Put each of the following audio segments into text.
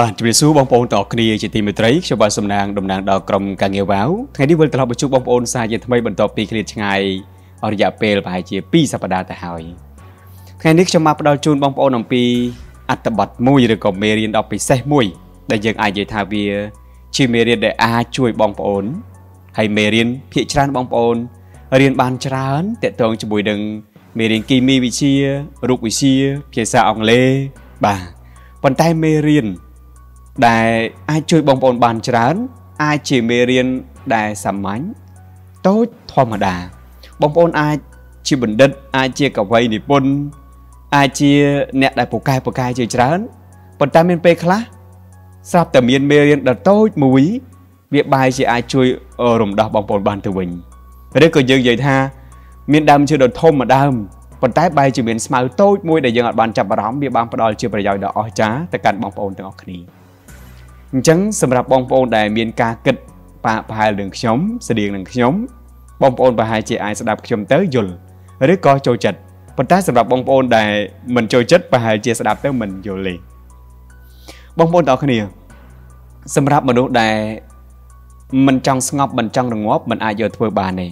បាទជំរាបសួរបងប្អូនទាំងអស់គ្នាជាទីមេត្រីខ្ញុំបាទសំណាងតំណាងដល់ក្រុមការងារវ៉ាវថ្ងៃនេះវិលត្រឡប់មកជួបបងប្អូនសាជាថ្មីបន្ទាប់ពីឃ្លាតឆ្ងាយអស់រយៈពេលប្រហែលជា2សប្តាហ៍ទៅហើយថ្ងៃនេះខ្ញុំមកផ្ដល់ជូនបងប្អូនអំពីអត្ថបទមួយឬក៏មេរៀនដ៏ពិសេសមួយ ដែលយើងអាចនិយាយថាវា ជាមេរៀនដែលអាចជួយបងប្អូនហើយមេរៀនភាគច្រើនបងប្អូនរៀនបានច្រើនតកតងជាមួយនឹងមេរៀនគីមីវិទ្យារូបវិទ្យាភាសាអង់គ្លេសបាទប៉ុន្តែមេរៀន ដែលអាចជួយបងប្អូនបានច្រើន អាចជាមេរៀនដែលសាមញ្ញតូចធម្មតា បងប្អូនអាចជាបណ្ឌិត អាចជាកវីនិពន្ធអាចជាអ្នកដែលពូកែពូកែជាច្រើនប៉ុន្តែមានពេលខ្លះស្រាប់តែមានមេរៀនដ៏តូចមួយ វាបែរជាអាចជួយរំដោះបងប្អូនបានទៅវិញឬក៏យើងនិយាយថាមានដើមឈើដ៏ធំមួយដើមប៉ុន្តែបែរជាមានស្មៅតូចមួយដែលយើងអាចបានចាប់អារម្មណ៍វាបានផ្ដល់ជាប្រយោជន៍ដ៏អស្ចារ្យទៅកាន់បងប្អូនទាំងអស់គ្នា អញ្ចឹងសម្រាប់បងប្អូនដែលមានការគិតប៉ាប្រហែលនឹងខ្ញុំស្តៀងនឹងខ្ញុំបងប្អូនប្រហែលជាអាចស្ដាប់ខ្ញុំទៅយល់ឬក៏ចូលចិត្តប៉ុន្តែសម្រាប់បងប្អូនដែលមិនចូលចិត្តប្រហែលជាស្ដាប់ទៅមិនយល់ទេបងប្អូនទាំងអស់គ្នា សម្រាប់មនុស្សដែលមិនចង់ស្ងប់មិនចង់រងាប់មិនអាចយកធ្វើបានទេ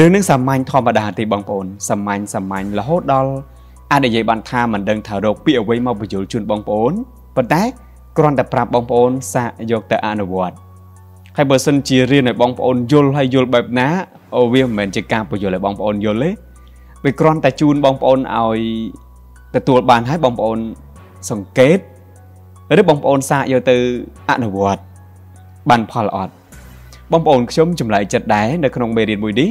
រឿងនេះសាមញ្ញធម្មតាទេបងប្អូនសាមញ្ញសាមញ្ញរហូតដល់អាចនិយាយបានថាមិនដឹងថារោគពាក្យអ្វីមកបញ្យល់ជូនបងប្អូនប៉ុន្តែ គ្រាន់តែប្រាប់បងប្អូនសាកយកទៅអនុវត្តហើយបើសិនជារៀនឲ្យបងប្អូនយល់ហើយយល់បែបណាអូវាមិនមែនជាការបញ្យល់ឲ្យបងប្អូនយល់ទេវាគ្រាន់តែជូនបងប្អូនឲ្យទទួលបានហើយបងប្អូនសង្កេតឬបងប្អូនសាកយកទៅអនុវត្តបានផលអត់បងប្អូនខ្ញុំចម្លែកចិត្តដែរនៅក្នុងមេរៀនមួយនេះ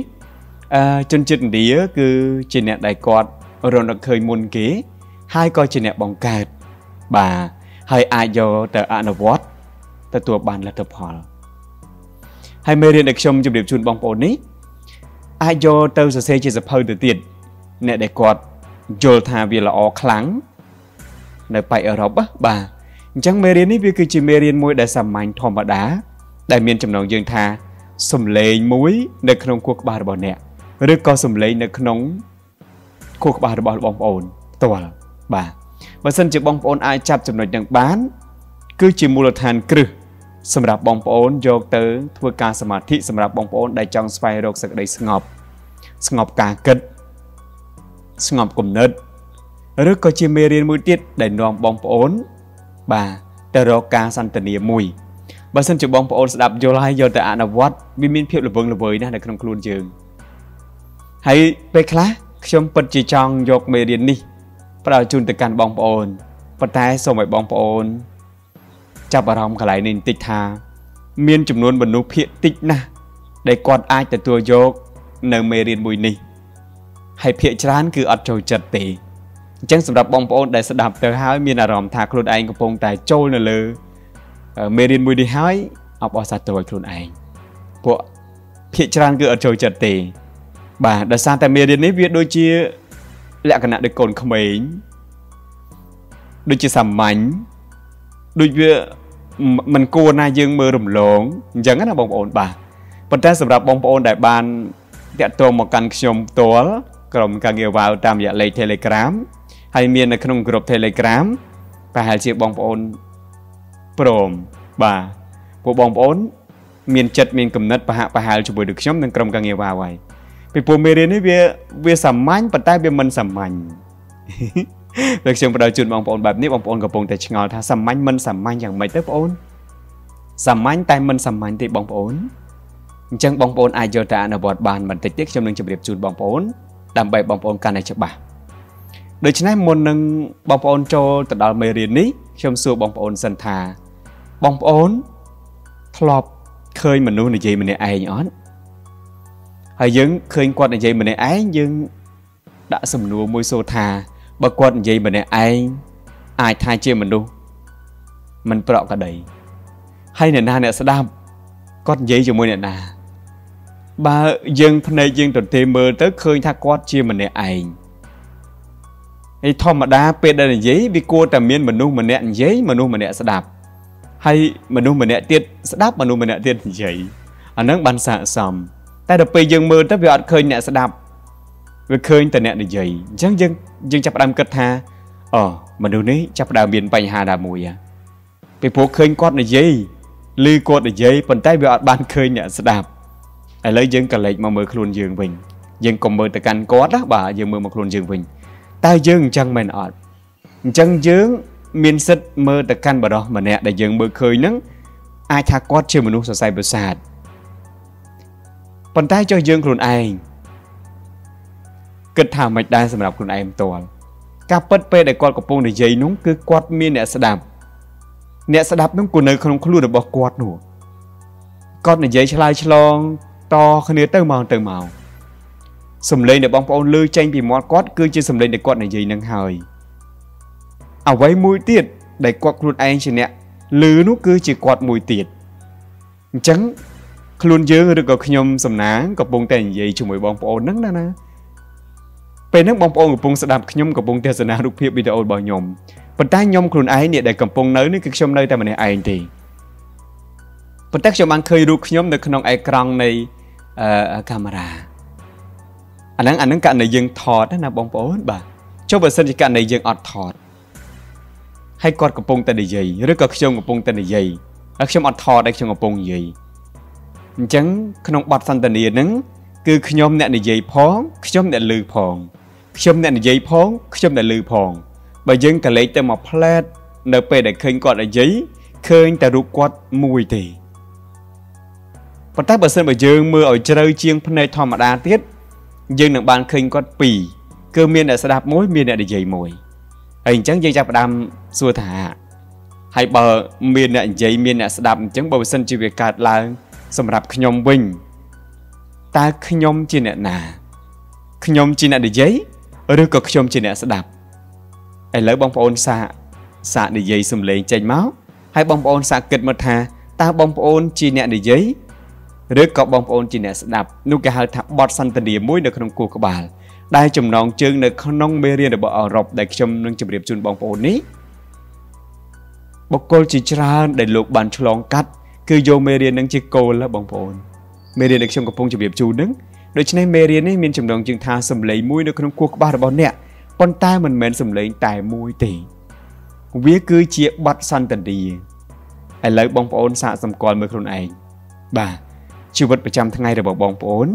អឺជនជាតិឥណ្ឌាគឺជាអ្នកដែលគាត់រនឹកឃើញមុនគេ ហើយក៏ជាអ្នកបង្កើតបាទ ហើយអាចយកទៅអនុវត្តទទួលបានលទ្ធផលហើយមេរៀនដែលខ្ញុំជម្រាបជូនបងប្អូននេះអាចយកទៅសរសេរជាសភៅទៅទៀតអ្នកដែលគាត់យល់ថាវាល្អខ្លាំងនៅប៉ៃអឺរ៉ុបបាទអញ្ចឹងមេរៀននេះវាគឺជាមេរៀនមួយដែលសាមញ្ញធម្មតា ដែលមានចំណងយើងថាសំឡេងមួយ នៅក្នុងខួរក្បាលរបស់អ្នកឬក៏សំឡេងនៅក្នុងខួរក្បាលរបស់បងប្អូនផ្ទាល់បាទ បើសិនជាបងប្អូនអាចចាប់ចំណុចនឹងបាន គឺជាមូលដ្ឋានគ្រឹះសម្រាប់បងប្អូនយកទៅធ្វើការសមាធិសម្រាប់បងប្អូនដែលចង់ស្វែងរកសេចក្តីស្ងប់ស្ងប់ការគិតស្ងប់គំនិតឬក៏ជាមេរៀនមួយទៀតដែលនាំបងប្អូន បាទទៅរកការសន្ទនាមួយបើសិនជាបងប្អូនស្ដាប់យល់ហើយយកទៅអនុវត្តវាមានភាពល្វឹងល្វើយណាស់នៅក្នុងខ្លួនយើងហើយពេលខ្លះខ្ញុំពិតជាចង់យកមេរៀននេះ ផ្ដល់ជូនទៅកាន់បងប្អូនប៉ុន្តែសូមឲ្យបងប្អូន ចាប់អារម្មណ៍កន្លែងនេះបន្តិចថា មានចំនួនមនុស្សភាគតិចណាស់ដែលគាត់អាចទទួលយកនៅមេរៀនមួយនេះហើយភាគច្រើនគឺអត់ចូលចិត្តទេអញ្ចឹងសម្រាប់បងប្អូនដែលស្ដាប់ទៅហើយមានអារម្មណ៍ថាខ្លួនឯងកំពុងតែចូលនៅលើមេរៀនមួយនេះហើយអបអរសាទរឲ្យខ្លួនឯងពួកភាគច្រើនគឺអត់ចូលចិត្តទេ បាទដោយសារតែមេរៀននេះវាដូចជា លក្ខណៈដូចកូនក្មេងដូចជាសាមញ្ញដូចវាមិនគួរណាយើងមើលរំលងអញ្ចឹងណាបងប្អូនបាទប៉ុន្តែសម្រាប់បងប្អូនដែលបានតាក់ទងមកកាន់ខ្ញុំផ្ទាល់ក្រុមការងារវ៉ាវតាមរយៈលេខ Telegram ហើយមាននៅក្នុងក្រុម Telegram ប្រហែលជាបងប្អូនព្រមបាទពួកបងប្អូនមានចិត្តមានគំនិតប្រហាក់ប្រហែលជាមួយនឹងខ្ញុំនិងក្រុមការងារវ៉ាវហើយ ពីព្រោះមេរៀននេះវាវាសាមញ្ញប៉ុន្តែវាមិនសាមញ្ញតែខ្ញុំបដិជូនបងប្អូនបែបនេះបងប្អូនកំពុងតែឆ្ងល់ថាសាមញ្ញមិនសាមញ្ញយ៉ាងម៉េចទៅបងប្អូនសាមញ្ញតែមិនសាមញ្ញទេបងប្អូនអញ្ចឹងបងប្អូនអាចយកទៅអនុវត្តបានបន្តិចទៀតខ្ញុំនឹងជម្រាបជូនបងប្អូនដើម្បីបងប្អូនកាន់តែច្បាស់ដូច្នេះមុននឹងបងប្អូនចូលទៅដល់មេរៀននេះខ្ញុំសួរបងប្អូនសិនថាបងប្អូនធ្លាប់ឃើញមនុស្សនិយាយម្នាក់ឯងអត់ ហើយយើងឃើញគាត់និយាយម្នាក់ឯងយើងដាក់សំណួរមួយសួរថាបើគាត់និយាយម្នាក់ឯងអាចថាជាមនុស្សមិនប្រក់ក្តីហើយអ្នកណាអ្នកស្ដាប់គាត់និយាយជាមួយអ្នកណាបើយើងភ្នែកយើងទទេមើលទៅឃើញថាគាត់ជាម្នាក់ឯងហើយធម្មតាពេលដែលនិយាយវាគួរតែមានមនុស្សម្នាក់និយាយមនុស្សម្នាក់ស្ដាប់ហើយមនុស្សម្នាក់ទៀតស្ដាប់មនុស្សម្នាក់ទៀតនិយាយអានឹងបានស័ក្តិសម តែដល់ពេលយើងមើលទៅវាអត់ឃើញអ្នកស្ដាប់វាឃើញតែអ្នកនិយាយអញ្ចឹងយើងយើងចាប់ផ្ដើមគិតថាអូមនុស្សនេះចាប់ផ្ដើមមានបញ្ហាណាមួយពីព្រោះឃើញគាត់និយាយឮគាត់និយាយប៉ុន្តែវាអត់បានឃើញអ្នកស្ដាប់ឥឡូវយើងក៏លេចមកមើលខ្លួនយើងវិញយើងកុំមើលទៅកាន់គាត់ណាបាទយើងមើលមកខ្លួនយើងវិញតើយើងអញ្ចឹងមែនអត់អញ្ចឹងយើងមានសិទ្ធិមើលទៅកាន់បរិសម្នាក់ដែលយើងមើលឃើញហ្នឹងអាចថាគាត់ជាមនុស្សសរសៃប្រសាទ ប៉ុន្តែចុះយើងខ្លួនឯងគិតថាមិនដែរសម្រាប់ខ្លួនឯងផ្ទាល់ការពិតពេលដែលគាត់កំពុងនិយាយនោះគឺគាត់មានអ្នកស្ដាប់អ្នកស្ដាប់នោះក៏នៅក្នុងខ្លួនរបស់គាត់នោះគាត់និយាយឆ្លើយឆ្លងតគ្នាទៅមកទៅមកសំឡេងដែលបងប្អូនឮចេញពីមាត់គាត់គឺជាសំឡេងដែលគាត់និយាយនឹងហើយអ្វីមួយទៀតដែលគាត់ខ្លួនឯងជាអ្នកឮនោះគឺជាគាត់មួយទៀតអញ្ចឹង ខ្លួនយើងឬក៏ខ្ញុំសំណាងកំពុងតែនិយាយជាមួយបងប្អូនហ្នឹងណាណាពេលហ្នឹងបងប្អូនកំពុងស្ដាប់ខ្ញុំកំពុងទស្សនារូបភាពវីដេអូរបស់ខ្ញុំប៉ុន្តែខ្ញុំខ្លួនឯងនេះដែលកំពុងនៅនេះគឺខ្ញុំនៅតែម្នាក់ឯងទេប៉ុន្តែខ្ញុំបានឃើញរូបខ្ញុំនៅក្នុងអេក្រង់នៃអឺកាមេរ៉ាអាហ្នឹងអាហ្នឹងករណីយើងថតណាបងប្អូនបាទចុះបើសិនជាករណីយើងអត់ថតហើយគាត់កំពុងតែនិយាយឬក៏ខ្ញុំកំពុងតែនិយាយហើយខ្ញុំអត់ថតហើយខ្ញុំកំពុងនិយាយ អញ្ចឹងក្នុងបទសន្ទនាហ្នឹងគឺខ្ញុំអ្នកនិយាយផងខ្ញុំអ្នកឮផងខ្ញុំអ្នកនិយាយផងខ្ញុំអ្នកឮផងបើយើងកលេចទៅមកផ្លែតនៅពេលដែលឃើញគាត់និយាយឃើញតែរូបគាត់មួយទេប៉ុន្តែបើសិនបើយើងមើលឲ្យជ្រៅជាងភ្នែកធម្មតាទៀតយើងនឹងបានឃើញគាត់ពីរគឺមានអ្នកស្ដាប់មួយមានអ្នកនិយាយមួយហើយអញ្ចឹងយើងចាប់ផ្ដើមសួរថាហើយបើមានអ្នកនិយាយមានអ្នកស្ដាប់អញ្ចឹងបើមិនសិនជាវាកើតឡើង សម្រាប់ខ្ញុំវិញតើខ្ញុំជាអ្នកណាខ្ញុំជាអ្នកនិយាយឬក៏ខ្ញុំជាអ្នកស្ដាប់ឥឡូវបងប្អូនសាកសាកនិយាយសំឡេងចេញមកហើយបងប្អូនសាកគិតមើលថាតើបងប្អូនជាអ្នកនិយាយឬក៏បងប្អូនជាអ្នកស្ដាប់នោះគេហៅថាបទសន្ទនាមួយនៅក្នុងគូក្បាលដែលចំណងជើងនៅក្នុងមេរៀនរបស់អឺរ៉ុបដែលខ្ញុំនឹងជម្រាបជូនបងប្អូននេះបុគ្គលជាច្រើនដែលលោកបានឆ្លងកាត់ គឺយកមេរៀននឹងជាគោលបងប្អូនមេរៀនដែលខ្ញុំកំពុងជម្រាបជូននឹងដូច្នេះមេរៀននេះមានចំណងជើងថាសម្លេងមួយនៅក្នុងគូក្បាលរបស់អ្នកប៉ុន្តែមិនមែនសម្លេងតែមួយទេវាគឺជាបទសន្ទនាឥឡូវបងប្អូនសាកសម្គាល់មើលខ្លួនឯងបាទជីវិតប្រចាំថ្ងៃរបស់បងប្អូន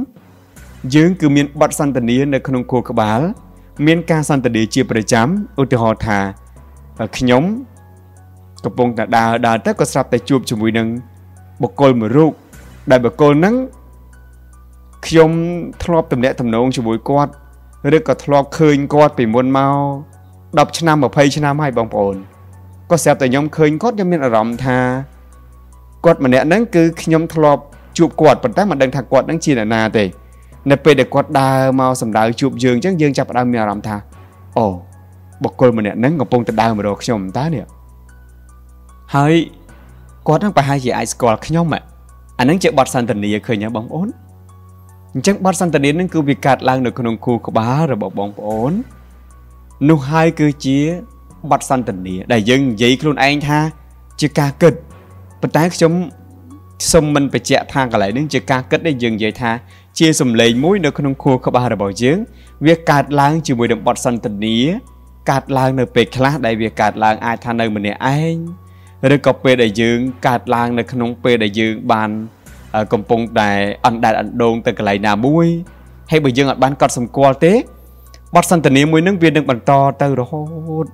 យើងគឺមានបទសន្ទនានៅក្នុងខួរក្បាល មានការសន្ទនាជាប្រចាំឧទាហរណ៍ថាខ្ញុំកំពុងតែដើរដើរទៅក៏ស្រាប់តែជួបជាមួយនឹង បុគ្គលមួយរូបដែលបុគ្គលហ្នឹងខ្ញុំធ្លាប់ទំនាក់ទំនងជាមួយគាត់ឬក៏ធ្លាប់ឃើញគាត់ពីមុនមក10ឆ្នាំ20ឆ្នាំហើយបងប្អូនក៏ស្រាប់តែខ្ញុំឃើញគាត់ខ្ញុំមានអារម្មណ៍ថាគាត់ម្នាក់ហ្នឹងគឺខ្ញុំធ្លាប់ជួបគាត់ប៉ុន្តែមិនដឹងថាគាត់នឹងជាអ្នកណាទេនៅពេលដែលគាត់ដើរមកសម្ដៅជួបយើងអញ្ចឹងយើងចាប់ផ្ដើមមានអារម្មណ៍ថាអូបុគ្គលម្នាក់ហ្នឹងកំពុងទៅដើរមករកខ្ញុំតើនេះហើយ គាត់នឹងប្រហែលជាអាចស្គាល់ខ្ញុំអាហ្នឹងជាបទសន្ទនាឃើញទេបងប្អូនអញ្ចឹងបទសន្ទនានឹងគឺវាកាត់ឡើងនៅក្នុងគូក្បាលរបស់បងប្អូននោះហើយគឺជាបទសន្ទនាដែលយើងនិយាយខ្លួនឯងថាជាការគិតប៉ុន្តែខ្ញុំសុំមិនបញ្ជាក់ថាកន្លែងនេះជាការគិតដែលយើងនិយាយថាជាសំឡេងមួយនៅក្នុងខួរក្បាលរបស់យើង វាកើតឡើងជាមួយនឹងបទសន្ទនាកើតឡើងនៅពេលខ្លះដែលវាកើតឡើងអាចថានៅម្នាក់ឯង ឬក៏ពេលដែលយើងកើតឡើងនៅក្នុងពេលដែលយើងបានកំពុងតែអណ្ដែតអណ្ដូងទៅកន្លែងណាមួយហើយបើយើងអត់បានកត់សម្គាល់ទេបទសន្ទនាមួយនឹងវានឹងបន្តទៅរហូត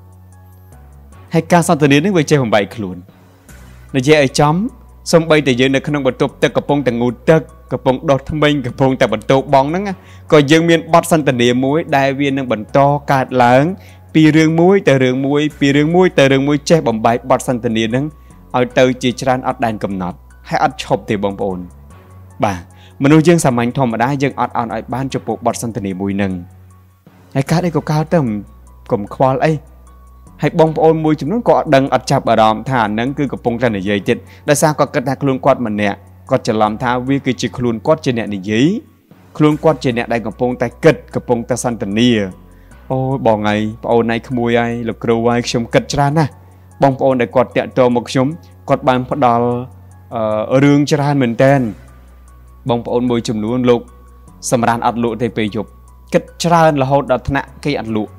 ហើយការសន្ទនានឹងវាចេះបំបីខ្លួននិយាយឲ្យចំសំបីតែយើងនៅក្នុងបន្ទប់ទឹកកំពុងតែងូតទឹកកំពុងដោះថ្មិញកំពុងតែបន្ទោបងហ្នឹងក៏យើងមានបទសន្ទនាមួយដែលវានឹងបន្តកើតឡើង ពីរឿងមួយទៅរឿងមួយពីរឿងមួយទៅរឿងមួយចេះបំបែកបទសន្ទនាហ្នឹងឲ្យទៅជាច្រើនអត់ដែនកំណត់ហើយអត់ឈប់ទេបងប្អូន បាទមនុស្សយើងសាមញ្ញធម្មតាយើងអត់អន់ឲ្យបានចំពោះបទសន្ទនាមួយហ្នឹងហើយកើតអីក៏កើតទៅកុំខ្វល់អីហើយបងប្អូនមួយចំនួនក៏អត់ដឹងអត់ចាប់អារម្មណ៍ថាអានឹងគឺកំពុងតែនិយាយទៀតដោយសារគាត់គិតថាខ្លួនគាត់ម្នាក់គាត់ច្រឡំថាវាគឺជាខ្លួនគាត់ជាអ្នកនិយាយខ្លួនគាត់ជាអ្នកដែលកំពុងតែគិតកំពុងតែសន្ទនា អូយបងឯងប្អូនឯងក្មួយឯងលោកគ្រូឯងខ្ញុំគិតច្រើនណាស់បងប្អូនដែលគាត់តាក់ទងមកខ្ញុំគាត់បានផ្ដល់រឿងច្រើនមែនតែនបងប្អូនមួយចំនួនលោក សម្រានអត់លក់ទេពេលយប់គិតច្រើនរហូតដល់ថ្នាក់គេអត់លក់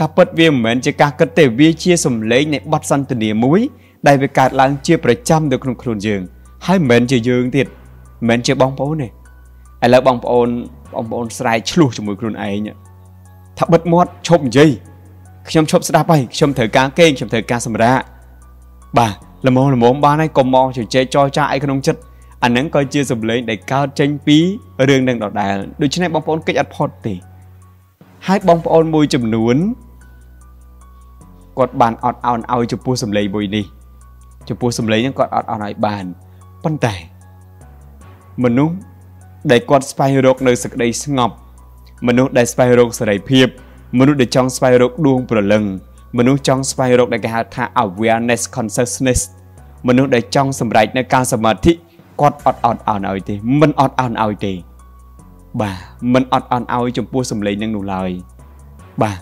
ការពិតវាមិនមែនជាការគិតទេវាជាសម្លេងនៃបទសន្ទនាមួយ ដែលវាកើតឡើងជាប្រចាំនៅក្នុងខ្លួនយើង ហើយមិនមែនជាយើងទៀតមិនមែនជាបងប្អូនទេឥឡូវបងប្អូនបងប្អូនស្រែកឆ្លោះជាមួយខ្លួនឯង ថាបិទមាត់ឈប់និយាយខ្ញុំឈប់ស្ដាប់ហើយខ្ញុំត្រូវការគេងខ្ញុំត្រូវការសម្រាកបាទល្មមល្មមបានហើយកុំមកជជែកចរចាអីក្នុងចិត្តអាហ្នឹងក៏ជាសម្លេងដែលកើតចេញពីរឿងនឹងដដែលដូច្នេះបងប្អូនកិច្ចអត់ផុតទេហើយបងប្អូនមួយចំនួនគាត់បានអត់អោនឲ្យចំពោះសម្លេងមួយនេះចំពោះសម្លេងហ្នឹងគាត់អត់អោនឲ្យបានប៉ុន្តែមនុស្សដែលគាត់ស្វែងរកនៅសេចក្តីស្ងប់ មនុស្សដែលស្វែងរកសេរីភាពមនុស្សដែលចង់ស្វែងរកដួងព្រលឹងមនុស្សចង់ស្វែងរកដែលគេហៅថា awareness consciousness មនុស្សដែលចង់សម្រេចនៅការសមាធិគាត់អត់អត់អន់ឲ្យទេមិនអត់អន់ឲ្យទេបាទមិនអត់អន់ឲ្យចំពោះសម្លេងនឹងនោះឡើយបាទ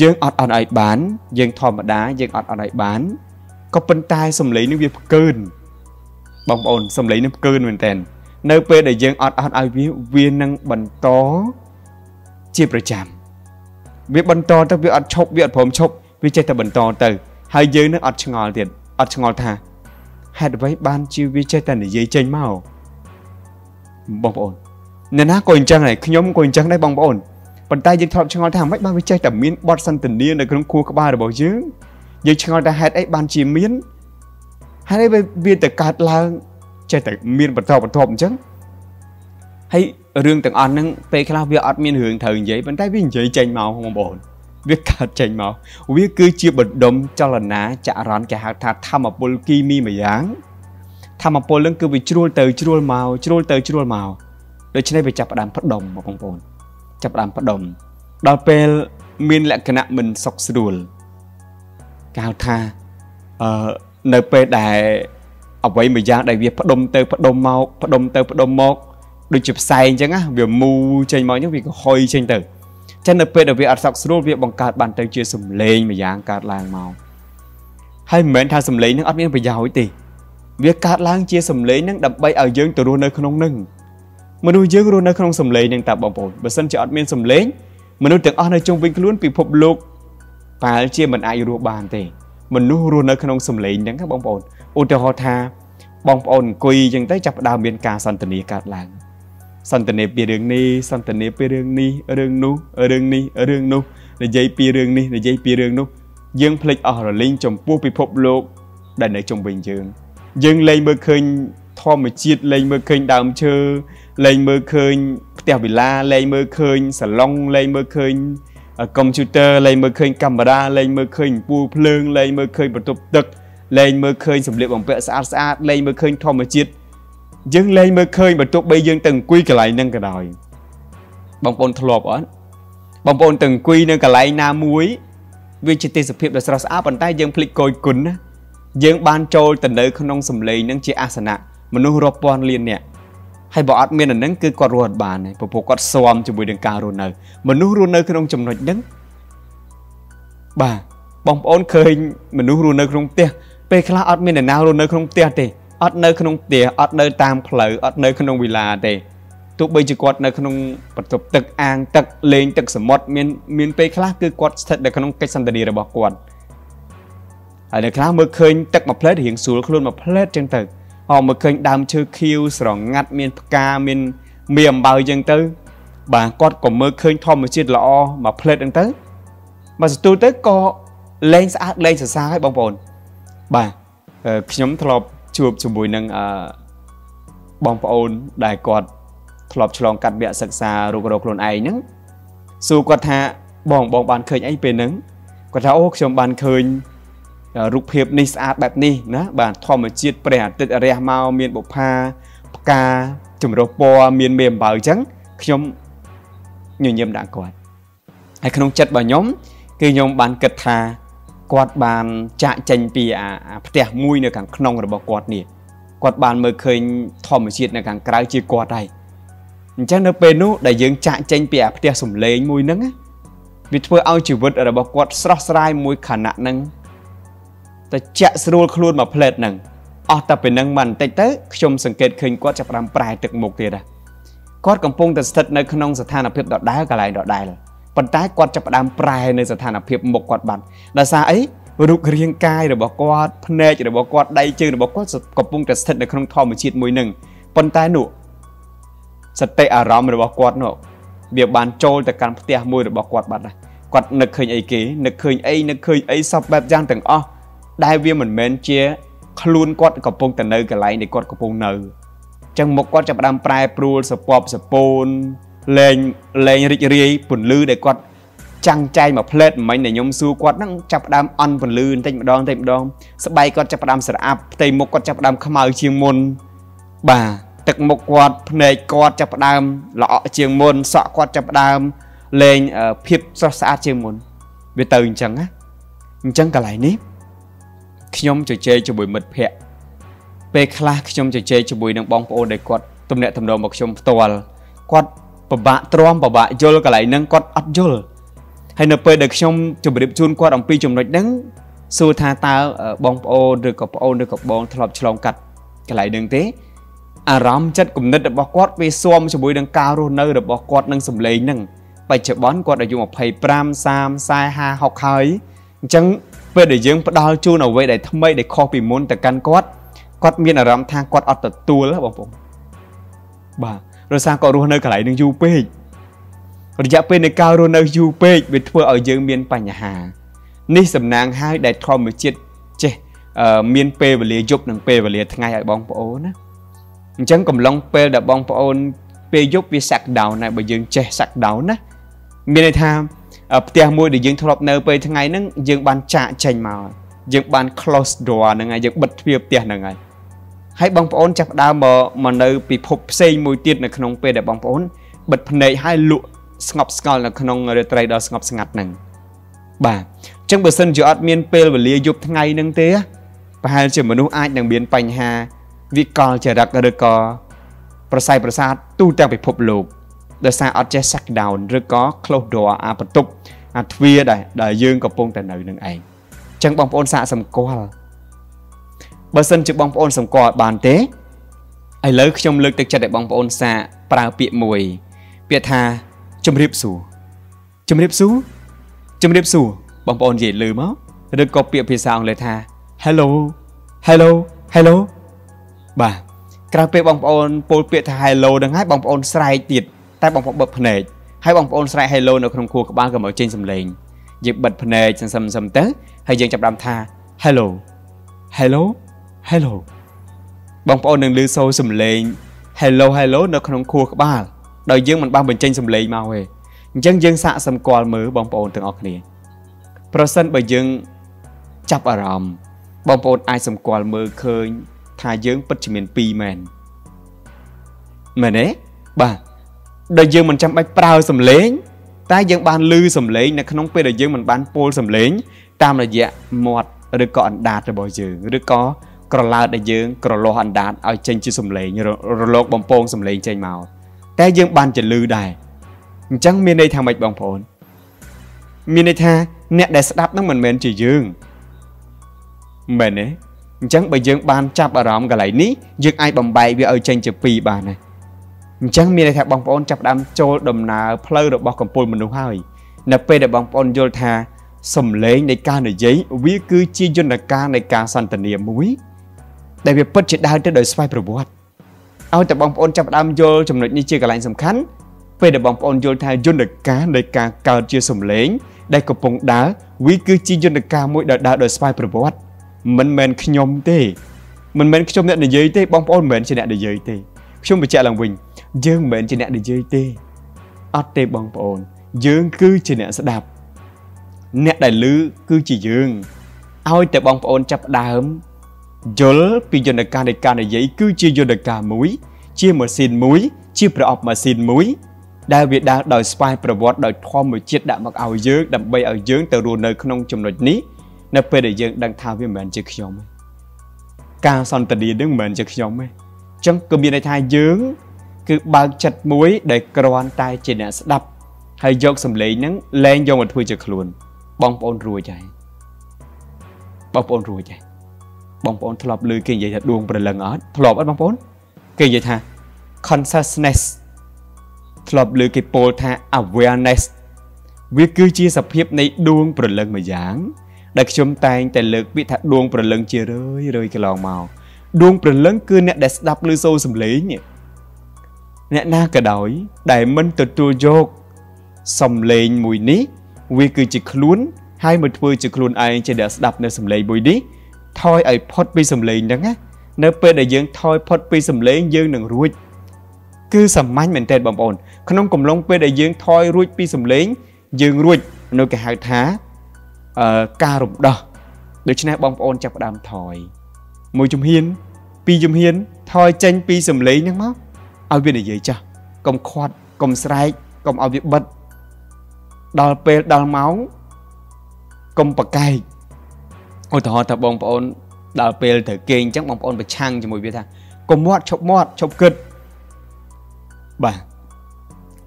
យើងអត់អន់ឲ្យបាន យើងធម្មតាយើងអត់អន់ឲ្យបានក៏ប៉ុន្តែសម្លេងនឹងវាផ្កើនបងប្អូនសម្លេងនឹងផ្កើនមែនតើនៅពេលដែលយើងអត់អត់ឲ្យវាវានឹងបន្ត ជាប្រចាំវាបន្តទៅវាអត់ឈប់វាអត់ព្រមឈប់វាចេះតែបន្តទៅហើយយើងនឹងអត់ឆ្ងល់ទៀតអត់ឆ្ងល់ថាហេតុអ្វីបានជាវាចេះតែនិយាយចេញមកបងប្អូនអ្នកណាក៏អញ្ចឹងដែរខ្ញុំក៏អញ្ចឹងដែរបងប្អូនប៉ុន្តែយើងធ្លាប់ឆ្ងល់ថាម៉េចបានវាចេះតែមានបទសន្ទនានៅក្នុងខួរក្បាលរបស់យើងយើងឆ្ងល់ថាហេតុអីបានជាមានហេតុអីវាទៅកើតឡើងចេះតែមានបន្តបន្ទាប់អញ្ចឹង ហើយរឿងទាំងអស់ហ្នឹងពេលខ្លះវាអត់មានរឿងត្រូវនិយាយប៉ុន្តែវានិយាយចេញមកបងប្អូនវាកើតចេញមកវាគឺជាបណ្ដុំចលនាចរន្តគេហៅថាធម្មពលគីមីមួយយ៉ាងធម្មពលនឹងគឺវាជ្រួលទៅជ្រួលមកជ្រួលទៅជ្រួលមកដូច្នេះវាចាប់ផ្ដើមផ្ដុំបងប្អូនចាប់ផ្ដើមផ្ដុំដល់ពេលមានលក្ខណៈមិនសុខស្រួលគេហៅថាអឺនៅពេលដែលអ្វីមួយយ៉ាងដែលវាផ្ដុំទៅផ្ដុំមកផ្ដុំទៅផ្ដុំមក ដូចជាផ្សែងអញ្ចឹងណាវាមូចេញមកអញ្ចឹងវាក៏ហុយចេញទៅចឹងនៅពេលដែលវាអត់សក់ស្រួលវាបង្កើតបានទៅជាសំឡេងមួយយ៉ាងកើតឡើងមកហើយមិនមែនថាសំឡេងនឹងអត់មានប្រយោជន៍ទេវាកើតឡើងជាសំឡេងនឹងដើម្បីឲ្យយើងទៅរស់នៅក្នុងនឹងមនុស្សយើងរស់នៅក្នុងសំឡេងនឹងតាបងប្អូនបើសិនជាអត់មានសំឡេងមនុស្សទាំងអស់នៅជុំវិញខ្លួនពិភពលោកប្រហែលជាមិនអាចរស់បានទេ មនុស្សរស់នៅក្នុងសំឡេងហ្នឹងបងប្អូនឧទាហរណ៍ថាបងប្អូនអង្គុយអញ្ចឹងទៅចាប់ផ្ដើមមានការសន្ទនាកើតឡើង សន្ទនាពីរឿងនេះសន្ទនាពីរឿងនេះរឿងនោះរឿងនេះរឿងនោះនិយាយពីរឿងនេះនិយាយពីរឿងនោះយើងភ្លេចអស់រលីងចំពោះពិភពលោកដែលនៅជុំវិញយើងយើងលែងមើលឃើញធម្មជាតិលែងមើលឃើញដើមឈើលែងមើលឃើញផ្ទះវិឡាលែងមើលឃើញសាឡុងលែងមើលឃើញកុំព្យូទ័រលែងមើលឃើញកាមេរ៉ាលែងមើលឃើញពូភ្លើងលែងមើលឃើញបន្ទប់ទឹកលែងមើលឃើញសម្លៀកបំពាក់ស្អាតស្អាតលែងមើលឃើញធម្មជាតិ យើងលែងមើលឃើញបើទោះបីយើងទៅអង្គុយកន្លែងហ្នឹងក៏ដោយបងប្អូនធ្លាប់អត់បងប្អូនទៅអង្គុយនៅកន្លែងណាមួយវាជាទេសភាពដ៏ស្រស់ស្អាតប៉ុន្តែយើងភ្លេចគយគុណណាយើងបានចូលទៅនៅក្នុងសម្លេងហ្នឹងជាអាសនៈមនុស្សរាប់ពាន់លាននាក់ហើយបើអត់មានអាហ្នឹងគឺគាត់រស់អត់បានទេព្រោះគាត់ស៊ាំជាមួយនឹងការរស់នៅ មនុស្សរស់នៅក្នុងចំណុចហ្នឹងបាទបងប្អូនឃើញមនុស្សរស់នៅក្នុងផ្ទះពេលខ្លះអត់មានអ្នកណារស់នៅក្នុងផ្ទះទេ អត់នៅក្នុងផ្ទះអត់នៅតាមផ្លូវអត់នៅក្នុងវិឡាទេទោះបីជាគាត់នៅក្នុងបន្ទប់ទឹកអាងទឹកលេងទឹកសមុទ្រមានមានពេលខ្លះគឺគាត់ស្ថិតនៅក្នុងកិច្ចសន្ទនារបស់គាត់ហើយនៅខ្លះមើលឃើញទឹកមួយផ្លែតរៀងស្រួលខ្លួនមួយផ្លែតចឹងទៅអមមើលឃើញដើមឈើខៀវស្រងាត់មានផ្កាមានមានអំបៅចឹងទៅ បាទគាត់ក៏មើលឃើញធម្មជាតិល្អមួយផ្លែតចឹងទៅមកស្ទូលទៅក៏លេងស្អាតលេងសរសើរឲ្យបងប្អូនបាទខ្ញុំធ្លាប់ ជួបជាមួយនឹងអឺបងប្អូនដែលគាត់ធ្លាប់ឆ្លងកាត់វគ្គសិក្សារុករកខ្លួនឯងហ្នឹងសួរគាត់ថាបងបងបានឃើញអីពេលហ្នឹងគាត់ថាអូខ្ញុំបានឃើញរូបភាពនេះស្អាតបែបនេះណាបាទធម្មជាតិព្រះអាទិត្យរះមកមានបុផាផ្កាចម្រុះពណ៌មានមេអំបៅអញ្ចឹងខ្ញុំញញឹមដាក់គាត់ហើយក្នុងចិត្តរបស់ខ្ញុំគឺខ្ញុំបានគិតថា គាត់បានចាក់ចេញពីអាផ្ទះមួយនៅខាងក្នុងរបស់គាត់នេះគាត់បានមើលឃើញធម្មជាតិនៅខាងក្រៅជាគាត់ហើយអញ្ចឹងនៅពេលនោះដែលយើងចាក់ចេញពីអាផ្ទះសំឡេងមួយហ្នឹងវាធ្វើឲ្យជីវិតរបស់គាត់ស្រស់ស្រាយមួយខណៈហ្នឹងតែចាក់ស្រួលខ្លួនមកផ្លែតហ្នឹងអស់តែពេលហ្នឹងមិនបន្តិចទៅខ្ញុំសង្កេតឃើញគាត់ចាប់ផ្ដើមប្រែទឹកមុខទៀតដែរគាត់កំពុងតែស្ថិតនៅក្នុងស្ថានភាពដដែលកន្លែងដដែល ប៉ុន្តែគាត់ចាប់ផ្ដើមប្រែនៅស្ថានភាពមុខគាត់បាត់ដោយសារអីរូបរាងកាយរបស់គាត់ភ្នែករបស់គាត់ដៃជើងរបស់គាត់កំពុងតែស្ថិតនៅក្នុងធម្មជាតិមួយនឹងប៉ុន្តែនោះសតិអារម្មណ៍របស់គាត់នោះវាបានចូលទៅកាន់ផ្ទះមួយរបស់គាត់បាត់ហើយគាត់នឹកឃើញអីគេនឹកឃើញអីនឹកឃើញអីសពបែបយ៉ាងទាំងអស់ដែលវាមិនមែនជា ខ្លួនគាត់កំពុងតែនៅកន្លែងដែលគាត់កំពុងនៅអញ្ចឹងមុខគាត់ចាប់ផ្ដើមប្រែប្រួលសពពសពូន លែងលែងរីករាយពន្លឺដែលគាត់ចាំងចែងមកផ្លេតមិញដែលខ្ញុំសួរគាត់ហ្នឹងចាប់ផ្ដើមអន់ពន្លឺបន្តិចម្ដងបន្តិចម្ដងស្បែកគាត់ចាប់ផ្ដើមស្រអាប់ផ្ទៃមុខគាត់ចាប់ផ្ដើមខ្មៅជាងមុនបាទទឹកមុខគាត់ភ្នែកគាត់ចាប់ផ្ដើមល្អក់ជាងមុនសក់គាត់ចាប់ផ្ដើមលែងភាពស្រស់ស្អាតជាងមុនវាទៅអញ្ចឹងណាអញ្ចឹងកន្លែងនេះខ្ញុំជជែកជាមួយមិត្តភ័ក្តិពេលខ្លះខ្ញុំជជែកជាមួយនឹងបងប្អូនដែលគាត់ទំនាក់ទំនងមកខ្ញុំផ្ទាល់គាត់ ពិបាកទ្រាំពិបាកយល់កន្លែងហ្នឹងគាត់អត់យល់ហើយនៅពេលដែលខ្ញុំជម្រាបជូនគាត់អំពីចំណុចហ្នឹងសួរថាតើបងប្អូនឬក៏ប្អូនឬក៏បងធ្លាប់ឆ្លងកាត់កន្លែងហ្នឹងទេអារម្មណ៍ចិត្តគំនិតរបស់គាត់វាស៊ាំជាមួយនឹងការរស់នៅរបស់គាត់នឹងសម្លេងហ្នឹងបច្ចុប្បន្នគាត់អាយុ25 30 40 50ហើយអញ្ចឹងពេលដែលយើងផ្ដល់ជូនអ្វីដែលថ្មីដែលខុសពីមុនទៅកាន់គាត់គាត់មានអារម្មណ៍ថាគាត់អត់ទទួលបងប្អូនបាទ ដោយសារគាត់រស់នៅកន្លែងនឹងយូរពេករយៈពេលនៃការរស់នៅយូរពេកវាធ្វើឲ្យយើងមានបញ្ហានេះសំណាងហើយដែលធម្មជាតិចេះមានពេលវេលាយប់និងពេលវេលាថ្ងៃឲ្យបងប្អូនណាអញ្ចឹងកំឡុងពេលដែលបងប្អូនពេលយប់វាសាក់ដោនហើយបើយើងចេះសាក់ដោនណាមានន័យថាផ្ទះមួយដែលយើងធ្លាប់នៅពេលថ្ងៃហ្នឹងយើងបានចាកចេញមកយើងបាន close door ហ្នឹងហើយយើងបិទទ្វារផ្ទះហ្នឹងហើយ ហើយបងប្អូនចាប់ផ្ដើមមកមកនៅពិភពផ្សេងមួយទៀតនៅក្នុងពេលដែលបងប្អូនបិទភ្នែកហើយលក់ស្ងប់ស្ងល់នៅក្នុងរាត្រីដ៏ស្ងប់ស្ងាត់ហ្នឹងបាទអញ្ចឹងបើសិនជាអត់មានពេលវេលាយប់ថ្ងៃហ្នឹងទេប្រហែលជាមនុស្សអាចនឹងមានបញ្ហាវិកលចរិតឬក៏ប្រស័យប្រសាទទូទាំងពិភពលោកដោយសារអត់ចេះ shut down ឬក៏ close door អាបន្ទប់អាទ្វារដែលដែលយើងកំពុងតែនៅនឹងឯងអញ្ចឹងបងប្អូនសាកសម្គាល់ បើសិនជាបងប្អូនសម្គាល់បានទេឥឡូវខ្ញុំលើកទឹកចិត្តឲ្យបងប្អូនសាកប្រើពាក្យមួយ ពាក្យថាជំរាបសួរជំរាបសួរជំរាបសួរបងប្អូននិយាយលឺមកឬក៏ពាក្យភាសាអង់គ្លេសថា hello hello hello បាទក្រោយពេលបងប្អូនពោលពាក្យថា hello ហ្នឹងហើយបងប្អូនស្រែកទៀតតែបងប្អូនបិទភ្នែកហើយបងប្អូនស្រែក hello នៅក្នុងខួរក្បាលកុំឲ្យចេញសំឡេងយើងបិទភ្នែកសន្សឹមសឹមទៅហើយយើងចាប់ផ្ដើមថា hello hello hello បងប្អូននឹងឮសូរសំឡេង hello hello នៅក្នុងខួរក្បាលដោយយើងមិនបានបញ្ចេញសំឡេងមកទេអញ្ចឹងយើងសាកសម្គាល់មើលបងប្អូនទាំងអស់គ្នាប្រសិនបើយើងចាប់អារម្មណ៍បងប្អូនអាចសម្គាល់មើលឃើញ ថាយើងពិតជាមាន2មែនមែនទេបាទដែលយើងមិនចាំបាច់ប្រើសំឡេង តែយើងបានលឺសំឡេងនៅក្នុងពេលដែលយើងមិនបានពោលសំឡេងតាមរយៈមាត់ឬក៏អណ្ដាតរបស់យើងឬក៏ ក្រឡើតដែលយើងក្រលាស់អណ្ដាតឲ្យចេញជាសំឡេងរលកបំពងសំឡេងចេញមកតែយើងបានចលឺដែរអញ្ចឹងមានន័យថាម៉េចបងប្អូនមានន័យថាអ្នកដែលស្ដាប់នឹងមិនមែនជាយើងមែនទេអញ្ចឹងបើយើងបានចាប់អារម្មណ៍កន្លែងនេះយើងអាចបំបែកវាឲ្យចេញជាពីរបានណាអញ្ចឹងមានន័យថាបងប្អូនចាប់ផ្ដើមចូលដំណើរផ្លូវរបស់កម្ពុជាមនុស្សហើយនៅពេលដែលបងប្អូនយល់ថាសំឡេងនៃការនិយាយវាគឺជាយន្តការនៃការសន្ទនាមួយ ដែលវាពិតជាដើរទៅដោយស្វ័យប្រវត្តិឲ្យតែបងប្អូនចាប់ផ្ដើមយល់ចំណុចនេះជាកន្លែងសំខាន់ពេលដែលបងប្អូនយល់ថាយន្តការនៃការកើតជាសំឡេង ដែលកំពុងដើរវាគឺជាយន្តការមួយដែលដើរដោយស្វ័យប្រវត្តិមិនមែនខ្ញុំទេមិនមែនខ្ញុំអ្នកនិយាយទេបងប្អូនមិនមែនជាអ្នកនិយាយទេខ្ញុំបញ្ជាក់ឡើងវិញយើងមិនមែនជាអ្នកនិយាយទេអត់ទេបងប្អូន យើងគឺជាអ្នកស្ដាប់ អ្នកដែលឮគឺជាយើងឲ្យតែបងប្អូនចាប់ដើម យល់ពីយន្តការនៃការនិយាយគឺជាយន្តការមួយ ជាម៉ាស៊ីនមួយ ជាប្រអប់ម៉ាស៊ីនមួយ ដែលវាដើរដោយស្វ័យប្រវត្តិដោយធម្មជាតិដាក់មកឲ្យយើងដើម្បីឲ្យយើងទៅរស់នៅក្នុងចំណុចនេះនៅពេលដែលយើងដឹងថាវាមិនមែនជាខ្ញុំទេការសន្ទនានឹងមិនមែនជាខ្ញុំទេអញ្ចឹងគឺមានន័យថាយើង គឺបើកចិត្តមួយ ដែលគ្រាន់តែជាអ្នកស្ដាប់ហើយយកសម្លេងហ្នឹងលែងយកមកធ្វើជាខ្លួន បងប្អូនរួចហើយបងប្អូនរួចហើយ បងប្អូនធ្លាប់ឮគេនិយាយថាដួងព្រលឹងអត់ធ្លាប់អត់បងប្អូនគេនិយាយថា consciousness ធ្លាប់ឮគេពោលថា awareness វាគឺជាសភាពនៃដួងព្រលឹងមួយយ៉ាងដែលខ្ញុំតែងតែលើកពាក្យថាដួងប្រលឹងជារឿយរឿយកន្លងមកដួងប្រលឹងគឺអ្នកដែលស្ដាប់ឮសូរសំឡេងអ្នកណាក៏ដោយ ដែលមិនទទួលយកសំឡេងមួយនេះ វាគឺជាខ្លួនហើយមកធ្វើជាខ្លួនឯងជាអ្នកស្ដាប់នៅសំឡេងមួយនេះ ថយឲ្យផុតពីសំឡេងហ្នឹងណានៅពេលដែលយើងថយផុតពីសំឡេងយើងនឹងរួចគឺសាមញ្ញមែនទែនបងប្អូនក្នុងកំឡុងពេលដែលយើងថយរួចពីសំឡេង យើងរួចនៅគេហៅថាអឺការរំដោះដូច្នេះបងប្អូនចាប់ផ្ដើមថយមួយជំហានពីរជំហានថយចេញពីសំឡេងហ្នឹងមកឲ្យវានិយាយចាស់កុំខាត់កុំស្រែកកុំឲ្យវាបិទដល់ពេលដល់ម៉ោងកុំប្រកែក ឧទាហរណ៍ថាបងប្អូនដល់ពេលត្រូវគេងអញ្ចឹងបងប្អូនប្រឆាំងជាមួយវាថាកុំមាត់ឈប់មាត់ឈប់គិតបាទ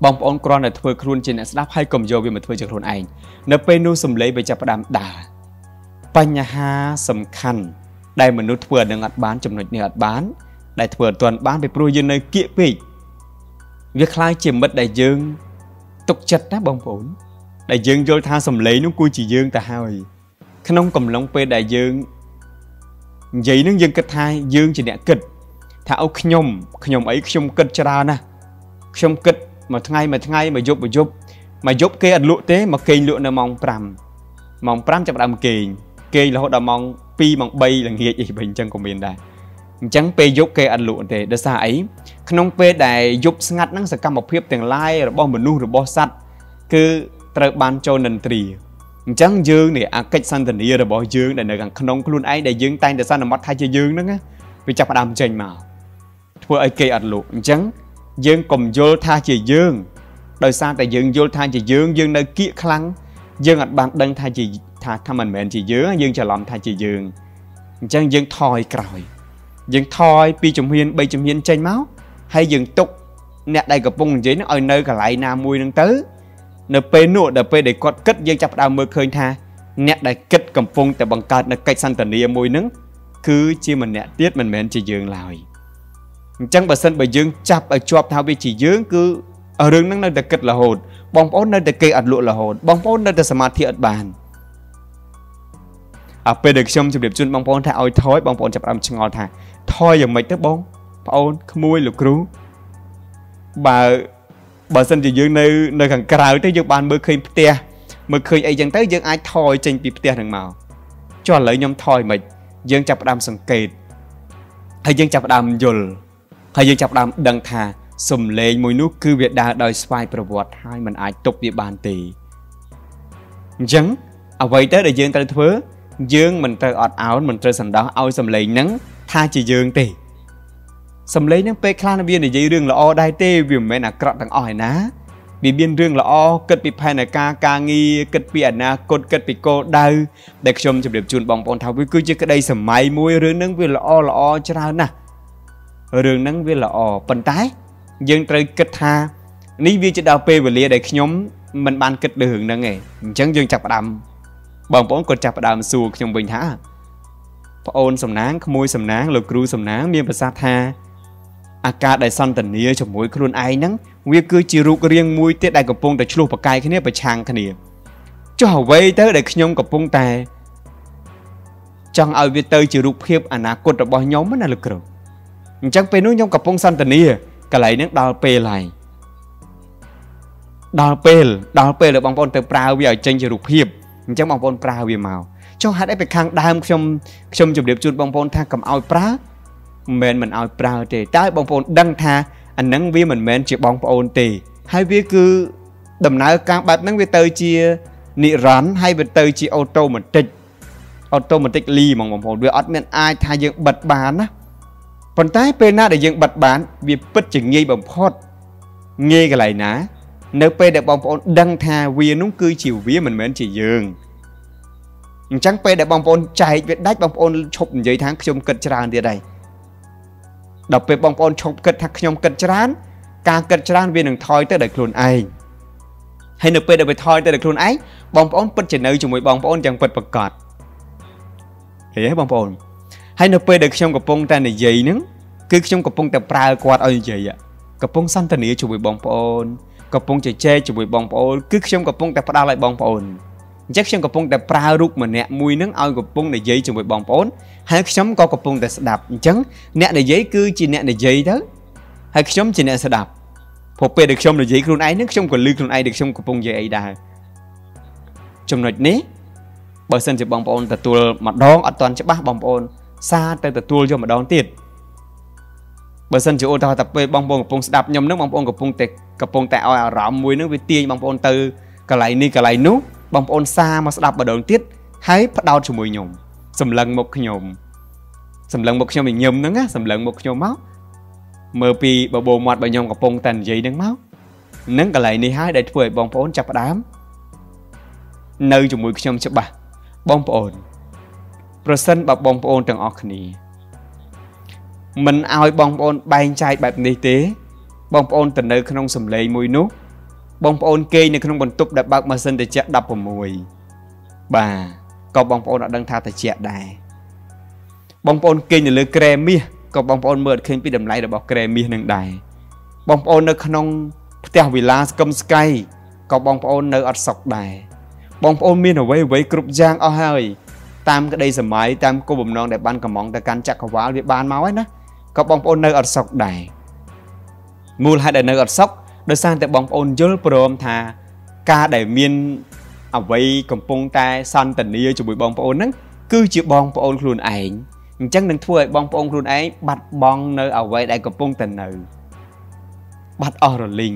បងប្អូនគ្រាន់តែធ្វើខ្លួនជាអ្នកស្ដាប់ហើយកុំយកវាមកធ្វើជាខ្លួនឯងនៅពេលនោះសំឡេងវាចាប់ផ្ដើមដើរបញ្ហាសំខាន់ដែលមនុស្សធ្វើនឹងអត់បានចំណុចនេះអត់បានដែលធ្វើអត់ទាន់បានពីព្រោះយើងនៅគៀកពេកវាคล้ายជាមិត្តដែលយើងទុកចិត្តណាបងប្អូនដែលយើងយល់ថាសំឡេងនោះគឺជាយើងទៅហើយ ក្នុងកំឡុងពេលដែលយើងនិយាយនឹងយើងគិតថាយើងជាអ្នកគិតថាអូខ្ញុំខ្ញុំអីខ្ញុំគិតច្រើនណាស់ខ្ញុំគិតមួយថ្ងៃមួយថ្ងៃមួយយប់មួយយប់មួយយប់គេអត់លក់ទេមកគេងលក់នៅម៉ោង5ម៉ោង5ចាប់ដើមគេងគេងរហូតដល់ម៉ោង2ម៉ោង3ល្ងាចអីបែបអញ្ចឹងក៏មានដែរអញ្ចឹងពេលយប់គេអត់លក់ទេដោយសារអីក្នុងពេលដែលយប់ស្ងាត់ហ្នឹងសកម្មភាពទាំងឡាយរបស់មនុស្សរបស់សត្វគឺត្រូវបានចូលនិន្ទ្រា អញ្ចឹងយើងនេះអាកិច្ចសន្តានារបស់យើងដែលនៅខាងក្នុងខ្លួនឯងដែលយើងតែងតែសន្មត់ថាជាយើងហ្នឹងវាចាប់ផ្ដើមចេញមកធ្វើឲ្យគេអត់លក់អញ្ចឹងយើងកុំយល់ថាជាយើងដោយសារតែយើងយល់ថាជាយើងយើងនៅគៀកខ្លាំងយើងអត់បានដឹងថាជាថាថាមិនមែនជាយើងយើងច្រឡំថាជាយើងអញ្ចឹងយើងថយក្រោយយើងថយពីជំហាន3ជំហានចេញមកហើយយើងទុកអ្នកដែលកំពុងនិយាយនឹងឲ្យនៅកន្លែងណាមួយនឹងទៅ នៅពេលនោះដល់ពេលដែលគាត់គិតយើងចាប់ផ្ដើមមើលឃើញថាអ្នកដែលគិតកំពុងតែបង្កើតនៅកិច្ចសន្តានាមួយនឹងគឺជាម្នាក់ទៀតមិនមែនជាយើងឡើយអញ្ចឹងបើសិនបើយើងចាប់ឲ្យជាប់ថាវាជាយើងគឺរឿងហ្នឹងនៅតែគិតរហូត បងប្អូននៅតែគេអត់លក់រហូតបងប្អូននៅតែសមាធិអត់បានអាពេលដែលខ្ញុំជម្រាបជូនបងប្អូនថាឲ្យថយបងប្អូនចាប់ផ្ដើមឆ្ងល់ថាថយយ៉ាងម៉េចទៅបងប្អូនក្មួយលោកគ្រូបើ បើសិនជាយើងនៅនៅខាងក្រៅទៅយើងបានមើលឃើញផ្ទះមើលឃើញអីចឹងទៅយើងអាចថយចេញពីផ្ទះហ្នឹងមកចុះឥឡូវខ្ញុំថយមិនយើងចាប់ផ្ដើមសង្កេតហើយយើងចាប់ផ្ដើមយល់ហើយយើងចាប់ផ្ដើមដឹងថាសំឡេងមួយនោះគឺវាដើរដោយស្វ័យប្រវត្តិហើយมันអាចទប់វាបានទេអញ្ចឹងអ្វីទៅដែលយើងត្រូវធ្វើយើងមិនត្រូវអត់ឱនមិនត្រូវសន្តោសឲ្យសំឡេងហ្នឹងថាជាយើងទេ សំឡេងហ្នឹងពេលខ្លះវានិយាយរឿងល្អដែរទេវាមិនមែនអាក្រក់ទាំងអស់ឯណាវាមានរឿងល្អគិតពីផែនការការងារគិតពីអនាគតគិតពីគោលដៅដែលខ្ញុំជម្រាបជូនបងប្អូនថាវាគឺជាក្តីសម័យមួយរឿងហ្នឹងវាល្អល្អច្រើនណាស់រឿងហ្នឹងវាល្អប៉ុន្តែ យើងត្រូវគិតថានេះវាជាដល់ពេលវេលាដែលខ្ញុំមិនបានគិតលើរឿងហ្នឹងទេអញ្ចឹងយើងចាប់ផ្ដើមបងប្អូនគាត់ចាប់ផ្ដើមសួរខ្ញុំវិញថាប្អូនសំណាងក្មួយសំណាងលោកគ្រូសំណាងមានប្រសាសន៍ថា អាការដែលសន្តានាជាមួយខ្លួនឯងហ្នឹងវាគឺជារូបរាងមួយទៀតដែលកំពុងតែឆ្លោះប្រកែកគ្នាប្រឆាំងគ្នាចុះអ្វីទៅដែលខ្ញុំកំពុងតែចង់ឲ្យវាទៅជារូបភាពអនាគតរបស់ខ្ញុំណាលោកគ្រូអញ្ចឹងពេលនោះខ្ញុំកំពុងសន្តានាកន្លែងហ្នឹងដល់ពេលហើយដល់ពេលដល់ពេលដែលបងប្អូនទៅប្រើវាឲ្យចេញជារូបភាពអញ្ចឹងបងប្អូនប្រើវាមកចុះហេតុអីពេលខាងដើមខ្ញុំខ្ញុំជម្រាបជូនបងប្អូនថាកុំឲ្យប្រើ មិនមែនមិនឲ្យប្រើទេតែបងប្អូនដឹងថាអានឹងវាមិនមែនជាបងប្អូនទេ ហើយវាគឺដំណើរការបែបហ្នឹងវាទៅជានិរន្តរ៍ហើយវាទៅជាអូតូម៉ាទិកអូតូម៉ាទិកលីហ្មងបងប្អូនវាអត់មានអាចថាយើងបិទបានណាប៉ុន្តែពេលណាដែលយើងបិទបានវាពិតជាងាយបំផុតងាយកន្លែងណា នៅពេលដែលបងប្អូនដឹងថាវានោះគឺជាវាមិនមែនជាយើងអញ្ចឹងពេលដែលបងប្អូនចែកវាដាច់បងប្អូនឈប់និយាយថាខ្ញុំគិតច្រើនទៀតហើយ ដល់ពេលបងប្អូនឈប់គិតថាខ្ញុំគិតច្រើន ការគិតច្រើនវានឹងថយទៅដោយខ្លួនឯងហើយនៅពេលដែលវាថយទៅដោយខ្លួនឯងបងប្អូនពិតជានៅជាមួយបងប្អូនយ៉ាងពិតប្រាកដហេបងប្អូនហើយនៅពេលដែលខ្ញុំកំពុងតែនិយាយហ្នឹងគឺខ្ញុំកំពុងតែប្រើគាត់ឲ្យនិយាយកំពុងសន្ទនាជាមួយបងប្អូនកំពុងជជែកជាមួយបងប្អូនគឺខ្ញុំកំពុងតែផ្ដល់ឲ្យបងប្អូន អញ្ចឹងខ្ញុំកំពុងតែប្រើរូបម្នាក់មួយហ្នឹងឲ្យកំពុងនិយាយជាមួយបងប្អូនហើយខ្ញុំក៏កំពុងតែស្ដាប់អញ្ចឹងអ្នកនិយាយគឺជាអ្នកនិយាយទៅហើយខ្ញុំជាអ្នកស្ដាប់ព្រោះពេលដែលខ្ញុំនិយាយខ្លួនឯងហ្នឹងខ្ញុំក៏លឺខ្លួនឯងដែលខ្ញុំកំពុងនិយាយអីដែរចំណុចនេះបើសិនជាបងប្អូនទទួលម្ដងអត់ទាន់ច្បាស់បងប្អូន សារទៅទទួលយកម្ដងទៀតបើសិនជាឧទាហរណ៍តែពេលបងប្អូនកំពុងស្ដាប់ខ្ញុំនឹងបងប្អូនកំពុងតែកំពុងតែឲ្យអារម្មណ៍មួយនឹងវាទាញបងប្អូនទៅកន្លែងនេះកន្លែងនោះ បងប្អូនសារមកស្ដាប់ម្ដងទៀតហើយផ្ដោតជាមួយខ្ញុំសម្លឹងមុខខ្ញុំសម្លឹងមុខខ្ញុំញញឹមហ្នឹងណាសម្លឹងមុខខ្ញុំមកមើលពីបបោមាត់របស់ខ្ញុំកំពុងតែនិយាយហ្នឹងមកនឹងកន្លែងនេះហើយដែលធ្វើឲ្យបងប្អូនចាប់ផ្ដើមនៅជាមួយខ្ញុំច្បាស់បងប្អូន ប្រសិនបើបងប្អូនទាំងអស់គ្នាមិនឲ្យបងប្អូនបែងចែកបែបនេះទេ បងប្អូនទៅនៅក្នុងសម្លេងមួយនោះ បងប្អូនគេងនៅក្នុងបន្ទប់ដែលបើកម៉ាស៊ីនត្រជាក់16បាទក៏បងប្អូនអត់ដឹងថាត្រជាក់ដែរបងប្អូនគេងនៅលើក្រែមាសក៏បងប្អូនមើលឃើញពីតម្លៃរបស់ក្រែមាសនឹងដែរបងប្អូននៅក្នុងផ្ទះវិឡាស្គមស្កៃក៏បងប្អូននៅអត់សុខដែរបងប្អូនមានអ្វីអ្វីគ្រប់យ៉ាងអស់ហើយតាមក្តីសម័យតាមគោលបំណងដែលបានកំងទៅកាន់ចក្រវាលវាបានមកហើយណាក៏បងប្អូននៅអត់សុខដែរមូលហេតុដែលនៅអត់សុខ ដោយសារតែបងប្អូនយល់ព្រមថាការដែលមានអ្វីកំពុងតែសន្ទនាជាមួយបងប្អូនហ្នឹងគឺជាបងប្អូនខ្លួនឯងអញ្ចឹងនឹងធ្វើឲ្យបងប្អូនខ្លួនឯងបាត់បង់នៅអ្វីដែលកំពុងតែនៅបាត់អស់រលីង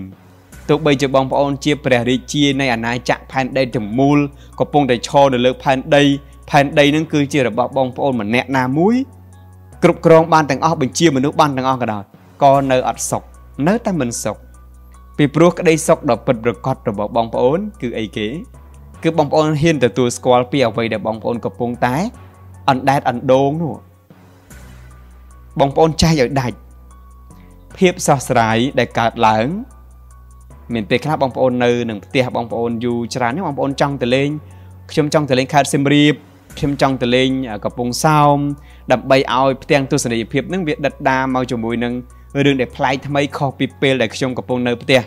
ទោះបីជាបងប្អូនជាព្រះរាជានៃអាណាចក្រផែនដីទាំងមូលកំពុងតែឈរនៅលើផែនដីផែនដីនឹងគឺជារបស់បងប្អូនម្នាក់ណាមួយគ្រប់គ្រងបានទាំងអស់បញ្ជាមនុស្សបានទាំងអស់ក៏ដោយក៏នៅអត់សុខនៅតែមិនសុខ ពីព្រោះក្តីសុខដ៏ពិតប្រាកដរបស់បងប្អូន គឺអីគេ គឺបងប្អូនហ៊ានទទួលស្គាល់ពីអ្វីដែលបងប្អូនកំពុងតែអណ្ដែតអណ្ដូងនោះបងប្អូនចាស់ឲ្យដាច់ភាពសោះស្រាយដែលកើតឡើងមានពេលខ្លះបងប្អូននៅនឹងផ្ទះបងប្អូនយូរច្រើននេះបងប្អូនចង់ទៅលេងខ្ញុំចង់ទៅលេងខេត្តសៀមរាបខ្ញុំចង់ទៅលេងកំពង់សោមដើម្បីឲ្យផ្ទាំងទស្សនីយភាពនឹងវាដិតដាមកជាមួយនឹង រឿងដែលប្លែកថ្មីខុសពីពេលដែលខ្ញុំកំពុងនៅផ្ទះ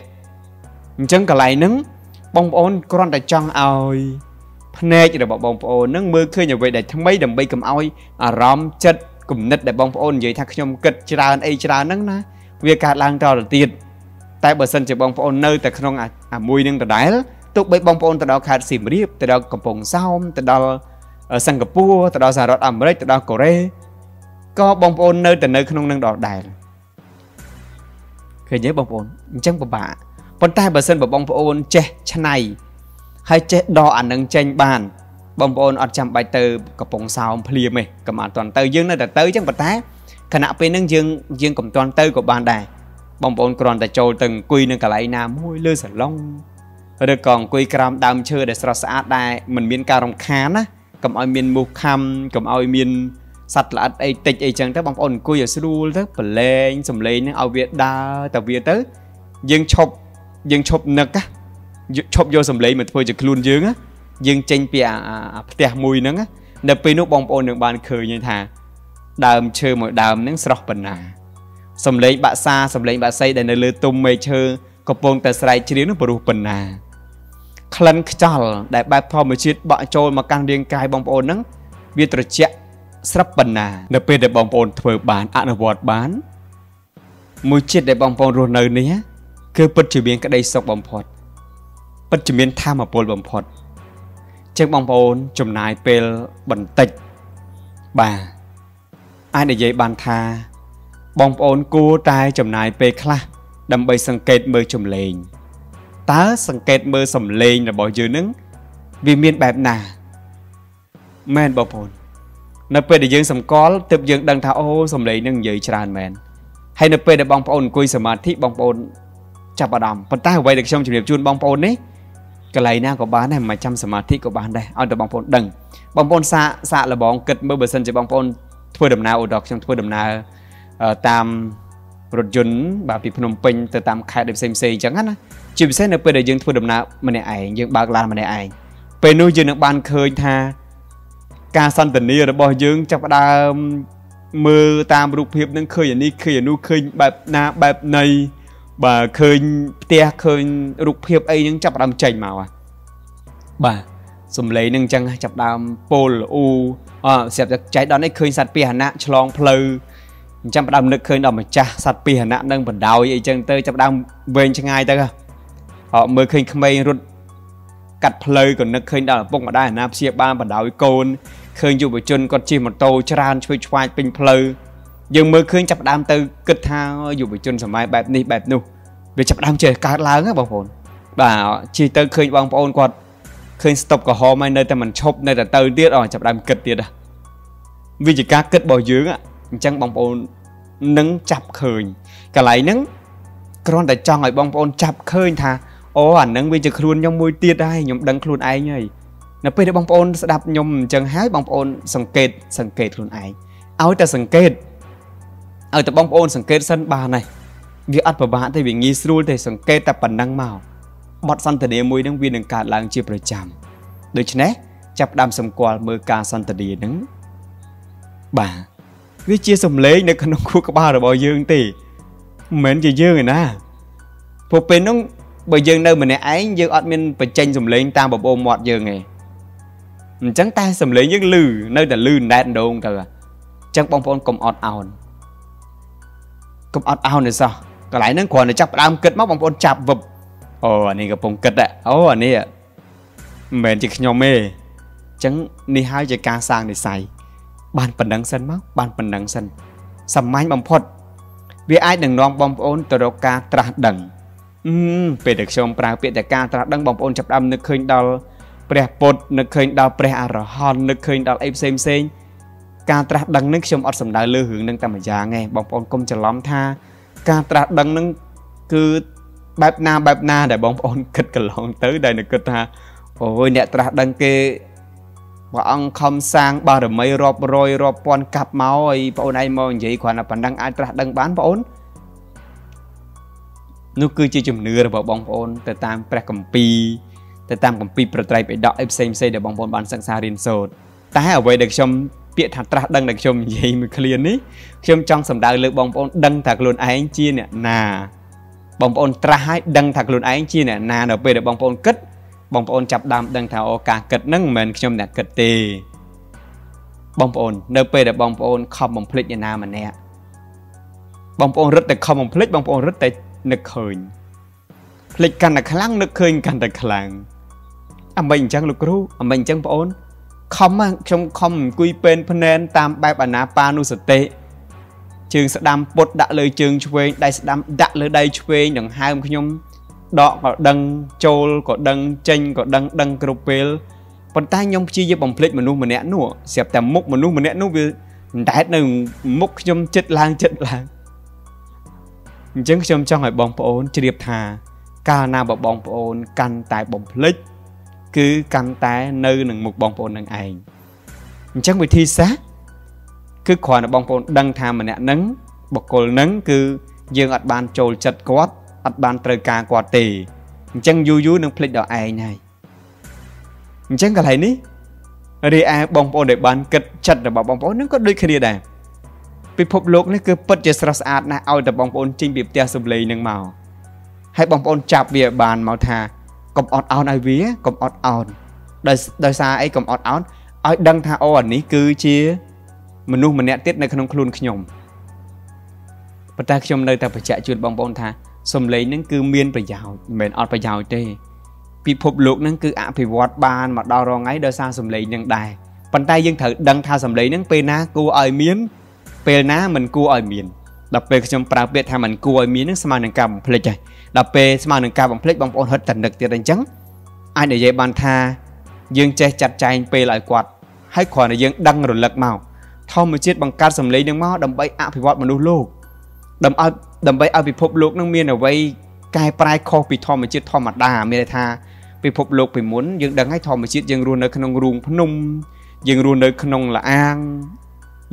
អញ្ចឹងកន្លែងហ្នឹងបងប្អូនគ្រាន់តែចង់ឲ្យភ្នែករបស់បងប្អូននឹងមើលឃើញអ្វីដែលថ្មីដើម្បីកុំឲ្យអារម្មណ៍ចិត្តគំនិតដែលបងប្អូននិយាយថាខ្ញុំគិតច្រើនអីច្រើនហ្នឹងណាវាកើតឡើងតទៅទៀតតែបើសិនជាបងប្អូននៅតែក្នុងអាមួយនឹងដដែលទោះបីបងប្អូនទៅដល់ខេត្តសៀមរាបទៅដល់កំពង់សោមទៅដល់សិង្ហបុរីទៅដល់សហរដ្ឋអាមេរិកទៅដល់កូរ៉េក៏បងប្អូននៅតែនៅក្នុងនឹងដដែល ឃើញទេបងប្អូនអញ្ចឹងពិបាកប៉ុន្តែបើសិនបើបងប្អូនចេះឆ្នៃហើយចេះដកអានឹងចេញបាន បងប្អូនអត់ចាំបាច់ទៅកំពង់សោមភ្លាមទេកុំអត់តន់ទៅយើងនៅតែទៅអញ្ចឹងប៉ុន្តែខណៈពេលហ្នឹងយើងយើងកុំតន់ទៅក៏បានដែរបងប្អូនគ្រាន់តែចូលទៅអង្គុយនៅកន្លែងណាមួយលើសាឡុងឬក៏អង្គុយក្រោមដើមឈើដែលស្រស់ស្អាតដែរមិនមានការរំខានណាកុំឲ្យមានមូសខំកុំឲ្យមាន សត្វល្អិតអីតិចអីចឹងទៅបងប្អូនអង្គុយឲ្យស្រួលទៅប្រឡែងសំឡេងហ្នឹងឲ្យវាដើរតែវាទៅយើងឈប់យើងឈប់នឹកឈប់យកសំឡេងមកធ្វើជាខ្លួនយើងយើងចេញពីអាផ្ទះមួយហ្នឹងនៅពេលនោះបងប្អូននឹងបានឃើញថា ដើមឈើមួយដើមហ្នឹងស្រស់ប៉ុណ្ណាសំឡេងបាក់សាសំឡេងបាក់សៃដែលនៅលើទុំមេឃឈើកំពុងតែស្រែកច្រៀងនោះព្រោះប៉ុណ្ណាក្លិនខ្យល់ដែលបែបធម្មជាតិបក់ចូលមកកាន់រាងកាយបងប្អូនហ្នឹងវាត្រជាក់ ស្រាប់ប៉ុណ្ណានៅពេលដែលបងប្អូនធ្វើបានអនុវត្តបាន មួយចិត្តដែលបងប្អូនរស់នៅនេះគឺពិតជាមានក្តីសុខបំផុតពិតជាមានធម៌ពលបំផុតចឹងបងប្អូនចំណាយពេលបន្តិចបាទអាចនិយាយបានថា បងប្អូនគួរតែចំណាយពេលខ្លះដើម្បីសង្កេតមើលចម្លែងតើសង្កេតមើលសម្លេងរបស់យើងនឹងវាមានបែបណាមែនបងប្អូន នៅពេលដែលយើងសម្គាល់ទើបយើងដឹងថាអូសម្លេងនឹងនិយាយច្រើនមែនហើយនៅពេលដែលបងប្អូនអង្គុយសមាធិបងប្អូនចាប់អារម្មណ៍ប៉ុន្តែអ្វីដែលខ្ញុំជម្រាបជូនបងប្អូននេះកន្លែងណាក៏បានដែរមិនចាំសមាធិក៏បានដែរឲ្យតែបងប្អូនដឹងបងប្អូនសាកសាកលបងគិតមើលបើសិនជាបងប្អូនធ្វើដំណើរអូដល់ខ្ញុំធ្វើដំណើរតាមរថយន្តបាទពីភ្នំពេញទៅតាមខេត្តផ្សេងផ្សេងអញ្ចឹងណាជាពិសេសនៅពេលដែលយើងធ្វើដំណើរម្នាក់ឯងយើងបើកឡានម្នាក់ឯងពេលនោះយើងនឹងបានឃើញថា ការសន្ទនារបស់យើងចាប់ផ្ដើមមើលតាមរូបភាពនឹងឃើញអានេះឃើញអានោះឃើញបែបណាបែបណីបាទឃើញផ្ទះឃើញរូបភាពអីហ្នឹងចាប់ផ្ដើមចេញមកបាទសំឡេងនឹងអញ្ចឹងចាប់ដើមពោលអ៊ូអស្រាប់តែចៃដន្យនេះឃើញសត្វពាហនៈឆ្លងផ្លូវអញ្ចឹងផ្ដើមនឹកឃើញដល់ម្ចាស់សត្វពាហនៈនឹងបណ្ដោយអីចឹងទៅចាប់ដើមវែងឆ្ងាយទៅអត់មើលឃើញក្មេងរត់កាត់ផ្លូវក៏នឹកឃើញដល់ឪពុកម្ដាយអាណាព្យាបាលបណ្ដោយកូន ឃើញយុវជនគាត់ជិះម៉ូតូច្រើនឆ្វេងឆ្វាយពេញផ្លូវយើងមើលឃើញចាប់ដើមទៅគិតថាយុវជនសម័យបែបនេះបែបនោះវាចាប់ដើមចេះកើតឡើងណាបងប្អូនបាទជិះទៅឃើញបងប្អូនគាត់ឃើញស្តុបក្រហមហើយនៅតែមិនឈប់នៅតែទៅទៀតអចាប់ដើមគិតទៀតវាជាការគិតរបស់យើងអញ្ចឹងបងប្អូននឹងចាប់ឃើញកន្លែងហ្នឹងគ្រាន់តែចង់ឲ្យបងប្អូនចាប់ឃើញថាអូអានឹងវាជាខ្លួនខ្ញុំមួយទៀតហើយខ្ញុំដឹងខ្លួនឯងហើយ នៅពេលដែលបងប្អូនស្ដាប់ខ្ញុំអញ្ចឹងហើយបងប្អូនសង្កេត សង្កេតខ្លួនឯងឲ្យតែសង្កេតឲ្យតែបងប្អូនសង្កេតសិនបានហើយវាអត់ពិបាកទេវាងាយស្រួលទេសង្កេតតែប៉ុណ្ណឹងមកបទសន្ទនាមួយនឹងវានឹងកើតឡើងជាប្រចាំដូច្នេះចាប់ផ្ដើមសម្គាល់មើលការសន្ទនានឹងបាទវាជាសំឡេងនៅក្នុងខួរក្បាលរបស់យើងទេមិនមែនជាយើងឯណាព្រោះពេលនោះបើយើងនៅម្នាក់ឯងយើងអត់មានបញ្ចេញសំឡេងតាមបបោមាត់យើងទេ អញ្ចឹងតែសំឡេងយើងលឺនៅតែលឺណែតដងទៅអញ្ចឹងបងប្អូនកុំអត់អោនកុំអត់អោនទេសោះកន្លែងហ្នឹងគ្រាន់តែចាប់ផ្ដើមគិតមកបងប្អូនចាប់វឹបអូអានេះកំពុងគិតអូអានេះមិនមែនជាខ្ញុំទេអញ្ចឹងនេះហើយជាការសាងនិស័យបានប៉ុណ្ណឹងសិនមកបានប៉ុណ្ណឹងសិនសាមញ្ញបំផុត វាអាចនឹងនាំបងប្អូនទៅរកការត្រាស់ដឹងអឺពេលដែលខ្ញុំប្រើពាក្យតែការត្រាស់ដឹងបងប្អូនចាប់ផ្ដើមនឹកឃើញដល់ ព្រះពុទ្ធនឹកឃើញដល់ព្រះអរហន្តនឹកឃើញដល់អីផ្សេងផ្សេងការត្រាស់ដឹងនឹងខ្ញុំអត់សំដៅលើរឿងនឹងតែម្យ៉ាងទេបងប្អូនកុំច្រឡំថា ការត្រាស់ដឹងនឹងគឺបែបណាបែបណាដែលបងប្អូនគិតកន្លងទៅ ដែលនឹកគិតថាអូយអ្នកត្រាស់ដឹងគេព្រះអង្គខំសាងបារមីរាប់រយរាប់ពាន់កាប់មកហើយបងអូនឯងមកនិយាយគ្រាន់តែប៉ុណ្ណឹងអាចត្រាស់ដឹងបានបងអូននោះគឺជាជំនឿរបស់បងប្អូនទៅតាមព្រះគម្ពីរ ទៅតាមគម្ពីរប្រត្រៃបិដកអីផ្សេងផ្សេងដែលបងប្អូនបានសិក្សារៀនសូត្រតែអ្វីដែលខ្ញុំពាក្យថាត្រាស់ដឹងដែលខ្ញុំនិយាយមួយឃ្លានេះខ្ញុំចង់សម្ដៅលើបងប្អូនដឹងថាខ្លួនឯងជាអ្នកណាបងប្អូនត្រាស់ឲ្យដឹងថាខ្លួនឯងជាអ្នកណានៅពេលដែលបងប្អូនគិតបងប្អូនចាប់ដើមដឹងថាអូការគិតហ្នឹងមិនមែនខ្ញុំអ្នកគិតទេបងប្អូននៅពេលដែលបងប្អូនខំបំភ្លេចអ្នកណាម្នាក់បងប្អូនរត់តែខំបំភ្លេចបងប្អូនរត់តែនឹកឃើញភ្លេចកាន់តែខ្លាំងនឹកឃើញកាន់តែខ្លាំង អាមិនអញ្ចឹងលោកគ្រូអាមិនអញ្ចឹងបងប្អូនខំខ្ញុំខំអង្គុយពេនភ្នែនតាមបែបអាណាបានុសតិជើងស្ដាំពុតដាក់លើជើងឆ្វេងដៃស្ដាំដាក់លើដៃឆ្វេងដង្ហើមខ្ញុំដកក៏ដឹងចូលក៏ដឹងចេញក៏ដឹងដឹងគ្រប់ពេលប៉ុន្តែខ្ញុំព្យាយាមបំភ្លេចមនុស្សម្នាក់នោះស្រាប់តែមុខមនុស្សម្នាក់នោះវាដែតនៅមុខខ្ញុំចិត្តឡើងចិត្តឡើងអញ្ចឹងខ្ញុំចង់ឲ្យបងប្អូនជ្រាបថា កាលណាបើបងប្អូន កាន់តែបំភ្លេច គឺកាន់តែនៅនឹងមុខបងប្អូននឹងឯងអញ្ចឹងវិធីសាស្ត្រគឺគ្រាន់តែបងប្អូនដឹងថាម្នាក់នឹងបុគ្គលនឹងគឺយើងអត់បានចូលចិត្តគាត់អត់បានត្រូវការគាត់ទេអញ្ចឹងយូរយូរនឹងភ្លេចដល់ឯងហើយអញ្ចឹងកន្លែងនេះរីឯបងប្អូនដែលបានគិតចិត្តរបស់បងប្អូននឹងក៏ដូចគ្នាដែរពិភពលោកនេះគឺពិតជាស្រស់ស្អាតណាស់ឲ្យតែបងប្អូនចេញពីផ្ទះសំឡេងនឹងមកហើយបងប្អូនចាប់វាបានមកថា កុំអត់អោនឲ្យវាកុំអត់អោនដោយដោយសារអីកុំអត់អោនឲ្យដឹងថាអូអានេះគឺជាមនុស្សម្នាក់ទៀតនៅក្នុងខ្លួនខ្ញុំប៉ុន្តែខ្ញុំនៅតែបញ្ជាក់ជូនបងប្អូនថាសំឡេងហ្នឹងគឺមានប្រយោជន៍មិនមែនអត់ប្រយោជន៍ទេពិភពលោកហ្នឹងគឺអភិវឌ្ឍបានមកដល់រងថ្ងៃដោយសារសំឡេងហ្នឹងដែរប៉ុន្តែយើងត្រូវដឹងថាសំឡេងហ្នឹងពេលណាគួរឲ្យមាន ពេលណាមិនគួរឲ្យមានដល់ពេលខ្ញុំប្រើពាក្យថាមិនគួរឲ្យមានហ្នឹងស្មើនឹងការបំភ្លេចហើយ ដល់ពេលស្មើនឹងការបំភ្លេចបងប្អូនហិតតែនឹកទៀតអញ្ចឹងអាចនិយាយបានថាយើងចេះចាត់ចែងពេលឲ្យគាត់ហើយគ្រាន់តែយើងដឹងរលឹកមកធម្មជាតិបង្កើតសម្លេងនឹងមកដើម្បីអភិវឌ្ឍមនុស្សលោកដើម្បីដើម្បីឲ្យពិភពលោកនឹងមានអ្វីកែប្រែខុសពីធម្មជាតិធម្មតាមានន័យថាពិភពលោកពីមុនយើងដឹងហើយធម្មជាតិយើងរស់នៅក្នុងរូងភ្នំយើងរស់នៅក្នុងលអាង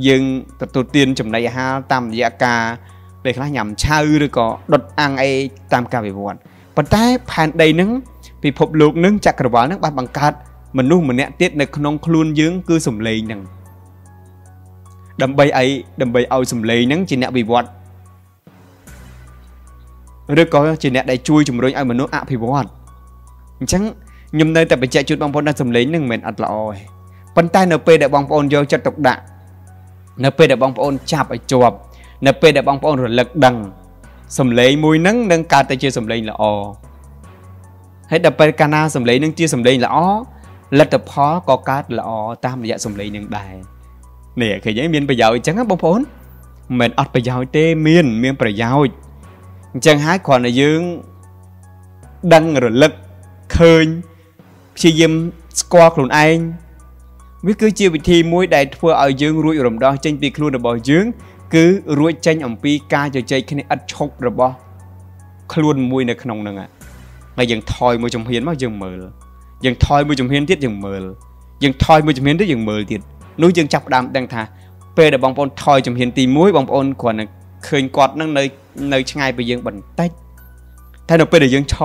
យើងទទួលទានចំណីអាហារតាមរយៈការ ពេលខ្លះញ៉ាំឆៅឬក៏ដុតអាំងអីតាមការវិវត្តប៉ុន្តែផែនដីនឹងពិភពលោកនឹងចក្រវាលនឹងបានបង្កើតមនុស្សម្នាក់ទៀតនៅក្នុងខ្លួនយើងគឺសំឡេងនឹងដើម្បីអីដើម្បីឲ្យសំឡេងនឹងជាអ្នកវិវត្តឬក៏ជាអ្នកដែលជួយជំរុញឲ្យមនុស្សអភិវឌ្ឍអញ្ចឹងខ្ញុំនៅតែបញ្ជាក់ជូនបងប្អូនថាសំឡេងនឹងមិនមែនអត់ល្អទេប៉ុន្តែនៅពេលដែលបងប្អូនយកចិត្តទុកដាក់នៅពេលដែលបងប្អូនចាប់ឲ្យជាប់ នៅពេលដែលបងប្អូនរលឹកដឹងសំឡេងមួយហ្នឹងនឹងកើតទៅជាសំឡេងល្អហើយដល់ពេលកាលណាសំឡេងនឹងជាសំឡេងល្អលទ្ធផលក៏កើតល្អតាមរយៈសំឡេងនឹងដែរនេះឃើញហើយមានប្រយោជន៍អញ្ចឹងបងប្អូនមិនមែនអត់ប្រយោជន៍ទេមានមានប្រយោជន៍អញ្ចឹងហើយគ្រាន់តែយើងដឹងរលឹកឃើញព្យាយាមស្គាល់ខ្លួនឯងវាគឺជាវិធីមួយដែលធ្វើឲ្យយើងរួចរំដោះចេញពីខ្លួនរបស់យើង គឺរួចចេញអំពីការជជែកគ្នាឥតឈប់របស់ខ្លួនមួយនៅក្នុងហ្នឹងហើយយើងថយមួយជំហានមកយើងមើលយើងថយមួយជំហានទៀតយើងមើលយើងថយមួយជំហានទៀតយើងមើលទៀតនោះយើងចាប់ផ្ដើមដឹងថាពេលដែលបងប្អូនថយជំហានទី1បងប្អូនគ្រាន់តែឃើញគាត់នឹងនៅនៅឆ្ងាយពីយើងបន្តិចតែនៅពេលដែលយើងឆ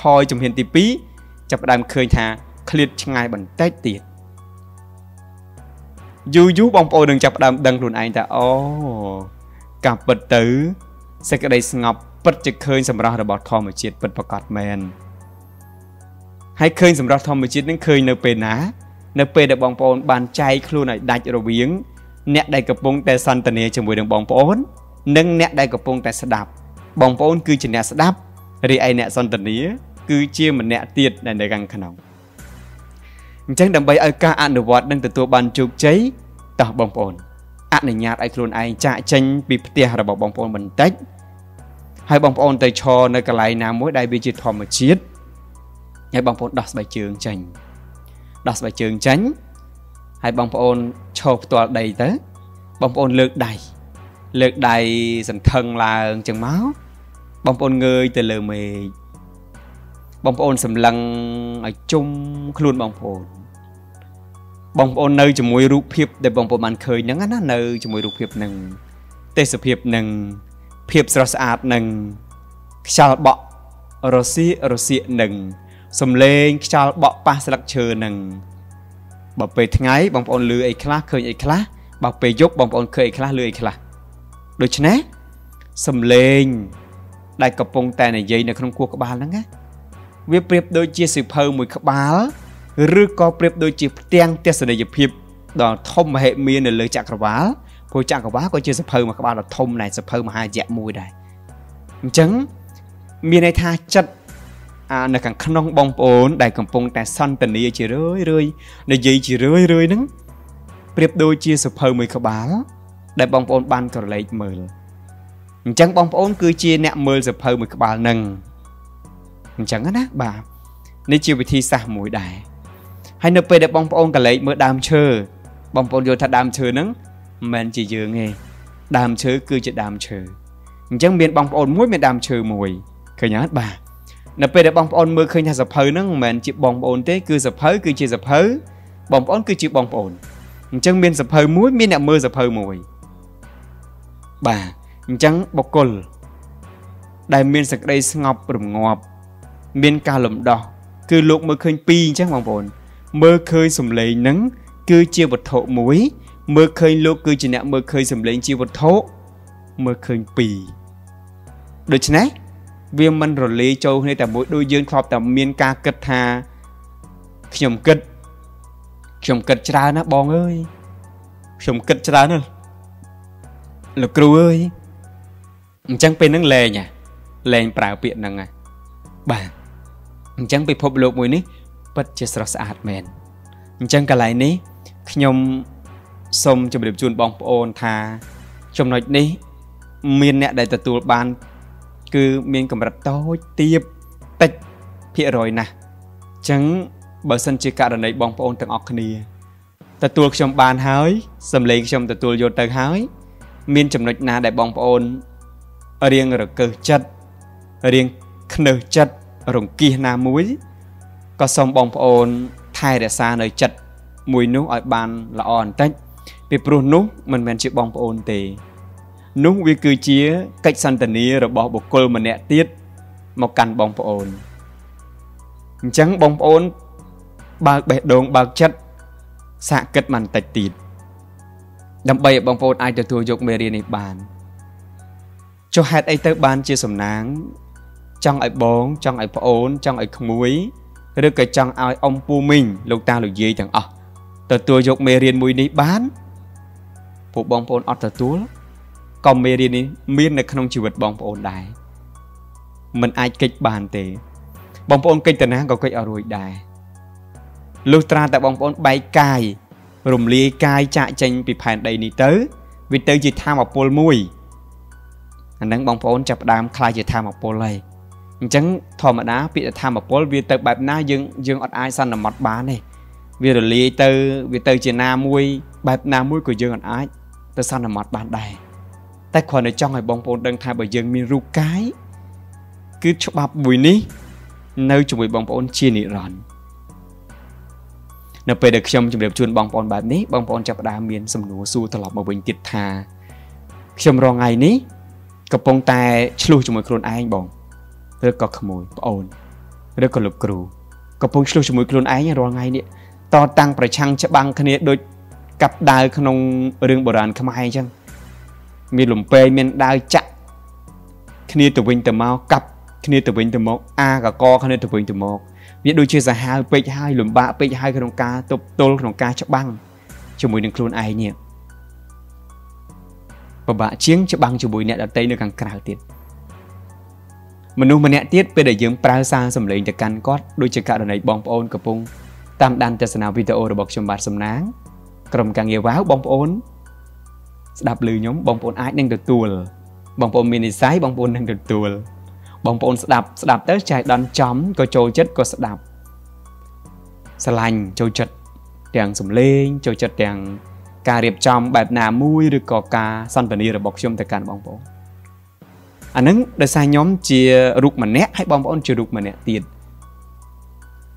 ថយជំហានទី2ចាប់ផ្ដើមឃើញថាឃ្លាតឆ្ងាយបន្តិចទៀត យូរយូរបងប្អូននឹងចាប់ផ្ដើមដឹងខ្លួនឯងថាអូការពិតទៅសេចក្តីស្ងប់ពិតជាឃើញសម្រស់របស់ធម្មជាតិពិតប្រកបមែនហើយឃើញសម្រស់ធម្មជាតិនឹងឃើញនៅពេលណា នៅពេលដែលបងប្អូនបានចែកខ្លួនឲ្យដាច់រវាង អ្នកដែលកំពុងតែសន្ទនាជាមួយនឹងបងប្អូន និងអ្នកដែលកំពុងតែស្ដាប់ បងប្អូនគឺជាអ្នកស្ដាប់រីឯអ្នកសន្ទនាគឺជាម្នាក់ទៀតដែលនៅខាងក្នុង អញ្ចឹងដើម្បីឲ្យការអនុវត្តនឹងទទួលបានជោគជ័យតោះបងប្អូនអនុញ្ញាតឲ្យខ្លួនឯងចាកចេញពីផ្ទះរបស់បងប្អូនបន្តិចហើយបងប្អូនទៅឈរនៅកន្លែងណាមួយដែលវាជាធម្មជាតិហើយបងប្អូនដោះស្បែកជើងចេញដោះស្បែកជើងចេញហើយបងប្អូនឈរផ្ទាល់ដីទៅ បងប្អូនលើកដៃលើកដៃសន្ធឹងឡើងចឹងមកបងប្អូនងើយទៅលើមេឃបងប្អូនសម្លឹងឲ្យជុំខ្លួនបងប្អូន បងប្អូននៅជាមួយរូបភាពដែលបងប្អូនបានឃើញហ្នឹងណានៅជាមួយរូបភាពហ្នឹងទេសភាពហ្នឹងភាពស្រស់ស្អាតហ្នឹងខ្យល់បក់រសៀករសៀកហ្នឹងសំឡេងខ្យល់បក់ប៉ះស្លឹកឈើហ្នឹងបើពេលថ្ងៃបងប្អូនលឺអីខ្លះឃើញអីខ្លះបើពេលយប់បងប្អូនឃើញអីខ្លះលឺអីខ្លះដូច្នេះសំឡេងដែលកំពុងតែនិយាយនៅក្នុងខួរក្បាលហ្នឹងណាវាប្រៀបដូចជាសិភៅមួយក្បាល ឬក៏ប្រៀបដូចជាផ្ទាំងទស្សនីយភាពដ៏ធំមហិមានៅលើចក្រវាលព្រោះចក្រវាលក៏ជាសិភៅមួយក្បាលដ៏ធំដែរសិភៅមហាយៈមួយដែរអញ្ចឹងមានន័យថាចិត្តអានៅខាងក្នុងបងប្អូន ដែលកំពុងតែសន្ទនាជារឿយរឿយនិយាយជារឿយរឿយហ្នឹងប្រៀបដូចជាសិភៅមួយក្បាល ដែលបងប្អូនបានក្រឡេកមើលអញ្ចឹងបងប្អូន គឺជាអ្នកមើលសិភៅមួយក្បាលហ្នឹងអញ្ចឹងណាបាទនេះជាវិធីសាស្ត្រមួយដែរ ហើយនៅពេលដែលបងប្អូនកលេចមើលដើមឈើបងប្អូនយល់ថាដើមឈើហ្នឹងមិនមែនជាយើងទេដើមឈើគឺជាដើមឈើអញ្ចឹងមានបងប្អូនមួយមានដើមឈើមួយឃើញអត់បាទនៅពេលដែលបងប្អូនមើលឃើញថាសភៅហ្នឹងមិនមែនជាបងប្អូនទេគឺសភៅគឺជាសភៅបងប្អូនគឺជាបងប្អូនអញ្ចឹងមានសភៅមួយមានអ្នកមើលសភៅមួយបាទអញ្ចឹងបុគ្គលដែលមានសេចក្តីស្ងប់រងាប់ មានការលំដោះគឺលោកមើលឃើញពីរអញ្ចឹងបងប្អូន មើលឃើញសម្លេងហ្នឹងគឺជាវត្ថុមួយ មើលឃើញលោកគឺជាអ្នកមើលឃើញសម្លេងជាវត្ថុមើលឃើញពីរដូច្នេះវាមិនរលាយចូលគ្នាតែមួយដូចយើងធ្លាប់តែមានការគិតថាខ្ញុំគិតខ្ញុំគិតច្រើនណាបងអើយខ្ញុំគិតច្រើនណាលោកគ្រូអើយអញ្ចឹងពេលហ្នឹងលែងហ่ะលែងប្រើពាក្យហ្នឹងហ่ะបាទអញ្ចឹងពិភពលោកមួយនេះ ពិតជាស្រស់ស្អាតមែនអញ្ចឹងកន្លែងនេះខ្ញុំសូមជម្រាបជូនបងប្អូនថា ចំណុចនេះ មានអ្នកដែលទទួលបាន គឺមានកម្រិតតូចទាបតិចភាគរយណាស់អញ្ចឹងបើសិនជាករណីបងប្អូនទាំងអស់គ្នាទទួលខ្ញុំបានហើយសម្លេងខ្ញុំទទួលយកទៅហើយ មានចំណុចណាដែលបងប្អូនរៀងរកើចិត្តរៀងខ្នើសចិត្តរង្គៀសណាមួយ ក៏សូមបងប្អូនថែរក្សានៅចិត្តមួយនោះឲ្យបានល្អបន្តិចពីព្រោះនោះមិនមែនជាបងប្អូនទេ នោះវាគឺជាកិច្ចសន្ទនារបស់បុគ្គលម្នាក់ទៀតមកកាន់បងប្អូនអញ្ចឹងបងប្អូនបើកបេះដូងបើកចិត្តសាកគិតមិនបន្តិចទៀតដើម្បីឲ្យបងប្អូនអាចទទួលយកមេរៀននេះបានចុះហេតុអីទៅបានជាសំណាង ចង់ឲ្យបងចង់ឲ្យប្អូនចង់ឲ្យក្មួយ ឬក៏ចង់ឲ្យអ៊ំពូមីងលោកតាលោកយាយទាំងអស់ទទួលយកមេរៀនមួយនេះបានពួកបងប្អូនអត់ទទួលក៏មេរៀននេះមាននៅក្នុងជីវិតបងប្អូនដែរมันអាចកិច្ចបានទេ បងប្អូនកិច្ចតាណាក៏កិច្ចឲ្យរួចដែរលុះត្រាតែបងប្អូនបែកកាយរំលាយកាយចាក់ចេញពីផែនដីនេះទៅវាទៅជាធម្មពលមួយអាហ្នឹងបងប្អូនចាប់ផ្ដើមខ្លាយជាធម្មពលហើយ អញ្ចឹងធម្មតាពាក្យធម្មពលវាទៅបែបណាយើងយើងអត់អាចសន្មត់បានទេវារលាយទៅវាទៅជាណាមួយបែបណាមួយក៏យើងអត់អាចទៅសន្មត់បានដែរតែគ្រាន់តែចង់ឲ្យបងប្អូនដឹងថាបើយើងមានរូបកាយគឺច្បាប់មួយនេះ នៅជាមួយបងប្អូនជានិរន្តរ៍នៅពេលដែលខ្ញុំជម្រាបជូនបងប្អូនបែបនេះបងប្អូនចាប់ផ្ដើមមានសំណួរសួរត្រឡប់មកវិញទៀតថាខ្ញុំរងថ្ងៃនេះកំពុងតែឆ្លោះជាមួយខ្លួនឯងបង ឬក៏ក្មួយប្អូនឬក៏លោកគ្រូកំពុងឆ្លោះជាមួយខ្លួនឯងរាល់ថ្ងៃនេះតតាំងប្រឆាំងច្បាំងគ្នាដូចកាប់ដាវក្នុងរឿងបុរាណខ្មែរអញ្ចឹងមានលំពេងមានដាវចាក់គ្នាទៅវិញទៅមកកាប់គ្នាទៅវិញទៅមកអាកកគ្នាទៅវិញទៅមកវាដូចជាសាហាវពេកហើយលំបាកពេកហើយក្នុងការទប់ទល់ក្នុងការច្បាំងជាមួយនឹងខ្លួនឯងនេះពិបាកជាងច្បាំងជាមួយអ្នកដតីនៅខាងក្រៅទៀត មនុស្សម្នាក់ទៀតពេលដែលយើងប្រើសារសម្លេងទៅកាន់គាត់ដូចជាករណីបងប្អូនកំពុងតាមដានទស្សនាវីដេអូរបស់ខ្ញុំបាទសំណាងក្រុមការងារវ៉ាវបងប្អូនស្ដាប់ឮខ្ញុំបងប្អូនអាចនឹងទទួលបងប្អូនមាននិស័យបងប្អូននឹងទទួលបងប្អូនស្ដាប់ស្ដាប់ទៅចែកដន់ចំក៏ចូលចិត្តក៏ស្ដាប់ស្រឡាញ់ចូលចិត្តទាំងសំឡេងចូលចិត្តទាំងការរៀបចំបែបណាមួយឬក៏ការសន្ទនារបស់ខ្ញុំទៅកាន់បងប្អូន អានឹងដោយសារខ្ញុំជារូបម្នាក់ហើយបងប្អូនជារូបម្នាក់ទៀត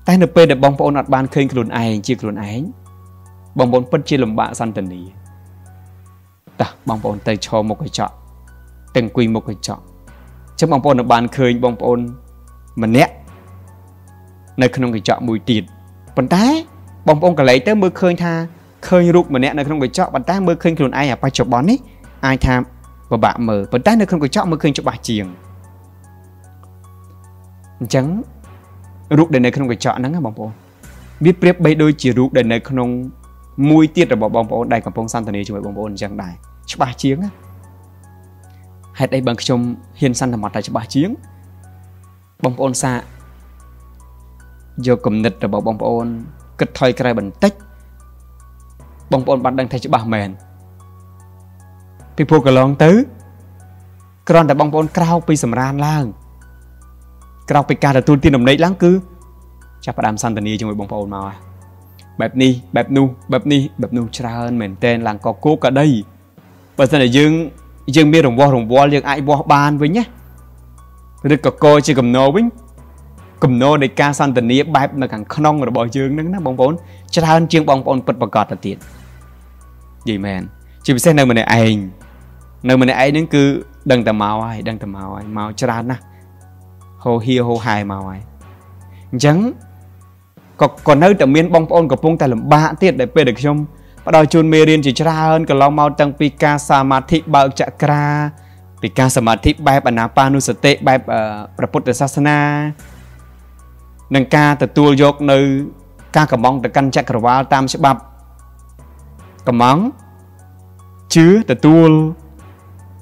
តែនៅពេលដែលបងប្អូនអត់បានឃើញខ្លួនឯងជាខ្លួនឯងបងប្អូនពិតជាលំបាកសន្តានាតោះបងប្អូនទៅឈរមុខកញ្ចក់ទៅអង្គុយមុខកញ្ចក់ចឹងបងប្អូនបានឃើញបងប្អូនម្នាក់នៅក្នុងកញ្ចក់មួយទៀតប៉ុន្តែបងប្អូនកលែងទៅមើលឃើញថាឃើញរូបម្នាក់នៅក្នុងកញ្ចក់ប៉ុន្តែមើលឃើញខ្លួនឯងអាបច្ចុប្បន្ននេះអាចថា ពិបាកមើលប៉ុន្តែនៅក្នុងកញ្ចក់មើលឃើញច្បាស់ជាងអញ្ចឹងរូបដែលនៅក្នុងកញ្ចក់ហ្នឹងណាបងប្អូនវាប្រៀបបីដូចជារូបដែលនៅក្នុងមួយទៀតរបស់បងប្អូនដែលកំពុងសន្ទនាជាមួយបងប្អូនអញ្ចឹងដែរច្បាស់ជាងណាហេតុអីបើខ្ញុំហ៊ានសន្និដ្ឋានតែច្បាស់ជាងបងប្អូនសាកយកគំនិតរបស់បងប្អូនគិតថយក្រោយបន្តិចបងប្អូនបានដឹងថាច្បាស់មែន ពីព្រោះកន្លងទៅគ្រាន់តែបងប្អូនក្រោកពីសម្រានឡើងក្រោកពីការទទួលទានដំណេកឡើងគឺចាប់ផ្ដើមសន្ទនាជាមួយបងប្អូនមកហើយបែបនេះបែបនោះបែបនេះបែបនោះច្រើនមែនតែនឡើងកកគោកដីបើមិនតែយើងយើងមានរង្វាស់រង្វាល់យើងអាចវាស់បានវិញណាឬក៏កជាកំណោវិញកំណោនៃការសន្ទនាបែបនៅខាងក្នុងរបស់យើងហ្នឹងណាបងប្អូនច្រើនជាងបងប្អូនពិតប្រកបទៅទៀតនិយាយមែនជាពិសេសនៅម្នាក់ឯង នៅម្នាក់ឯងហ្នឹងគឺដឹងតែមកហើយដឹងតែមកហើយមកច្រើនណាស់ហោហៀហោហែមកហើយអញ្ចឹងក៏ក៏នៅតែមានបងប្អូនកំពុងតែលំបាកទៀតដែលពេលដែលខ្ញុំផ្ដល់ជូនមេរៀនជាច្រើនកន្លងមកតាំងពីការសមាធិបើកចក្រាពីការសមាធិបែបអនាបានុសតិបែបព្រះពុទ្ធសាសនានិងការទទួលយកនៅ ការកំងទៅកាន់ចក្រវាលតាមច្បាប់កំងជឿទទួល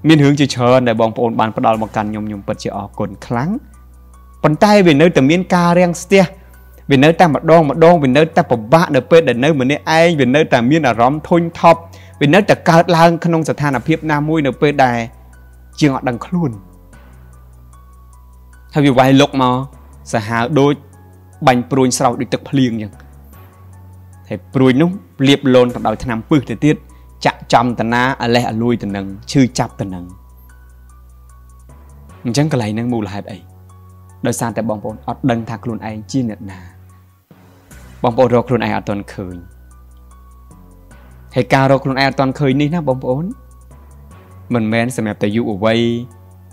មានរឿងជាច្រើនដែលបងប្អូនបានផ្ដល់មកកាន់ខ្ញុំខ្ញុំពិតជាអរគុណខ្លាំងប៉ុន្តែវានៅតែមានការរាំងស្ទះវានៅតែម្ដងម្ដងវានៅតែពិបាកនៅពេលដែលនៅម្នាក់ឯងវានៅតែមានអារម្មណ៍ធុញថប់វានៅតែកើតឡើងក្នុងស្ថានភាពណាមួយនៅពេលដែលជាងអត់ដឹងខ្លួនហើយវាវាយលុកមកសាហាវដូចបាញ់ព្រួញស្រោចដូចទឹកភ្លៀងអញ្ចឹងហើយព្រួញនោះលាបលូនទៅដោយថ្នាំពឹសទៅទៀត ចាក់ចំតាណាអាលេះអាលួយទៅនឹងឈឺចាប់ទៅនឹងអញ្ចឹងកន្លែងហ្នឹងមូលហេតុអីដោយសារតែបងប្អូនអត់ដឹងថាខ្លួនឯងជាអ្នកណា បងប្អូនរកខ្លួនឯងអត់ទាន់ឃើញហើយការរកខ្លួនឯងអត់ទាន់ឃើញនេះណាបងប្អូនមិនមែនសម្រាប់តែយុវវ័យ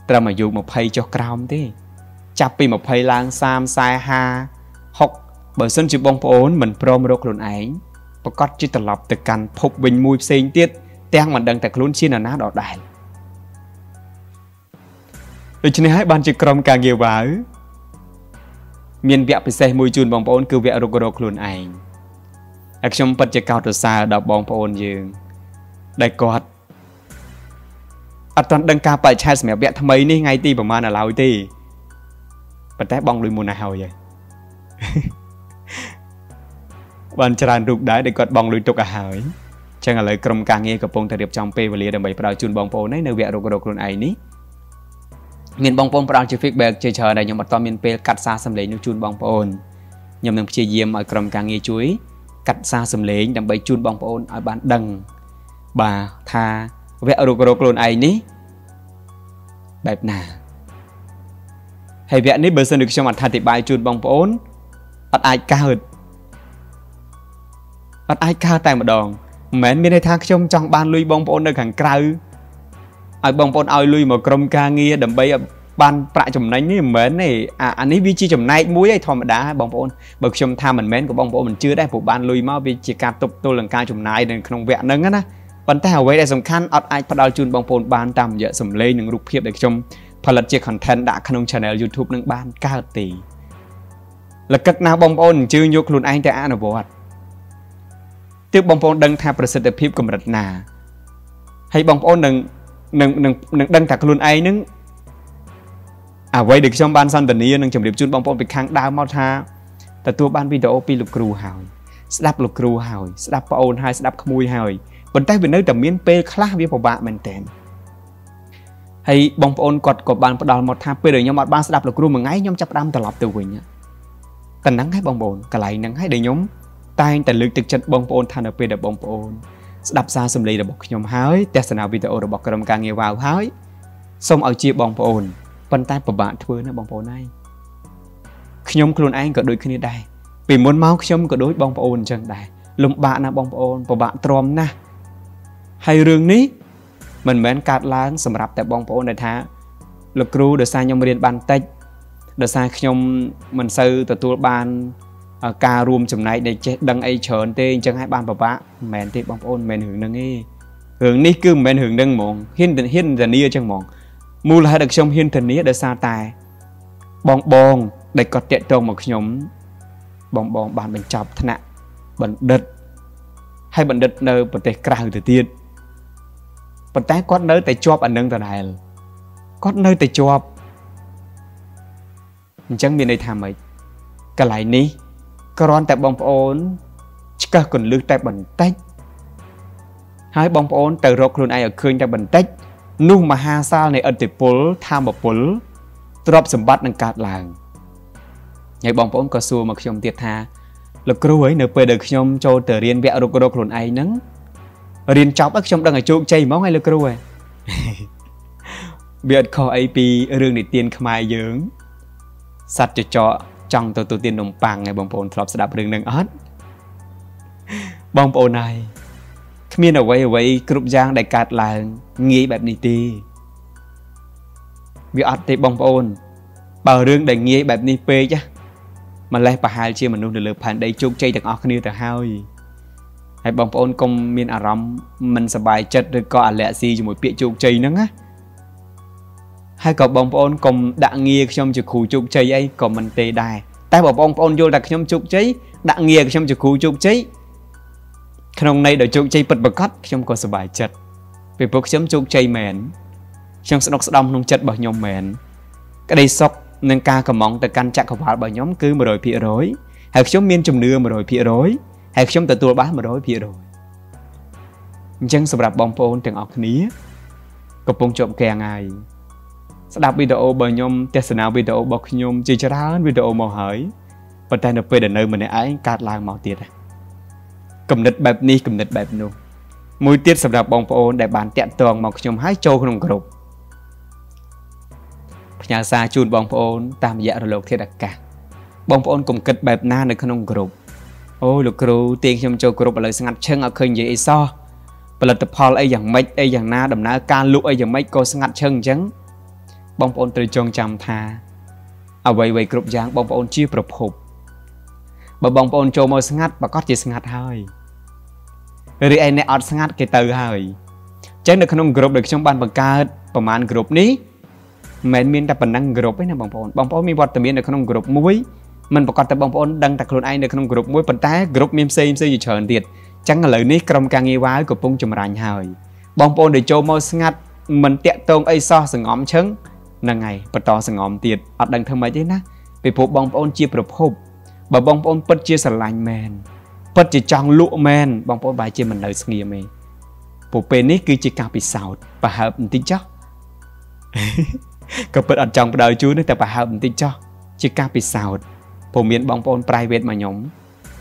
ត្រឹមអាយុ20ចុះក្រោមទេ ចាប់ពី20ឡើង30 40 60បើសិនជាបងប្អូនមិនព្រមរកខ្លួនឯង ប្រកាសជាត្រឡប់ទៅកាន់ភពវិញមួយផ្សេងទៀតទាំងមិនដឹងតែខ្លួនជានរណាដដែលដូច្នេះហើយបានជាក្រុមការងារវ៉ាវមានវគ្គពិសេសមួយជូនបងប្អូនគឺវគ្គរុករកខ្លួនឯងហើយខ្ញុំពិតជាកោតសរសើរដល់បងប្អូនយើងដែលគាត់អត់ទាន់ដឹងការបរិច្ឆេទសម្រាប់វគ្គថ្មីនេះថ្ងៃទីប្រហែលដល់ឡើយទេប៉ុន្តែបងលុយមុនណាស់ហើយហើយ បានច្រើនរូបដែរដែលគាត់បងលុយទុកឲ្យហើយចឹងឥឡូវក្រុមការងារកំពុងតែរៀបចំពេលវេលាដើម្បីផ្ដល់ជូនបងប្អូននៅវគ្គរុករកខ្លួនឯងនេះមានបងប្អូនផ្ដល់ជា feedback ជាច្រើនដែលខ្ញុំអត់ទាន់មានពេលកាត់សារសម្លេងនោះជូនបងប្អូនខ្ញុំនឹងព្យាយាមឲ្យក្រុមការងារជួយ កាត់សារសម្លេងដើម្បីជូនបងប្អូនឲ្យបានដឹងបាទថាវគ្គរុករកខ្លួនឯងនេះបែបណាហើយវគ្គនេះបើសិនជាខ្ញុំអត្ថាធិប្បាយជូនបងប្អូនអត់អាចកើត អត់អាចកើតតែម្ដងមិនមែនមានន័យថាខ្ញុំចង់បានលុយបងប្អូននៅខាងក្រៅឲ្យបងប្អូនឲ្យលុយមកក្រុមការងារដើម្បីបានប្រាក់ចំណេញនេះមិនមែនទេអាអានេះវាជាចំណែកមួយឯងធម្មតាបងប្អូនបើខ្ញុំថាមិនមែនក៏បងប្អូនមិនជឿដែរព្រោះបានលុយមកវាជាការទប់ទល់នឹងការចំណាយនៅក្នុងវគ្គហ្នឹងណាប៉ុន្តែអ្វីដែលសំខាន់អត់អាចផ្ដល់ជូនបងប្អូនបានតាមរយៈសម្លេងនិងរូបភាពដែលខ្ញុំផលិតជា content ដាក់ក្នុង channel YouTube នឹងបានកើតទេលកឹកណាបងប្អូនអញ្ជើញយកខ្លួនឯងទៅអនុវត្ត ទើបបងប្អូនដឹងថាប្រសិទ្ធភាពកម្រិតណាហើយបងប្អូននឹងនឹងនឹងនឹងដឹងថាខ្លួនឯងនឹងអ្វីដែលខ្ញុំបានសន្ទនានឹងជម្រាបជូនបងប្អូនពីខាងដើមមកថាទទួលបានវីដេអូពីលោកគ្រូហើយស្ដាប់លោកគ្រូហើយស្ដាប់ប្អូនហើយស្ដាប់ក្មួយហើយប៉ុន្តែវានៅតែមានពេលខ្លះវាពិបាកមែនតើហើយបងប្អូនគាត់ក៏បានផ្ដល់មកថាពេលដែលខ្ញុំអត់បានស្ដាប់លោកគ្រូមួយថ្ងៃខ្ញុំចាប់ផ្ដើមត្រឡប់ទៅវិញតែហ្នឹងហើយបងប្អូនកន្លែងហ្នឹងហើយដែលខ្ញុំ តែងតែលើកទឹកចិត្តបងប្អូនថានៅពេលដែលបងប្អូនស្ដាប់សារសម្លេងរបស់ខ្ញុំហើយទស្សនាវីដេអូរបស់ក្រុមការងារវ៉ាវហើយសូមឲ្យជាបងប្អូនប៉ុន្តែពិបាកធ្វើណាបងប្អូនឯងខ្ញុំខ្លួនឯងក៏ដូចគ្នាដែរពីមុនមកខ្ញុំក៏ដូចបងប្អូនអញ្ចឹងដែរលំបាកណាបងប្អូនពិបាកទ្រាំណាស់ហើយរឿងនេះមិនមែនកើតឡើងសម្រាប់តែបងប្អូនដែលថាលោកគ្រូដោយសារខ្ញុំរៀនបានតិចដោយសារខ្ញុំមិនសូវទទួលបាន ការរួមចំណែកដែលចេះដឹងអីច្រើនទេអញ្ចឹងហើយបានពិបាកមិនមែនទេបងប្អូនមិនមែនរឿងហ្នឹងទេរឿងនេះគឺមិនមែនរឿងហ្នឹងហ្មងហ៊ានហ៊ានធានាអញ្ចឹងហ្មងមូលហេតុដែលខ្ញុំហ៊ានធានាដោយសារតែបងបងដែលគាត់តាក់ទងមកខ្ញុំបងបងបានបញ្ចប់ថ្នាក់បណ្ឌិតហើយបណ្ឌិតនៅប្រទេសក្រៅទៅទៀតប៉ុន្តែគាត់នៅតែជាប់អានឹងដដែលគាត់នៅតែជាប់អញ្ចឹងមានន័យថាម៉េចកន្លែងនេះ គ្រាន់តែបងប្អូនឆ្កឹះកន្លឹះតែបន្តិចហើយបងប្អូនទៅរកខ្លួនឯងឲ្យឃើញតែបន្តិចនោះមហាសាលនៃអតិពលធម្មពលទ្រព្យសម្បត្តិនឹងកើតឡើងហើយបងប្អូនក៏សួរមកខ្ញុំទៀតថាលោកគ្រូហើយនៅពេលដែលខ្ញុំចូលទៅរៀនវគ្គរុករកខ្លួនឯងហ្នឹងរៀនចប់ហើយខ្ញុំដឹងឲ្យជោគជ័យហ្មងហើយលោកគ្រូហើយវាអត់ខុសអីពីរឿងនិទានខ្មែរយើងសត្វចចក ចង់ទៅទូទាននំប៉័ងហើយបងប្អូនធ្លាប់ស្ដាប់រឿងហ្នឹងអត់បងប្អូនហើយគ្មានអ្វីអ្វីគ្រប់យ៉ាងដែលកើតឡើងងាយបែបនេះទេវាអត់ទេបងប្អូន បើរឿងដែលងាយបែបនេះពេកណាម្លេះប្រហែលជាមនុស្សនៅលើផែនដីជោគជ័យទាំងអស់គ្នាទៅហើយហើយបងប្អូនកុំមានអារម្មណ៍មិនសប្បាយចិត្តឬក៏អាឡែស៊ីជាមួយពាក្យជោគជ័យហ្នឹងណា ហើយក៏បងប្អូនកុំដាក់ងារខ្ញុំជាគ្រូជោគជ័យអីក៏មិនទេដែរតែបើបងប្អូនយល់ថាខ្ញុំជោគជ័យដាក់ងារខ្ញុំជាគ្រូជោគជ័យក្នុងន័យដ៏ជោគជ័យពិតប្រាកដខ្ញុំក៏សប្បាយចិត្តពីព្រោះខ្ញុំជោគជ័យមែនខ្ញុំស្ដុកស្ដំក្នុងចិត្តរបស់ខ្ញុំមែនក្តីសុខនឹងការកំងទៅកាន់ចក្រវាលរបស់ខ្ញុំគឺ100%ហើយខ្ញុំមានជំនឿ100%ហើយខ្ញុំទទួលបាន100%អញ្ចឹងសម្រាប់បងប្អូនទាំងអស់គ្នា កំពុងជាប់គាំងហើយ ស្ដាប់វីដេអូរបស់ខ្ញុំទស្សនាវីដេអូរបស់ខ្ញុំជាច្រើនវីដេអូមកហើយប៉ុន្តែនៅពេលដែលនៅម្នាក់ឯងកើតឡើងមកទៀតគំនិតបែបនេះគំនិតបែបនោះមួយទៀតសម្រាប់បងប្អូនដែលបានតាក់ទងមកខ្ញុំហើយចូលក្នុងក្រុមផ្ញើសារជូនបងប្អូនតាមរយៈរលកធាតុអាកាសបងប្អូនកុំគិតបែបណានៅក្នុងក្រុមអូលោកគ្រូទាញខ្ញុំចូលក្រុមឥឡូវស្ងាត់ឈឹងអត់ឃើញនិយាយអីសោះផលិតផលអីយ៉ាងម៉េចអីយ៉ាងណាដំណើរការលក់អីយ៉ាងម៉េចក៏ស្ងាត់ឈឹងអញ្ចឹង បងប្អូនត្រូវចងចាំថាអ្វីៗគ្រប់យ៉ាងបងប្អូនជាប្រភពបើបងប្អូនចូលមកស្ងាត់ប្រកាសជាស្ងាត់ហើយឬឯអ្នកអត់ស្ងាត់គេទៅហើយអញ្ចឹងនៅក្នុងក្រុមដែលខ្ញុំបានបង្កើតប្រហែលក្រុមនេះមិនមែនមានតែប៉ុណ្ណឹងក្រុមទេណាបងប្អូនបងប្អូនមានវត្តមាននៅក្នុងក្រុមមួយមិនប្រកាសតែបងប្អូនដឹងតែខ្លួនឯងនៅក្នុងក្រុមមួយប៉ុន្តែក្រុមមានផ្សេងផ្សេងជាច្រើនទៀតអញ្ចឹងឥឡូវនេះក្រុមការងារវ៉ាវកំពុងចម្រាញ់ហើយបងប្អូនដែលចូលមកស្ងាត់មិនតាក់ទងអីសោះសង្ងំឈឹង ហ្នឹងហើយបន្តសង្ងំទៀតអត់ដឹងធ្វើម៉េចទេណាពីព្រោះបងប្អូនជាប្រភពបើបងប្អូនពិតជាស្រឡាញ់មែនពិតជាចង់លក់មែនបងប្អូនបែរជាមិននៅស្ងៀមទេព្រោះពេលនេះគឺជាការពិសោធន៍ប្រហើបបន្តិចចុះក៏ពិតអត់ចង់បដៅជូនទេតែប្រហើបបន្តិចចុះជាការពិសោធន៍ព្រោះមានបងប្អូន private មកខ្ញុំ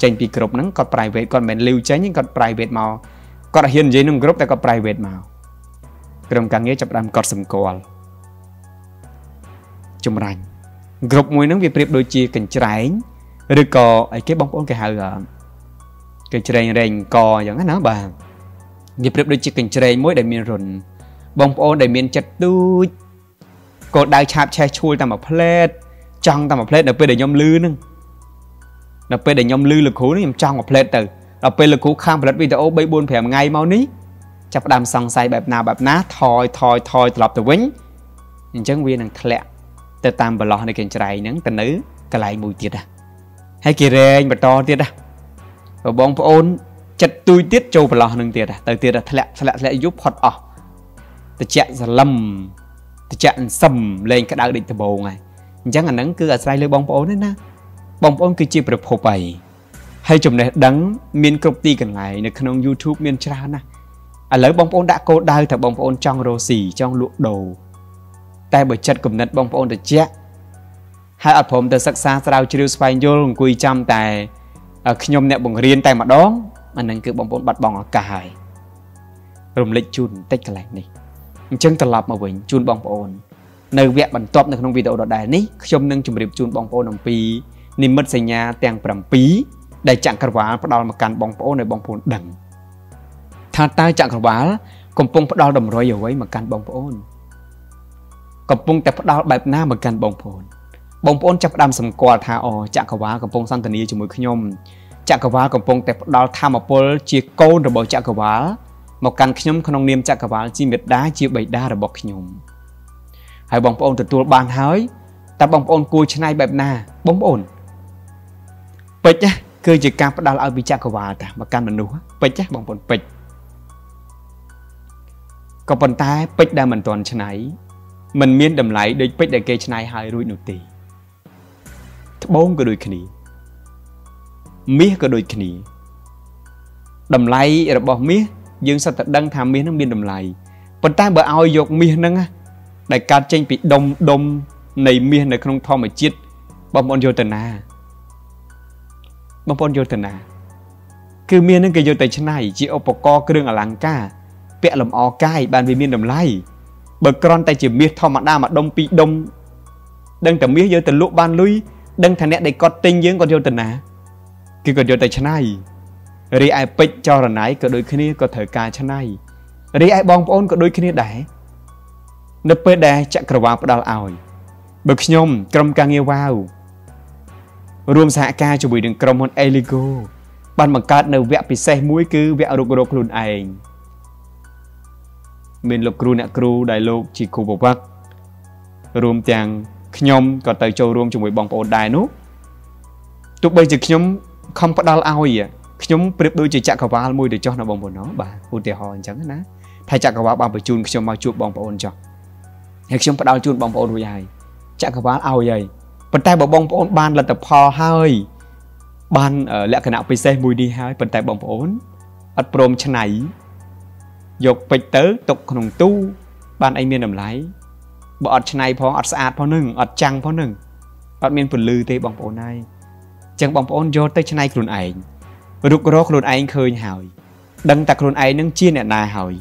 ចេញពីក្រុមហ្នឹងគាត់ private គាត់មិនមែនលីវចេញគាត់ private មកគាត់ហ៊ាននិយាយក្នុងក្រុមតែគាត់ private មកក្រុមការងារចាប់ដើមកត់សម្គាល់ ចម្រាញ់ក្រុមមួយហ្នឹងវាប្រៀបដូចជាកញ្ច្រែងឬក៏អីគេបងប្អូនគេហៅកញ្ច្រែងរែងកអញ្ចឹងណាបាទវាប្រៀបដូចជាកញ្ច្រែងមួយដែលមានរុនបងប្អូនដែលមានចិត្តទូចក៏ដៅឆាបឆេះឈួលតាមមួយផ្លែតចង់តាមមួយផ្លែតនៅពេលដែលខ្ញុំលឺហ្នឹងនៅពេលដែលខ្ញុំលឺលោកគ្រូនេះខ្ញុំចង់មួយផ្លែតទៅដល់ពេលលោកគ្រូខាងផលិតវីដេអូ3 4 5ថ្ងៃមកនេះចាប់ផ្ដើមសង្ស័យបែបណាបែបណាថយថយថយត្រឡប់ទៅវិញអញ្ចឹងវានឹងធ្លាក់ ទៅតាមប្រឡោះនៃកញ្ច្រែងហ្នឹងទៅនៅកន្លែងមួយទៀតណាហើយគេរែងបន្តទៀតណាបងប្អូនចិត្តទួយទៀតចូលប្រឡោះនឹងទៀតទៅទៀតធ្លាក់ធ្លាក់ធ្លាក់យប់ផុតអស់តិចសលឹមតិចអន្សឹមលេងក្តៅដូចដំបងហើយអញ្ចឹងអាហ្នឹងគឺអាស្រ័យលើបងប្អូនទេណាបងប្អូនគឺជាប្រភពអីហើយចំណេះដឹងមានគ្រប់ទីកន្លែងនៅក្នុង YouTube មានច្រើនណាស់ឥឡូវបងប្អូនដាក់គោលដៅថាបងប្អូនចង់រកស៊ីចង់លក់ដូរ តែបើចិត្តគំនិតបងប្អូនតិចហើយអត់ព្រមទៅសិក្សាស្រាវជ្រាវស្វែងយល់អង្គុយចាំតែខ្ញុំអ្នកបង្រៀនតែម្ដងអានឹងគឺបងប្អូនបាត់បង់ឱកាសហើយរំលេចជូនបន្តិចកន្លែងនេះអញ្ចឹងត្រឡប់មកវិញជូនបងប្អូននៅវគ្គបន្ទាប់នៅក្នុងវីដេអូដដែលនេះខ្ញុំនឹងជម្រាបជូនបងប្អូនអំពីនិមិត្តសញ្ញាទាំង7ដែលចក្រវាលផ្ដល់មកកាន់បងប្អូនឲ្យបងប្អូនដឹងថាតើចក្រវាលកំពុងផ្ដល់តម្រុយអ្វីមកកាន់បងប្អូន កំពុងតែផ្ដល់បែបណាមកកាន់បងប្អូនបងប្អូនចាប់ផ្ដើមសម្គាល់ថាអូចក្រវាលកំពុងសន្ទនាជាមួយខ្ញុំចក្រវាលកំពុងតែផ្ដល់ធម៌ពលជាកូនរបស់ចក្រវាលមកកាន់ខ្ញុំក្នុងនាមចក្រវាលជាមេដាជាបិតារបស់ខ្ញុំហើយបងប្អូនទទួលបានហើយតើបងប្អូនគួរឆ្នៃបែបណាបងប្អូនពេជ្រគឺជាការផ្ដល់ឲ្យពីចក្រវាលតាមកកាន់មនុស្សពេជ្របងប្អូនពេជ្រក៏ប៉ុន្តែពេជ្រដែលមិនទាន់ឆ្នៃ มันមានតម្លៃដូចពេជ្រដែលគេឆ្នៃហើយរួចនោះទេត្បូងក៏ដូចគ្នាមាសក៏ដូចគ្នាតម្លៃរបស់មាសយើងសិតតែដឹងថាមាសនឹងមានតម្លៃប៉ុន្តែបើឲ្យយកមាសហ្នឹងដែលកើតចេញពីដុំដុំនៃមាសនៅក្នុងធម្មជាតិបងប្អូនយកទៅណាបងប្អូនយកទៅណាគឺមាសហ្នឹងគេយកទៅច្នៃជាឧបករណ៍គ្រឿងអលង្ការពាក់លម្អកាយបានវាមានតម្លៃ បើគ្រាន់តែជាមាសធម្មតាមួយដុំពីរដុំដឹងតែមាសយកទៅលក់បានលុយដឹងថាអ្នកដែលគាត់ទិញយើងគាត់យកទៅណាគឺគាត់យកទៅច្នៃរីឯពេជ្រចរណៃក៏ដូចគ្នាក៏ត្រូវការច្នៃរីឯបងប្អូនក៏ដូចគ្នាដែរនៅពេលដែលចក្រវាលផ្ដល់ឲ្យបើខ្ញុំក្រុមការងារវ៉ាវរួមសហការជាមួយនឹងក្រុមហ៊ុន Eligo បានបង្កើតនៅវគ្គពិសេសមួយគឺវគ្គរុករកខ្លួនឯង មានលោកគ្រូអ្នកគ្រូដែលលោកជាគ្រូប្រវត្តិរួមទាំងខ្ញុំក៏ទៅចូលរួមជាមួយបងប្អូនដែរនោះទោះបីជាខ្ញុំខំផ្ដាល់ឲ្យខ្ញុំប្រៀបដូចជាចក្រវាលមួយទៅចុះនៅបងប្អូនណបាទឧទាហរណ៍អញ្ចឹងណាថាចក្រវាលបានបញ្ជូនខ្ញុំមកជួបបងប្អូនចុះហើយខ្ញុំផ្ដាល់ជូនបងប្អូនរួចហើយចក្រវាលឲ្យហើយប៉ុន្តែបើបងប្អូនបានលទ្ធផលហើយបានលក្ខណៈពិសេសមួយនេះហើយប៉ុន្តែបងប្អូនអត់ព្រមឆ្នៃ យកពេជ្រទៅទុកក្នុងទូ បានអីមានតម្លៃបើអត់ឆ្នៃផងអត់ស្អាតផងនឹងអត់ចាំងផងនឹងអត់មានពលឺទេបងប្អូនហើយចឹងបងប្អូនយកទៅឆ្នៃខ្លួនឯងរុករកខ្លួនឯងឃើញហើយ ដឹងតែខ្លួនឯងនឹងជាអ្នកណាហើយ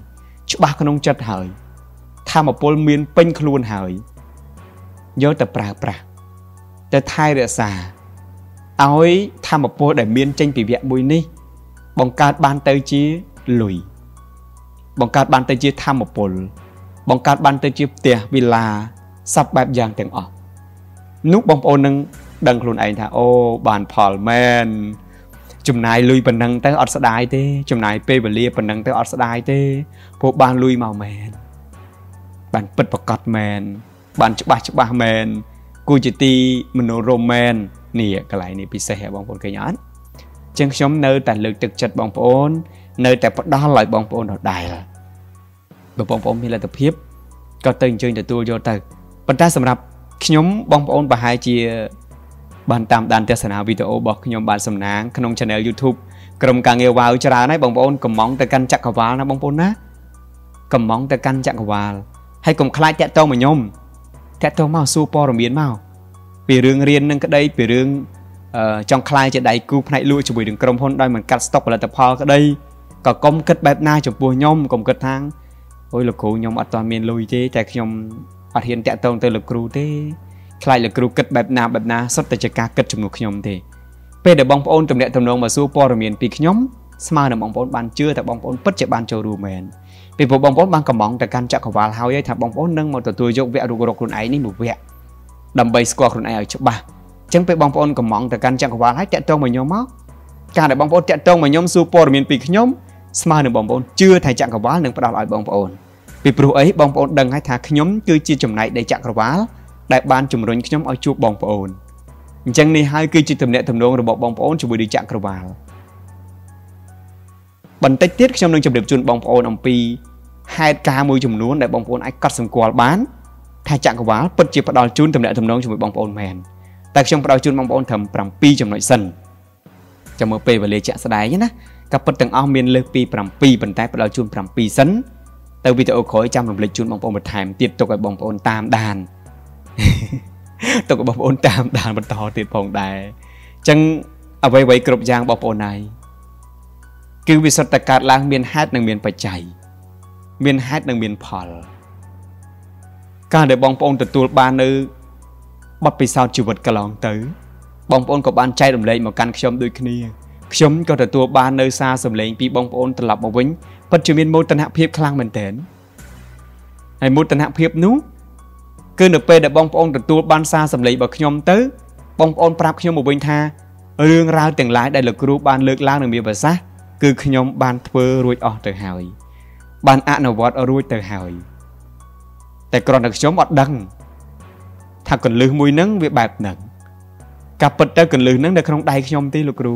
ច្បាស់ក្នុងចិត្តហើយធម្មពលមានពេញខ្លួនហើយយកទៅប្រើប្រាស់ទៅថែរក្សាឲ្យធម្មពលដែលមានចេញពីវគ្គមួយនេះ បង្កើតបានទៅជាលុយ បង្កើតបានទៅជាធម្មពល បង្កើតបានទៅជាផ្ទះវិឡាសពបែបយ៉ាងទាំងអស់នោះបងប្អូននឹងដឹងខ្លួនឯងថាអូបានផលមែនចំណាយលុយប៉ុណ្ណឹងទៅអត់ស្ដាយទេចំណាយពេលវេលាប៉ុណ្ណឹងទៅអត់ស្ដាយទេព្រោះបានលុយមកមែនបានពិតប្រកបមែនបានច្បាស់ច្បាស់មែនគួរជាទីមនោរមមែននេះកន្លែងនេះពិសេសបងប្អូនឃើញអត់ចឹងខ្ញុំនៅតែលើកទឹកចិត្តបងប្អូន នៅតែផ្ដល់ឲ្យបងប្អូនដដែលបើបងប្អូនមានលទ្ធភាពក៏ទៅអញ្ជើញទទួលយកទៅប៉ុន្តែសម្រាប់ខ្ញុំបងប្អូនប្រហែលជា បានតាមដានទស្សនាវីដេអូរបស់ខ្ញុំបានសំណាងក្នុង Channel YouTube ក្រុមការងារវ៉ាវច្រើនហើយបងប្អូនកំងទៅកាន់ចក្រវាលណាបងប្អូនណាកំងទៅកាន់ចក្រវាលហើយកុំខ្លាចតាក់ទងមកខ្ញុំតាក់ទងមកសួរព័ត៌មានមកពីរឿងរៀននឹងក្តីពីរឿងចង់ខ្លាយជាដៃគូផ្នែកលក់ជាមួយនឹងក្រុមហ៊ុនដោយមិនកាត់ស្តុកផលិតផលក្តី ក៏កុំគិតបែបណាចំពោះខ្ញុំកុំគិតថាអូយលោកគ្រូខ្ញុំអត់ទាន់មានលុយទេតែខ្ញុំអត់ហ៊ានតាក់ទងទៅលោកគ្រូទេខ្លាចលោកគ្រូគិតបែបណាបែបណាសុទ្ធតែជាការគិតជំនួសខ្ញុំទេពេលដែលបងប្អូនទំនាក់ទំនងមកសួរព័ត៌មានពីខ្ញុំស្មើនឹងបងប្អូនបានជឿតែបងប្អូនពិតជាបានចូលរួមមែនពីព្រោះបងប្អូនបានកំងទៅកាន់ចក្រវាលហើយថាបងប្អូននឹងមកទទួលយកវគ្គរុករកខ្លួនឯងនេះមួយវគ្គដើម្បីស្គាល់ខ្លួនឯងឲ្យច្បាស់អញ្ចឹងពេលបងប្អូនកំងទៅកាន់ចក្រវាលហើយតាក់ទងមកខ្ញុំមកការដែលបងប្អូនតាក់ទងមកខ្ញុំសួរព័ត៌មានពីខ្ញុំ ស្មើនឹងបងប្អូនជឿថាចក្រវាលនឹងផ្ដល់ឲ្យបងប្អូនពីព្រោះអីបងប្អូនដឹងហើយថាខ្ញុំគឺជាចំណែកនៃចក្រវាលដែលបានជំរុញខ្ញុំឲ្យជួបបងប្អូនអញ្ចឹងនេះហើយគឺជាទំនាក់ទំនងរបស់បងប្អូនជាមួយនឹងចក្រវាលបន្តិចទៀតខ្ញុំនឹងជម្រាបជូនបងប្អូនអំពីហេតុការណ៍មួយចំនួនដែលបងប្អូនអាចកត់សម្គាល់បានថាចក្រវាលពិតជាផ្ដល់ជូនទំនាក់ទំនងជាមួយបងប្អូនមែនតែខ្ញុំផ្ដល់ជូនបងប្អូនត្រឹម7ចំណុចសិនចាំមើលពេលវេលាជាក់ស្ដែងណា ក៏ពិតទាំងអស់មានលើសពី7ប៉ុន្តែផ្ដល់ជូន7សិនទៅវីដេអូក្រោយចាំរំលេចជូនបងប្អូនបន្ថែមទៀតទុកឲ្យបងប្អូនតាមដានទុកឲ្យបងប្អូនតាមដានបន្តទៀតផងដែរអញ្ចឹងអ្វីៗគ្រប់យ៉ាងបងប្អូនហើយគឺវាសុទ្ធតែកើតឡើងមានហេតុនិងមានបច្ច័យមានហេតុនិងមានផលការដែលបងប្អូនទទួលបាននៅបទពិសោធន៍ជីវិតកន្លងទៅ បងប្អូនក៏បានចែករំលែកមកកាន់ខ្ញុំដូចគ្នា ខ្ញុំក៏ទទួលបាននៅសារសម្លេងពីបងប្អូនត្រឡប់មកវិញពិតជាមានមោទនភាពខ្លាំងមែនទែនហើយមោទនភាពនោះគឺនៅពេលដែលបងប្អូនទទួលបានសារសម្លេងរបស់ខ្ញុំទៅ បងប្អូនប្រាប់ខ្ញុំមកវិញថារឿងរ៉ាវទាំងឡាយដែលលោកគ្រូបានលើកឡើងនៅមានប្រសាសន៍គឺខ្ញុំបានធ្វើរួចអស់ទៅហើយបានអនុវត្តរួចទៅហើយតែគ្រាន់តែខ្ញុំអត់ដឹងថាកលឹះមួយហ្នឹងវាបែបហ្នឹងការពិតទៅកលឹះហ្នឹងនៅក្នុងដៃខ្ញុំទេលោកគ្រូ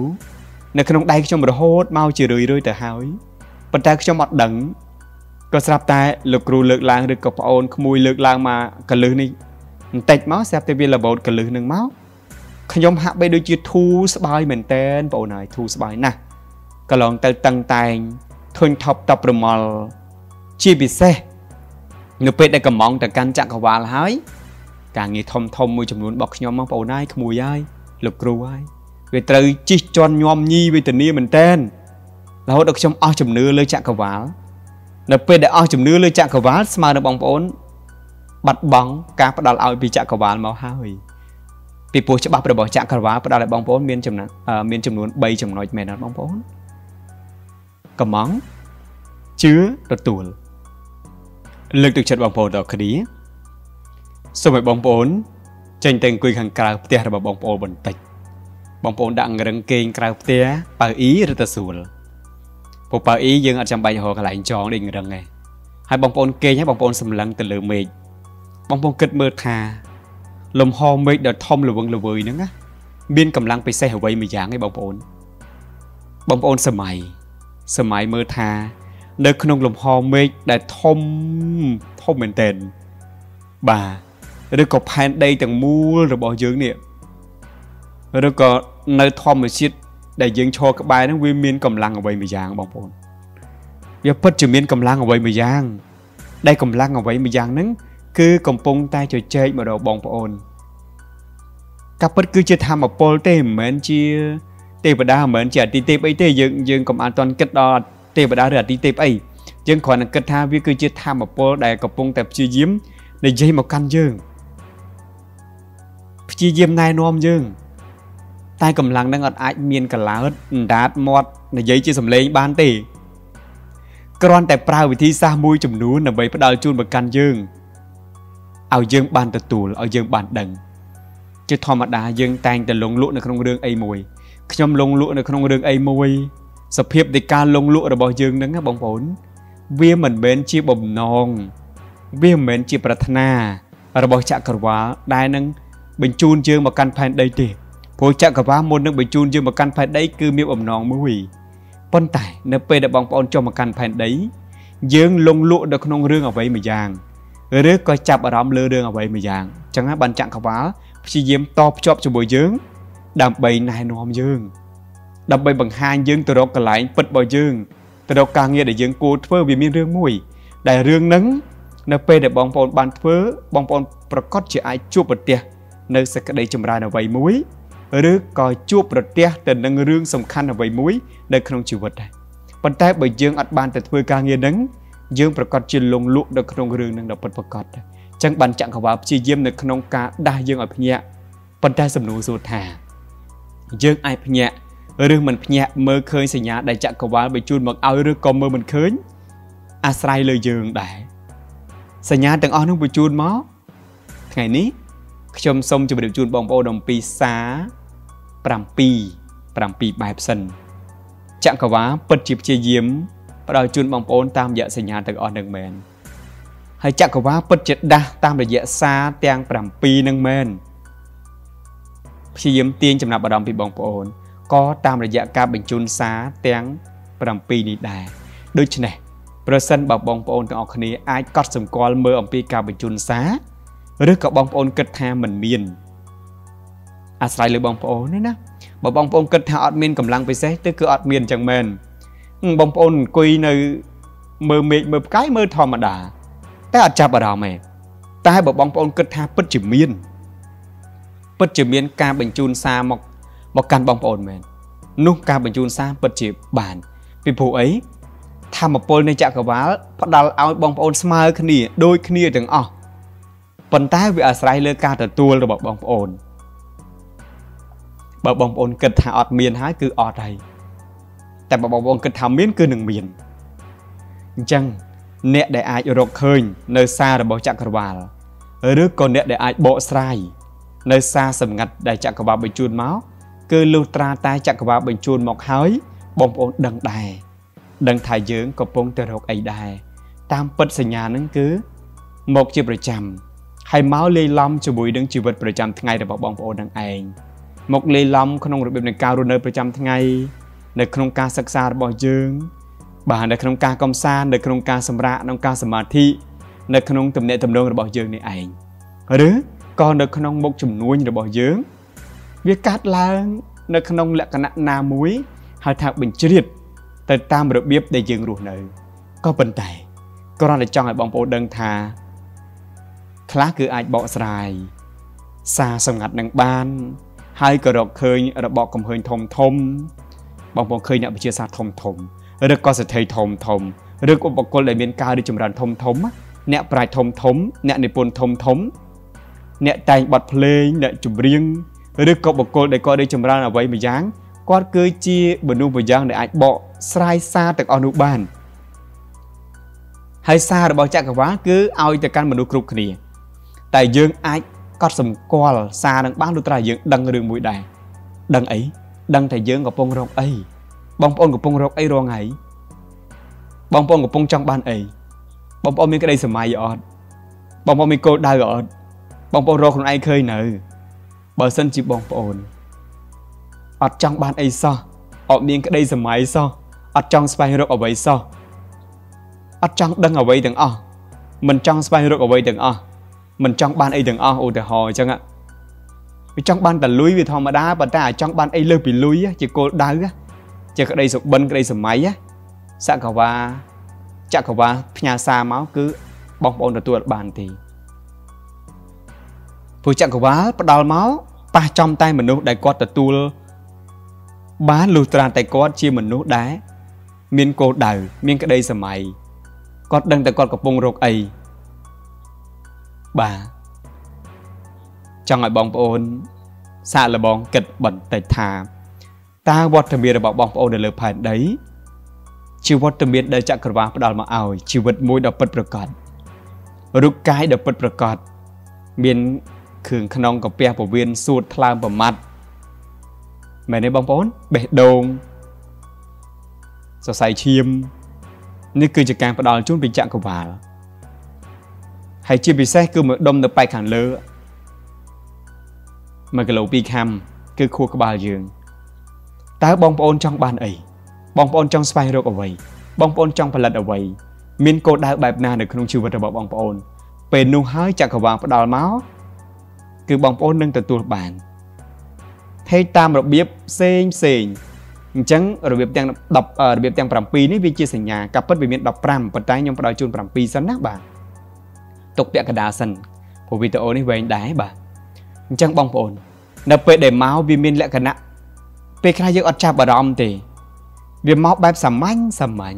នៅក្នុងដៃខ្ញុំរហូតមកជារឿយរឿយទៅហើយប៉ុន្តែខ្ញុំអត់ដឹងក៏ស្រាប់តែលោកគ្រូលើកឡើងឬក៏ប្អូនក្មួយលើកឡើងមកកលឹះនេះបន្តិចមកស្រាប់តែវារបូតកលឹះនឹងមកខ្ញុំហាក់បីដូចជាធូរស្បើយមែនតែនបងអូនហើយធូរស្បើយណាស់កន្លងទៅតឹងតែងធុញថប់តប់រមល់ជាពិសេសនៅពេលដែលកំងទៅកាន់ចក្រវាលហើយការងារធំធំមួយចំនួនរបស់ខ្ញុំបងប្អូនហើយក្មួយហើយលោកគ្រូហើយ វាត្រូវជិះជន់ញោមញីវេទនាមែនតែនរហូតដល់ខ្ញុំអស់ជំនឿលើចក្រវាលនៅពេលដែលអស់ជំនឿលើចក្រវាលស្មើនឹងបងប្អូនបាត់បង់ការផ្ដាល់ឲ្យពីចក្រវាលមកហើយពីព្រោះច្បាប់របស់ចក្រវាលផ្ដាល់ឲ្យបងប្អូនមានចំណាមានចំនួន3ចំណុចមែនអត់បងប្អូនកំងជឿទទួលលើកទឹកចិត្តបងប្អូនដល់គ្នាសូមឲ្យបងប្អូនចេញទៅអង្គុយខាងក្រៅផ្ទះរបស់បងប្អូនបន្តិច បងប្អូនដាក់រឹងគេងក្រៅផ្ទះប៉ៅអ៊ីឬទៅស្រួលពប៉ៅអ៊ីយើងអត់ចាំបាច់រកកន្លែងចងដេញរឹងទេហើយបងប្អូនគេងហើយបងប្អូនសម្លឹងទៅលើមេឃបងប្អូនគិតមើលថា លំហមេឃដ៏ធំល្វឹងល្វើយហ្នឹងណាមានកម្លាំងពិសេសអ្វីមួយយ៉ាងឯងបងប្អូន បងប្អូនសម័យសម័យមើលថា នៅ ក្នុងលំហមេឃដែលធំធំមែនទែនបាទឬក៏ផែនដីទាំងមូលរបស់យើងនេះឬក៏ នៅធម្មជាតិដែលយើងឈរក្បែរហ្នឹងវាមានកម្លាំងអ្វីមួយយ៉ាងបងប្អូនវាពិតជាមានកម្លាំងអ្វីមួយយ៉ាងដែលកម្លាំងអ្វីមួយយ៉ាងហ្នឹងគឺកំពុងតែជជែកមកដល់បងប្អូនការពិតគឺជាធម្មពលទេមិនមែនជាទេវតាមិនមែនជាអតិទេពអីទេយើងយើងកុំអត់តន់គិតដល់ទេវតាឬអតិទេពអីយើងគ្រាន់តែគិតថាវាគឺជាធម្មពលដែលកំពុងតែព្យាយាមនិយាយមកកាន់យើងព្យាយាមណែនាំយើង តែកម្លាំងនឹងអត់អាចមានកឡោតអណ្ដាតមាត់និយាយជាសម្លេងបានទេគ្រាន់តែប្រើវិធីសាស្ត្រមួយចំនួនដើម្បីផ្ដល់ជូនមកកាន់យើងឲ្យយើងបានទទួលឲ្យយើងបានដឹងជាធម្មតាយើងតែងតែលងលក់នៅក្នុងរឿងអីមួយខ្ញុំលងលក់នៅក្នុងរឿងអីមួយសភាពនៃការលងលក់របស់យើងហ្នឹងបងប្អូនវាមិនមែនជាបំណងវាមិនមែនជាប្រាថ្នារបស់ចក្រវាលដែលនឹងបញ្ជូនយើងមកកាន់ផែនដីទេ ព្រោះចក្រវាលមុននឹងបញ្ជូនយើងមកកាន់ផែនដីគឺមានបំណងមួយប៉ុន្តែនៅពេលដែលបងប្អូនចុះមកកាន់ផែនដី យើងលងលក់នៅក្នុងរឿងអ្វីមួយយ៉ាងឬក៏ចាប់អារម្មណ៍លើរឿងអ្វីមួយយ៉ាងអញ្ចឹងហើយបានចក្រវាលព្យាយាមតភ្ជាប់ជាមួយយើង ដើម្បីណែនាំយើង ដើម្បីបង្ហាញយើងទៅរកកន្លែងពិតរបស់យើងទៅរកការងារដែលយើងគួរធ្វើវាមានរឿងមួយ ដែលរឿងហ្នឹងនៅពេលដែលបងប្អូនបានធ្វើបងប្អូនប្រកាសជាអាចជួបប្រទះនៅសក្តីចម្រើនអ្វីមួយ ឬក៏ជួបប្រទះទៅនឹងរឿងសំខាន់អ្វីមួយនៅក្នុងជីវិតដែរប៉ុន្តែបើយើងអត់បានទៅធ្វើការងារហ្នឹងយើងប្រកាសជាលងលក់នៅក្នុងរឿងហ្នឹងដល់ពិតប្រកបដែរអញ្ចឹងបានចក្រវាលព្យាយាមនៅក្នុងការដាស់យើងឲ្យភ្ញាក់ប៉ុន្តែសំណួរសួរថា យើងអាចភ្ញាក់ឬមិនភ្ញាក់មើលឃើញសញ្ញាដែលចក្រវាលបញ្ជូនមកឲ្យឬក៏មើលមិនឃើញអាស្រ័យលើយើងដែរសញ្ញាទាំងអស់នោះបញ្ជូនមកថ្ងៃនេះខ្ញុំសូមជម្រាបជូនបងប្អូនអំពីសារ 7 7បែបសិនចក្រវាលពិតជាព្យាយាមផ្ដល់ជូនបងប្អូនតាមរយៈសញ្ញាទាំងអស់នឹងមែនហើយចក្រវាលពិតជាដាស់តាមរយៈសារទាំង7នឹងមែនព្យាយាមទាញចំណាប់អារម្មណ៍ពីបងប្អូនក៏តាមរយៈការបញ្ជូនសារទាំង7នេះដែរដូច្នេះប្រសិនបើបងប្អូនទាំងអស់គ្នាអាចកត់សម្គាល់មើលអំពីការបញ្ជូនសារឬក៏បងប្អូនគិតថាមិនមាន អាស្រ័យលើបងប្អូនទេណាបើបងប្អូនគិតថាអត់មានកម្លាំងពិសេសទៅគឺអត់មានអញ្ចឹងមែនបងប្អូនអង្គុយនៅមើលមេឃមើលផ្កាយមើលធម្មតា តែអត់ចាប់អារម្មណ៍ទេតែបើបងប្អូនគិតថាពិតជាមានពិតជាមានការបញ្ជូនសារមកមកកាន់បងប្អូនមែននោះការបញ្ជូនសារពិតជាបានពីព្រោះអីធម្មពលនៃចក្រវាលផ្ដល់ឲ្យបងប្អូនស្មើគ្នាដូចគ្នាទាំងអស់ប៉ុន្តែវាអាស្រ័យលើការទទួលរបស់បងប្អូន បើបងប្អូនគិតថាអត់មានហើយគឺអត់ហើយតែបើបងប្អូនគិតថាមានគឺនឹងមានអញ្ចឹងអ្នកដែលអាចរកឃើញ នៅសាររបស់ចក្រវាលឬក៏អ្នកដែលអាចបកស្រាយនៅសារសម្ងាត់ដែលចក្រវាលបញ្ជូនមកគឺលុះត្រាតែចក្រវាលបញ្ជូនមកហើយបងប្អូនដឹងដែរដឹងថាយើងកំពុងទៅរកអីដែរតាមពិតសញ្ញាហ្នឹងគឺមកជាប្រចាំហើយមកលេីឡំជាមួយនឹងជីវិតប្រចាំថ្ងៃរបស់បងប្អូននឹងឯង មកលេីឡំក្នុងរបៀបនៃការរស់នៅប្រចាំថ្ងៃ នៅក្នុងការសិក្សារបស់យើង បាទនៅក្នុងការកំសាន្តនៅក្នុងការសម្រាកក្នុងការសមាធិនៅក្នុងទំនាក់ទំនងរបស់យើងនេះឯងឬក៏នៅក្នុងមុខជំនួញរបស់យើង វាកាត់ឡើង នៅក្នុងលក្ខណៈណាមួយហៅថាបញ្ជ្រាបទៅតាមរបៀបដែលយើងរស់នៅក៏ប៉ុន្តែគ្រាន់តែចង់ឲ្យបងប្អូនដឹងថាខ្លះគឺអាចបកស្រាយ សារសម្ងាត់នឹងបាន ហើយក៏រកឃើញរបបកំហើញធំធំបងប្អូនឃើញអ្នកវិទ្យាសាស្ត្រធំធំឬក៏សិទ្ធិធំធំឬក៏បុគ្គលដែលមានការរីកចម្រើនធំធំអ្នកប្រាជ្ញធំធំ អ្នកនិពន្ធធំធំ អ្នកតែងបទភ្លេងអ្នកចម្រៀងឬក៏បុគ្គលដែលគាត់រីកចម្រើនអ្វីមួយយ៉ាងគាត់គឺជាមនុស្សម្យ៉ាងដែលអាចបកស្រាយសារទាំងអស់នោះបានហើយសាររបស់ចក្រវាលគឺឲ្យទៅកាន់មនុស្សគ្រប់គ្នា តែយើងអាច កត់សម្គាល់សារនឹងបានលុះត្រាយើងដឹងរឿងមួយដែរដឹងអីដឹងតែយើងកំពុងរកអីបងប្អូនកំពុងរកអីរងថ្ងៃបងប្អូនកំពុងចង់បានអីបងប្អូនមានក្តីសម័យអត់បងប្អូនមានគោលដៅអត់បងប្អូនរកខ្លួនឯងឃើញនៅបើសិនជាបងប្អូនអត់ចង់បានអីសោះអត់មានក្តីសម័យសោះអត់ចង់ស្វែងរកអ្វីសោះអត់ចង់ដឹងអ្វីទាំងអស់មិនចង់ស្វែងរកអ្វីទាំងអស់ មិនចង់បានអីទាំងអស់ឧទាហរណ៍អញ្ចឹងវាចង់បានតែលុយវាធម្មតាប៉ុន្តែអាចចង់បានអីលើសពីលុយជាគោលដៅជាក្តីសុបិនក្តីសម័យសកវាចក្រវាផ្ញើសារមកគឺបងប្អូនទទួលបានទេព្រោះចក្រវាលផ្ដាល់មកប៉ះចំតែមនុស្សដែលគាត់ទទួលបានលុះត្រាតែគាត់ជាមនុស្សដែលមានគោលដៅមានក្តីសម័យគាត់ដឹងតែគាត់កំពុងរកអី បាទចង់ឲ្យបងប្អូន សាកល្បងគិតបន្តិចថាតើវត្តមានរបស់បងប្អូននៅលើផែនដីជីវិតតមានដែលចក្រវាលផ្ដល់មកឲ្យជីវិតមួយដ៏ពិតប្រាកដរូបកាយដ៏ពិតប្រាកដមានគ្រឿងក្នុងកាពះពវៀនសួតថ្លើមប្រមាត់មែនទេបងប្អូនបេះដូងសរសៃឈាមនេះគឺជាការផ្ដល់ជូនពីចក្រវាល ហើយជាពិសេសគឺមួយដុំនៅប៉ែកខាងលើ1គីឡូ2ខាំគឺខួរក្បាលយើងតើបងប្អូនចង់បានអីបងប្អូនចង់ស្វែងរកអ្វីបងប្អូនចង់ផលិតអ្វីមានគោលដៅបែបណានៅក្នុងជីវិតរបស់បងប្អូន ពេលនោះហើយចក្រវាលផ្ដល់មកគឺបងប្អូននឹងទទួលបានហើយតាមរបៀបផ្សេងផ្សេងអញ្ចឹងរបៀបទាំង10របៀបទាំង7នេះវាជាសញ្ញាកាពិតវាមាន15ប៉ុន្តែខ្ញុំផ្ដល់ជូន7សិនណាបាទ ទុកពាក់កណ្ដាលសិនព្រោះវីដេអូនេះវែងដែរបាទអញ្ចឹងបងប្អូន នៅពេលដែលមកវាមានលក្ខណៈពេលខ្លះយើងអត់ចាប់អារម្មណ៍ទេ វាមកបែបសាមញ្ញសាមញ្ញ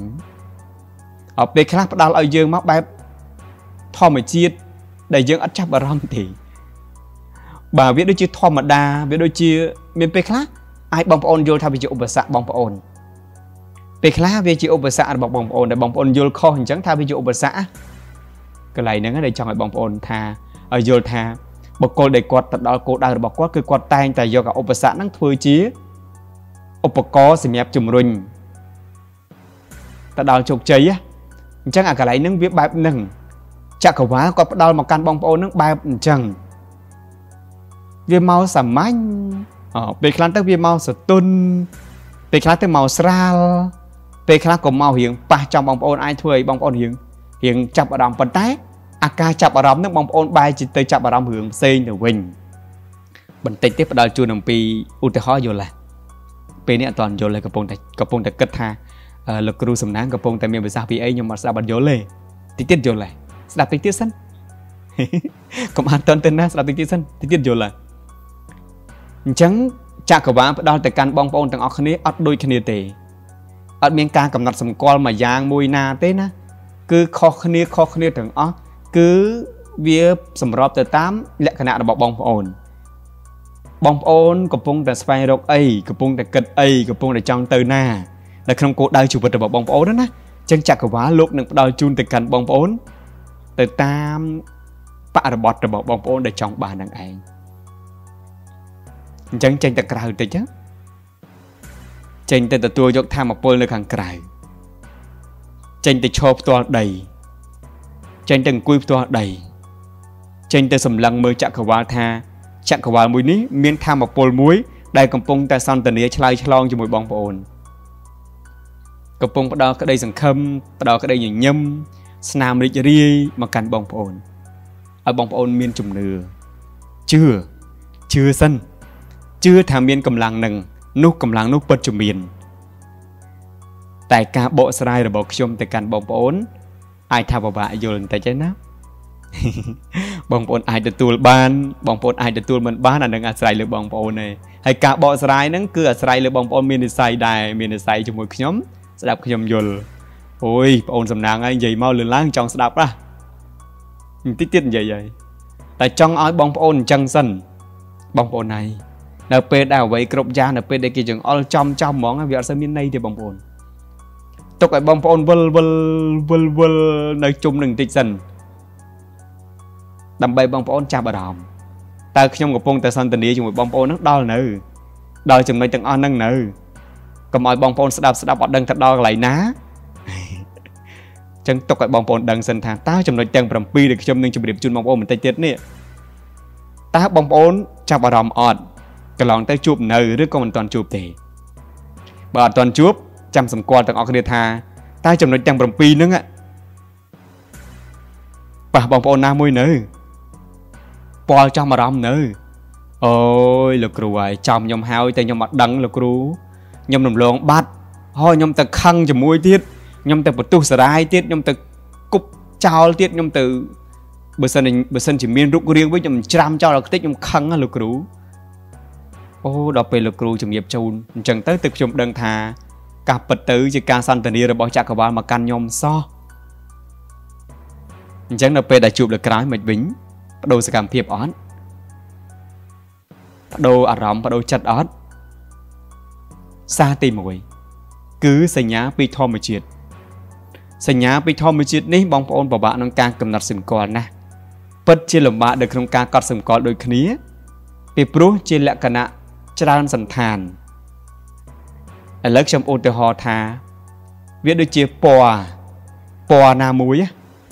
អត់ពេលខ្លះផ្ដាល់ឲ្យយើងមកបែបធម្មជាតិដែលយើងអត់ចាប់អារម្មណ៍ទេបាទវាដូចជាធម្មតាវាដូចជាមានពេលខ្លះអាចបងប្អូនយល់ថាវាជាឧបសគ្គបងប្អូនពេលខ្លះវាជាឧបសគ្គរបស់បងប្អូនដែលបងប្អូនយល់ខុសអញ្ចឹងថាវាជាឧបសគ្គ កន្លែងហ្នឹងដែលចង់ឲ្យបងប្អូនថាឲ្យយល់ថាបុគ្គលដែលគាត់ទៅដល់គោលដៅរបស់គាត់គឺគាត់តែងតែយកឧបសគ្គហ្នឹងធ្វើជាឧបករណ៍សម្រាប់ជំរុញទៅដល់ជោគជ័យអញ្ចឹងអាកន្លែងហ្នឹងវាបែបហ្នឹងចក្រវាលគាត់ផ្ដល់មកកាន់បងប្អូនហ្នឹងបែបអញ្ចឹងវាមកសាមញ្ញពេលខ្លះទៅវាមកសតុនពេលខ្លះទៅមកស្រាលពេលខ្លះក៏មករៀងប៉ះចំបងប្អូនអាចធ្វើឲ្យបងប្អូនរៀង រៀងចាប់អារម្មណ៍ប៉ុន្តែអាការចាប់អារម្មណ៍នឹងបងប្អូនបែរជាទៅចាប់អារម្មណ៍រឿងផ្សេងទៅវិញបន្តិចទៀតផ្ដល់ជូនអំពីឧទាហរណ៍យល់ទេពេលនេះអត់ទាន់យល់ទេកំពុងតែកំពុងតែគិតថាលោកគ្រូសំណាងកំពុងតែមានភាសាពីអីខ្ញុំអត់ស្ដាប់អត់យល់ទេតិចទៀតយល់ហើយស្ដាប់តិចទៀតសិនកុំអានតន់ទៅណាស្ដាប់តិចទៀតសិនតិចទៀតយល់ហើយអញ្ចឹងចក្រវាលផ្ដល់ទៅកាន់បងប្អូនទាំងអស់គ្នាអត់ដូចគ្នាទេអត់មានការកំណត់សម្គាល់មួយយ៉ាងមួយណាទេណា គឺខុសគ្នាខុសគ្នាទាំងអស់គឺវាសម្របទៅតាមលក្ខណៈរបស់បងប្អូនបងប្អូនកំពុងតែស្វែងរកអីកំពុងតែគិតអីកំពុងតែចង់ទៅណានៅក្នុងគោលដៅជីវិតរបស់បងប្អូនណាចឹងចក្រវាលលោកនឹងផ្ដល់ជូនទៅកាន់បងប្អូន ទៅតាមបរិបទរបស់បងប្អូនដែលចង់បាននឹងឯងអញ្ចឹងចេញទៅក្រៅតិចចេញទៅទទួលយកធម៌ពលនៅខាងក្រៅ ចេញទៅឈរផ្ទាល់ដី ចេញទៅអង្គុយផ្ទាល់ដីចេញទៅសម្លឹងមើលចក្រវាលថាចក្រវាលមួយនេះមានធម៌ពលមួយ ដែលកំពុងតែសន្ទនាឆ្លើយឆ្លងជាមួយបងប្អូនកំពុងផ្ដល់ក្តីសង្ឃឹមផ្ដល់ក្តីញញឹមស្នាមរីករាយមកកាន់បងប្អូនឲ្យបងប្អូនមានជំនឿជឿជឿសិនជឿថាមានកម្លាំងនឹងនោះកម្លាំងនោះពិតជាមាន តែការបកស្រាយរបស់ខ្ញុំទៅកាន់បងប្អូនអាចថាពិបាកយល់បន្តិចឯណាបងប្អូនអាចទទួលបានបងប្អូនអាចទទួលមិនបានអានឹងអាស្រ័យលើបងប្អូនទេហើយការបកស្រាយហ្នឹងគឺអាស្រ័យលើបងប្អូនមាននិស្ស័យដែរមាននិស្ស័យជាមួយខ្ញុំស្ដាប់ខ្ញុំយល់អូយបងអូនសំណាងហើយនិយាយមកលឿនឡើងចង់ស្ដាប់ណាបន្តិចទៀតនិយាយហើយតែចង់ឲ្យបងប្អូនអញ្ចឹងសិនបងប្អូនហើយនៅពេលដែលអ្វីគ្រប់យ៉ាងនៅពេលដែលគេចង្អុលចំចំហ្មងវាអត់សូវមានន័យទេបងប្អូន ទុកឲ្យបងប្អូនវិលវិលវិលវិលនៅជុំនឹងបន្តិចសិនដើម្បីបងប្អូនចាប់អារម្មណ៍តើខ្ញុំកំពុងតែសន្ទនាជាមួយបងប្អូននឹងដល់នៅ ដល់ចំណុចទាំងអស់ហ្នឹងនៅកុំឲ្យបងប្អូនស្ដាប់ស្ដាប់អត់ដឹងទៅដល់កន្លែងណាចឹងទុកឲ្យបងប្អូនដឹងសិនថាតើចំណុចទាំង7ដែលខ្ញុំនឹងជម្រាបជូនបងប្អូនបន្តិចទៀតនេះតើបងប្អូនចាប់អារម្មណ៍អត់កន្លងទៅជួបនៅឬក៏មិនទាន់ជួបទេបើអត់ទាន់ជួប ចាំសម្គាល់ទាំងអស់គ្នាថាតើចំណុចទាំង7ហ្នឹងប៉ះបងប្អូនណាមួយនៅពាល់ចំអារម្មណ៍នៅអូយលោកគ្រូហើយចំខ្ញុំហើយតែខ្ញុំអត់ដឹងលោកគ្រូខ្ញុំរំលងបាត់ហើយខ្ញុំទៅខឹងជាមួយទៀតខ្ញុំទៅបន្ទុះសារាយទៀតខ្ញុំទៅគប់ចោលទៀតខ្ញុំទៅបើសិនបើសិនជាមានរូបរាងវិញខ្ញុំច្រាំចោលឲ្យខ្ទេចខ្ញុំខឹងណាលោកគ្រូអូដល់ពេលលោកគ្រូជំរាបជូនអញ្ចឹងទៅទើបខ្ញុំដឹងថា ការពិតទៅជាការសន្ទនារបស់ចក្រវាលមកកាន់ខ្ញុំសោះអញ្ចឹងនៅពេលដែលជួបលើក្រោយមិនវិញបដូរសកម្មភាពអត់បដូរអារម្មណ៍បដូរចិត្តអត់សារទី1គឺសញ្ញាពីធម្មជាតិសញ្ញាពីធម្មជាតិនេះបងប្អូនពិបាកក្នុងការកំណត់សម្គាល់ណាស់ពិតជាលំបាកនៅក្នុងការកត់សម្គាល់ដូចគ្នាពីព្រោះជាលក្ខណៈច្រើនសន្តាន ឥឡូវខ្ញុំឧទាហរណ៍ថាវាដូចជាពណ៌ពណ៌ណាមួយ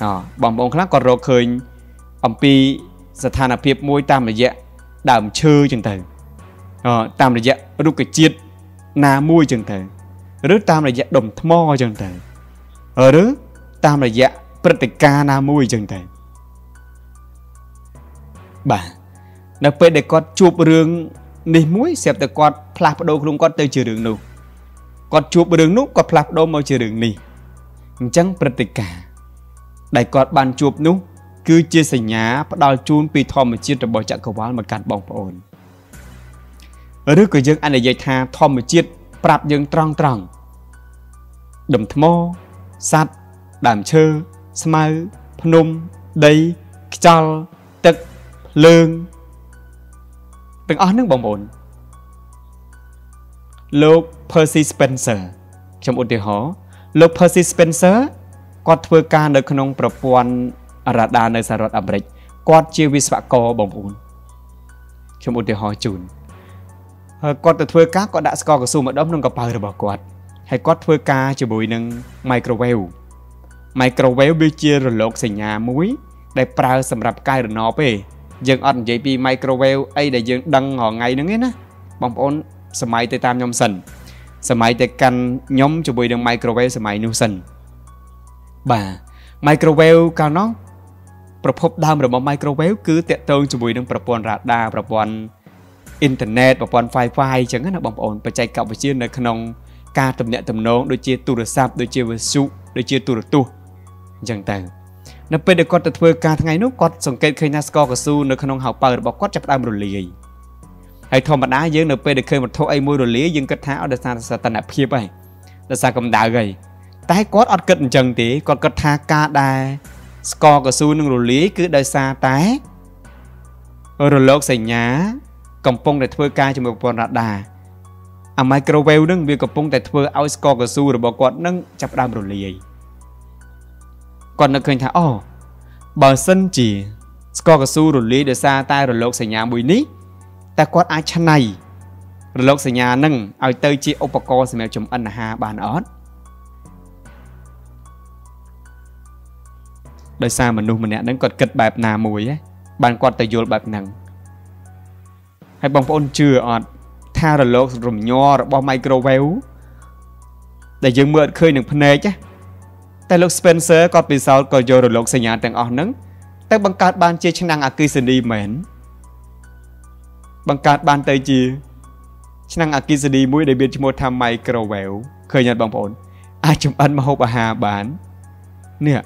អបងប្អូនខ្លះគាត់រកឃើញអំពីស្ថានភាពមួយតាមរយៈដើមឈើចឹងទៅតាមរយៈរុក្ខជាតិណាមួយចឹងទៅឬតាមរយៈដុំថ្មចឹងទៅឬតាមរយៈព្រឹត្តិការណ៍ណាមួយចឹងទៅបាទនៅពេលដែលគាត់ជួបរឿងនេះមួយស្រាប់តែគាត់ផ្លាស់ប្ដូរខ្លួនគាត់ទៅជារឿងនោះ គាត់ជួបរឿងនោះគាត់ផ្លាស់ប្ដូរមកជារឿងនេះអញ្ចឹងព្រឹត្តិការណ៍ដែលគាត់បានជួបនោះ គឺជាសញ្ញាផ្ដល់ជូនពីធម្មជាតិរបស់ចក្រវាលមកកាន់បងប្អូនឬក៏យើងអាចនិយាយថាធម្មជាតិប្រាប់យើងត្រង់ត្រង់ដុំថ្មសត្វដើមឈើស្មៅភ្នំដីខ្យល់ទឹកភ្លើងទាំងអស់ហ្នឹងបងប្អូន លោក Percy Spencer ខ្ញុំឧទាហរណ៍លោក Percy Spencer គាត់ធ្វើការនៅក្នុងប្រព័ន្ធរ៉ាដានៅសហរដ្ឋអាមេរិកគាត់ជាវិស្វករបងប្អូនខ្ញុំឧទាហរណ៍ជូនហើយគាត់ទៅធ្វើការគាត់ដាក់ស្ករកស៊ូម្ដុំក្នុងកប៉ៅរបស់គាត់ហើយគាត់ធ្វើការជាមួយនឹង microwave microwave វាជារលកសញ្ញាមួយ ដែលប្រើសម្រាប់កាយរណបទេយើងអត់និយាយពី microwave អីដែលយើងដឹងរាល់ថ្ងៃហ្នឹងទេណាបងប្អូន សម័យទៅតាមខ្ញុំសិនសម័យទៅកាន់ខ្ញុំជាមួយនឹង microwave សម័យនោះសិនបាទ microwave កាលនោះប្រភពដើមរបស់ microwave គឺតាក់ទងជាមួយនឹងប្រព័ន្ធ radar ប្រព័ន្ធអ៊ីនធឺណិតប្រព័ន្ធ Wi-Fi អញ្ចឹងណាបងប្អូនបច្ចេកវិទ្យានៅក្នុងការទំនាក់ទំនងដូចជាទូរស័ព្ទដូចជាវិទ្យុដូចជាទូរទស្សន៍អញ្ចឹងទៅនៅពេលដែលគាត់ទៅធ្វើការថ្ងៃនោះគាត់សង្កេតឃើញថាស្ករកស៊ូនៅក្នុងហៅប៉ៅរបស់គាត់ចាប់ផ្ដើមរលាយ ហើយធម្មតាយើងនៅពេលដែលឃើញវត្ថុអីមួយរលាយយើងគិតថាអត់ដោយសារសតនភាពហើយដោយសារកម្ដៅហើយតែគាត់អត់គិតអញ្ចឹងទេគាត់គិតថាការដែលស្ករកស៊ូនឹងរលាយគឺដោយសារតែរលកសញ្ញា កំពុងតែធ្វើការជាមួយប្រព័ន្ធរ៉ាដាអា microwave នឹងវាកំពុងតែធ្វើឲ្យស្ករកស៊ូរបស់គាត់នឹងចាប់ផ្ដើមរលាយគាត់នឹកឃើញថាអូបើសិនជា ស្ករកស៊ូរលាយដោយសារតែរលកសញ្ញាមួយនេះ តែគាត់អាចឆ្នៃរលកសញ្ញានឹងឲ្យទៅជាឧបករណ៍សម្រាប់ចម្អិនអាហារបានអត់ដោយសារមនុស្សម្នាក់ហ្នឹងគាត់គិតបែបណាមួយបានគាត់ទៅយល់បែបហ្នឹងហើយបងប្អូនជឿអត់ថារលករំញ័ររបស់ microwave ដែលយើងមើលអត់ឃើញនឹងភ្នែកតែលោក Spencer គាត់ពិសោធន៍ក៏យករលកសញ្ញាទាំងអស់ហ្នឹងទៅបង្កើតបានជាឆ្នាំងអគ្គិសនីមែន បង្កើតបានទៅជាឆ្នាំងអគ្គិសនីមួយដែលមានឈ្មោះថា microwave ឃើញអត់បងប្អូន អាចចម្អិនម្ហូបអាហារបាននេះ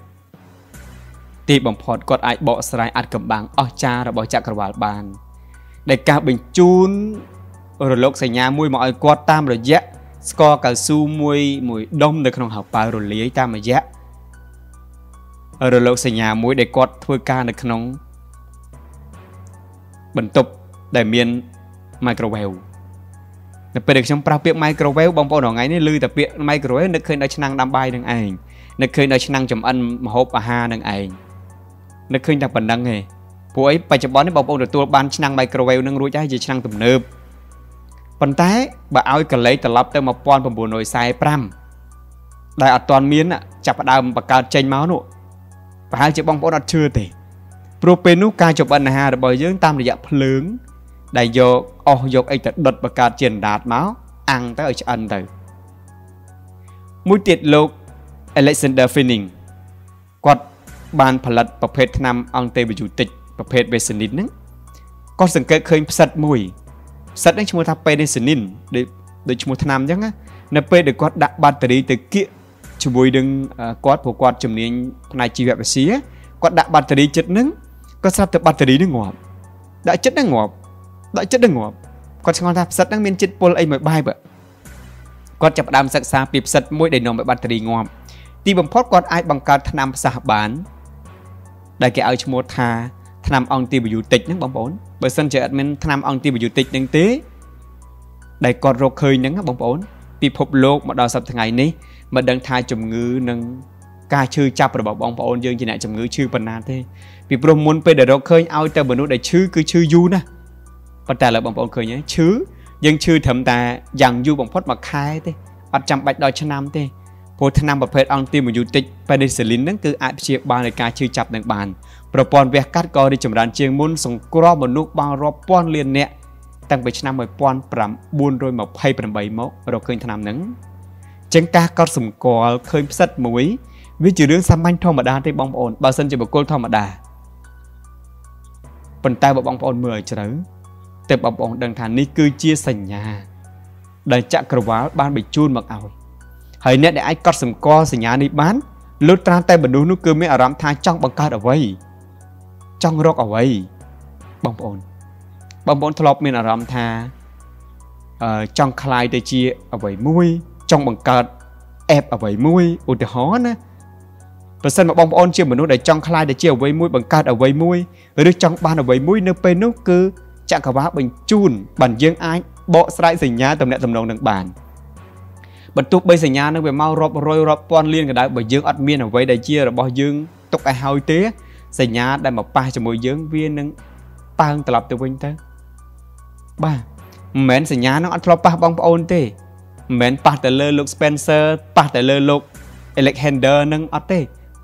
ទីបំផុតគាត់អាចបកស្រាយអាចកំបាំងអស្ចារ្យរបស់ចក្រវាលបាន ដែលការបញ្ជូនរលកសញ្ញាមួយមកឲ្យគាត់តាមរយៈស្ករកៅស៊ូមួយមួយដុំនៅក្នុងហៅប៉ៅរលាយតាមរយៈរលកសញ្ញាមួយដែលគាត់ធ្វើការនៅក្នុងបន្ទប់ ដែលមាន microwave នៅពេលដែលខ្ញុំប្រើពាក្យ microwave បងប្អូនថ្ងៃនេះឮតែពាក្យ microwave នឹកឃើញដល់ឆ្នាំងដាំបាយនឹងឯងនឹកឃើញដល់ឆ្នាំងចម្អិនម្ហូបអាហារនឹងឯងនឹកឃើញតែប៉ុណ្្នឹងឯងព្រោះអីបច្ចុប្បន្ននេះបងប្អូនទទួលបានឆ្នាំង microwave នឹងរួចហើយជាឆ្នាំងទំនើបប៉ុន្តែបើឲ្យកលេចត្រឡប់ទៅ1945ដែលអត់ទាន់មានចាប់ផ្ដើមបង្កើតចេញមកនោះប្រហែលជាបងប្អូនអត់ជឿទេព្រោះពេលនោះការចម្អិនអាហាររបស់យើងតាមរយៈភ្លើង ដែលយកអស់យកអីទៅដុតបង្កើតជាអណ្ដាតមកអាំងទៅឲ្យឆ្អិនទៅមួយទៀតលោក Alexander Fleming គាត់បានផលិតប្រភេទថ្នាំអង់តេប៊ីយូទិកប្រភេទ Besanin ហ្នឹងគាត់សង្កេតឃើញផ្សិតមួយផ្សិតហ្នឹងឈ្មោះថា Penicillin ដូចដូចឈ្មោះថ្នាំអញ្ចឹងណានៅពេលដែលគាត់ដាក់បាក់តេរីទៅគៀកជាមួយនឹងគាត់ព្រោះគាត់ជំនាញផ្នែកជីវវិទ្យាគាត់ដាក់បាក់តេរីចិត្តហ្នឹងគាត់ស្រាប់តែបាក់តេរីហ្នឹងងាប់ដាក់ចិត្តហ្នឹងងាប់ ដាក់ចិត្តហ្នឹងងាប់គាត់ឆ្ងល់ថាផ្សិតហ្នឹងមានចិត្តពុលអីមួយបែបគាត់ចាប់ផ្ដើមសិក្សាពីផ្សិតមួយដែលនាំឲ្យបាក់តេរីងាប់ទីបំផុតគាត់អាចបង្កើតថ្នាំផ្សះបាន ដែលគេឲ្យឈ្មោះថាថ្នាំអង់ទីប៊ីយូទិកហ្នឹងបងប្អូនបើសិនជាអត់មានថ្នាំអង់ទីប៊ីយូទិកហ្នឹងទេដែលគាត់រកឃើញហ្នឹងបងប្អូនពិភពលោកមកដល់សប្តាហ៍ថ្ងៃនេះមិនដឹងថាជំងឺនឹងការឈឺចាប់របស់បងប្អូនយើងជាអ្នកជំងឺឈឺប៉ុណ្ណាទេពីព្រោះមុនពេលដែលរកឃើញឲ្យតែមនុស្សដែលឈឺគឺឈឺយូរណាស់ ប៉ុន្តែឥឡូវបងប្អូនឃើញហើយឈឺយើងឈឺត្រឹមតែយ៉ាងយូរបំផុតមួយខែទេអត់ចាំបាច់ដល់ឆ្នាំទេព្រោះថ្នាំប្រភេទអង់ទីម៉ូយូទិកប៉េនីស៊ីលីនហ្នឹងគឺអាចព្យាបាលនៃការឈឺចាប់នឹងបានប្រព័ន្ធវះកាត់ក៏រីកចម្រើនជាងមុនសង្គ្រោះមនុស្សបានរាប់ពាន់លាននាក់តាំងពីឆ្នាំ1928មករកឃើញឆ្នាំហ្នឹងចឹងការកត់សម្គាល់ឃើញផ្សិតមួយវាជារឿងសាមញ្ញធម្មតាទេបងប្អូនបើសិនជាបុគ្គលធម្មតាប៉ុន្តែបើបងប្អូនមើលឲ្យជ្រៅ ទើបបងប្អូនដឹងថានេះគឺជាសញ្ញាដែលចក្រវាលបានបញ្ជូនមកឲ្យហើយអ្នកដែលអាចកត់សម្គាល់សញ្ញានេះបានលុះត្រាតែមនុស្សនោះគឺមានអារម្មណ៍ថាចង់បង្កើតអ្វីចង់រកអ្វីបងប្អូនបងប្អូនធ្លាប់មានអារម្មណ៍ថាអឺចង់คลายទៅជាអ្វីមួយចង់បង្កើតអេបអ្វីមួយឧទាហរណ៍ណាប្រសិនមកបងប្អូនជាមនុស្សដែលចង់คลายទៅជាអ្វីមួយបង្កើតអ្វីមួយឬចង់បានអ្វីមួយនៅពេលនោះគឺ ចក្រវាលបញ្ជូនបានយើងអាចបកស្រាយសញ្ញាតំណែងតំណងនឹងបានបន្ទោះបីសញ្ញានឹងវាមករាប់រយរាប់ពាន់លានកដៅបើយើងអត់មានអ្វីដែលជារបស់យើងទុកឲ្យហើយទេសញ្ញាដែលមកប៉ះជាមួយយើងវានឹងប៉ើងត្រឡប់ទៅវិញទៅបាទមិនមែនសញ្ញានឹងអត់ធ្លាប់ប៉ះបងប្អូនទេមិនមែនប៉ះទៅលើលោក Spencer ប៉ះទៅលើលោក Alexander នឹងអត់ទេ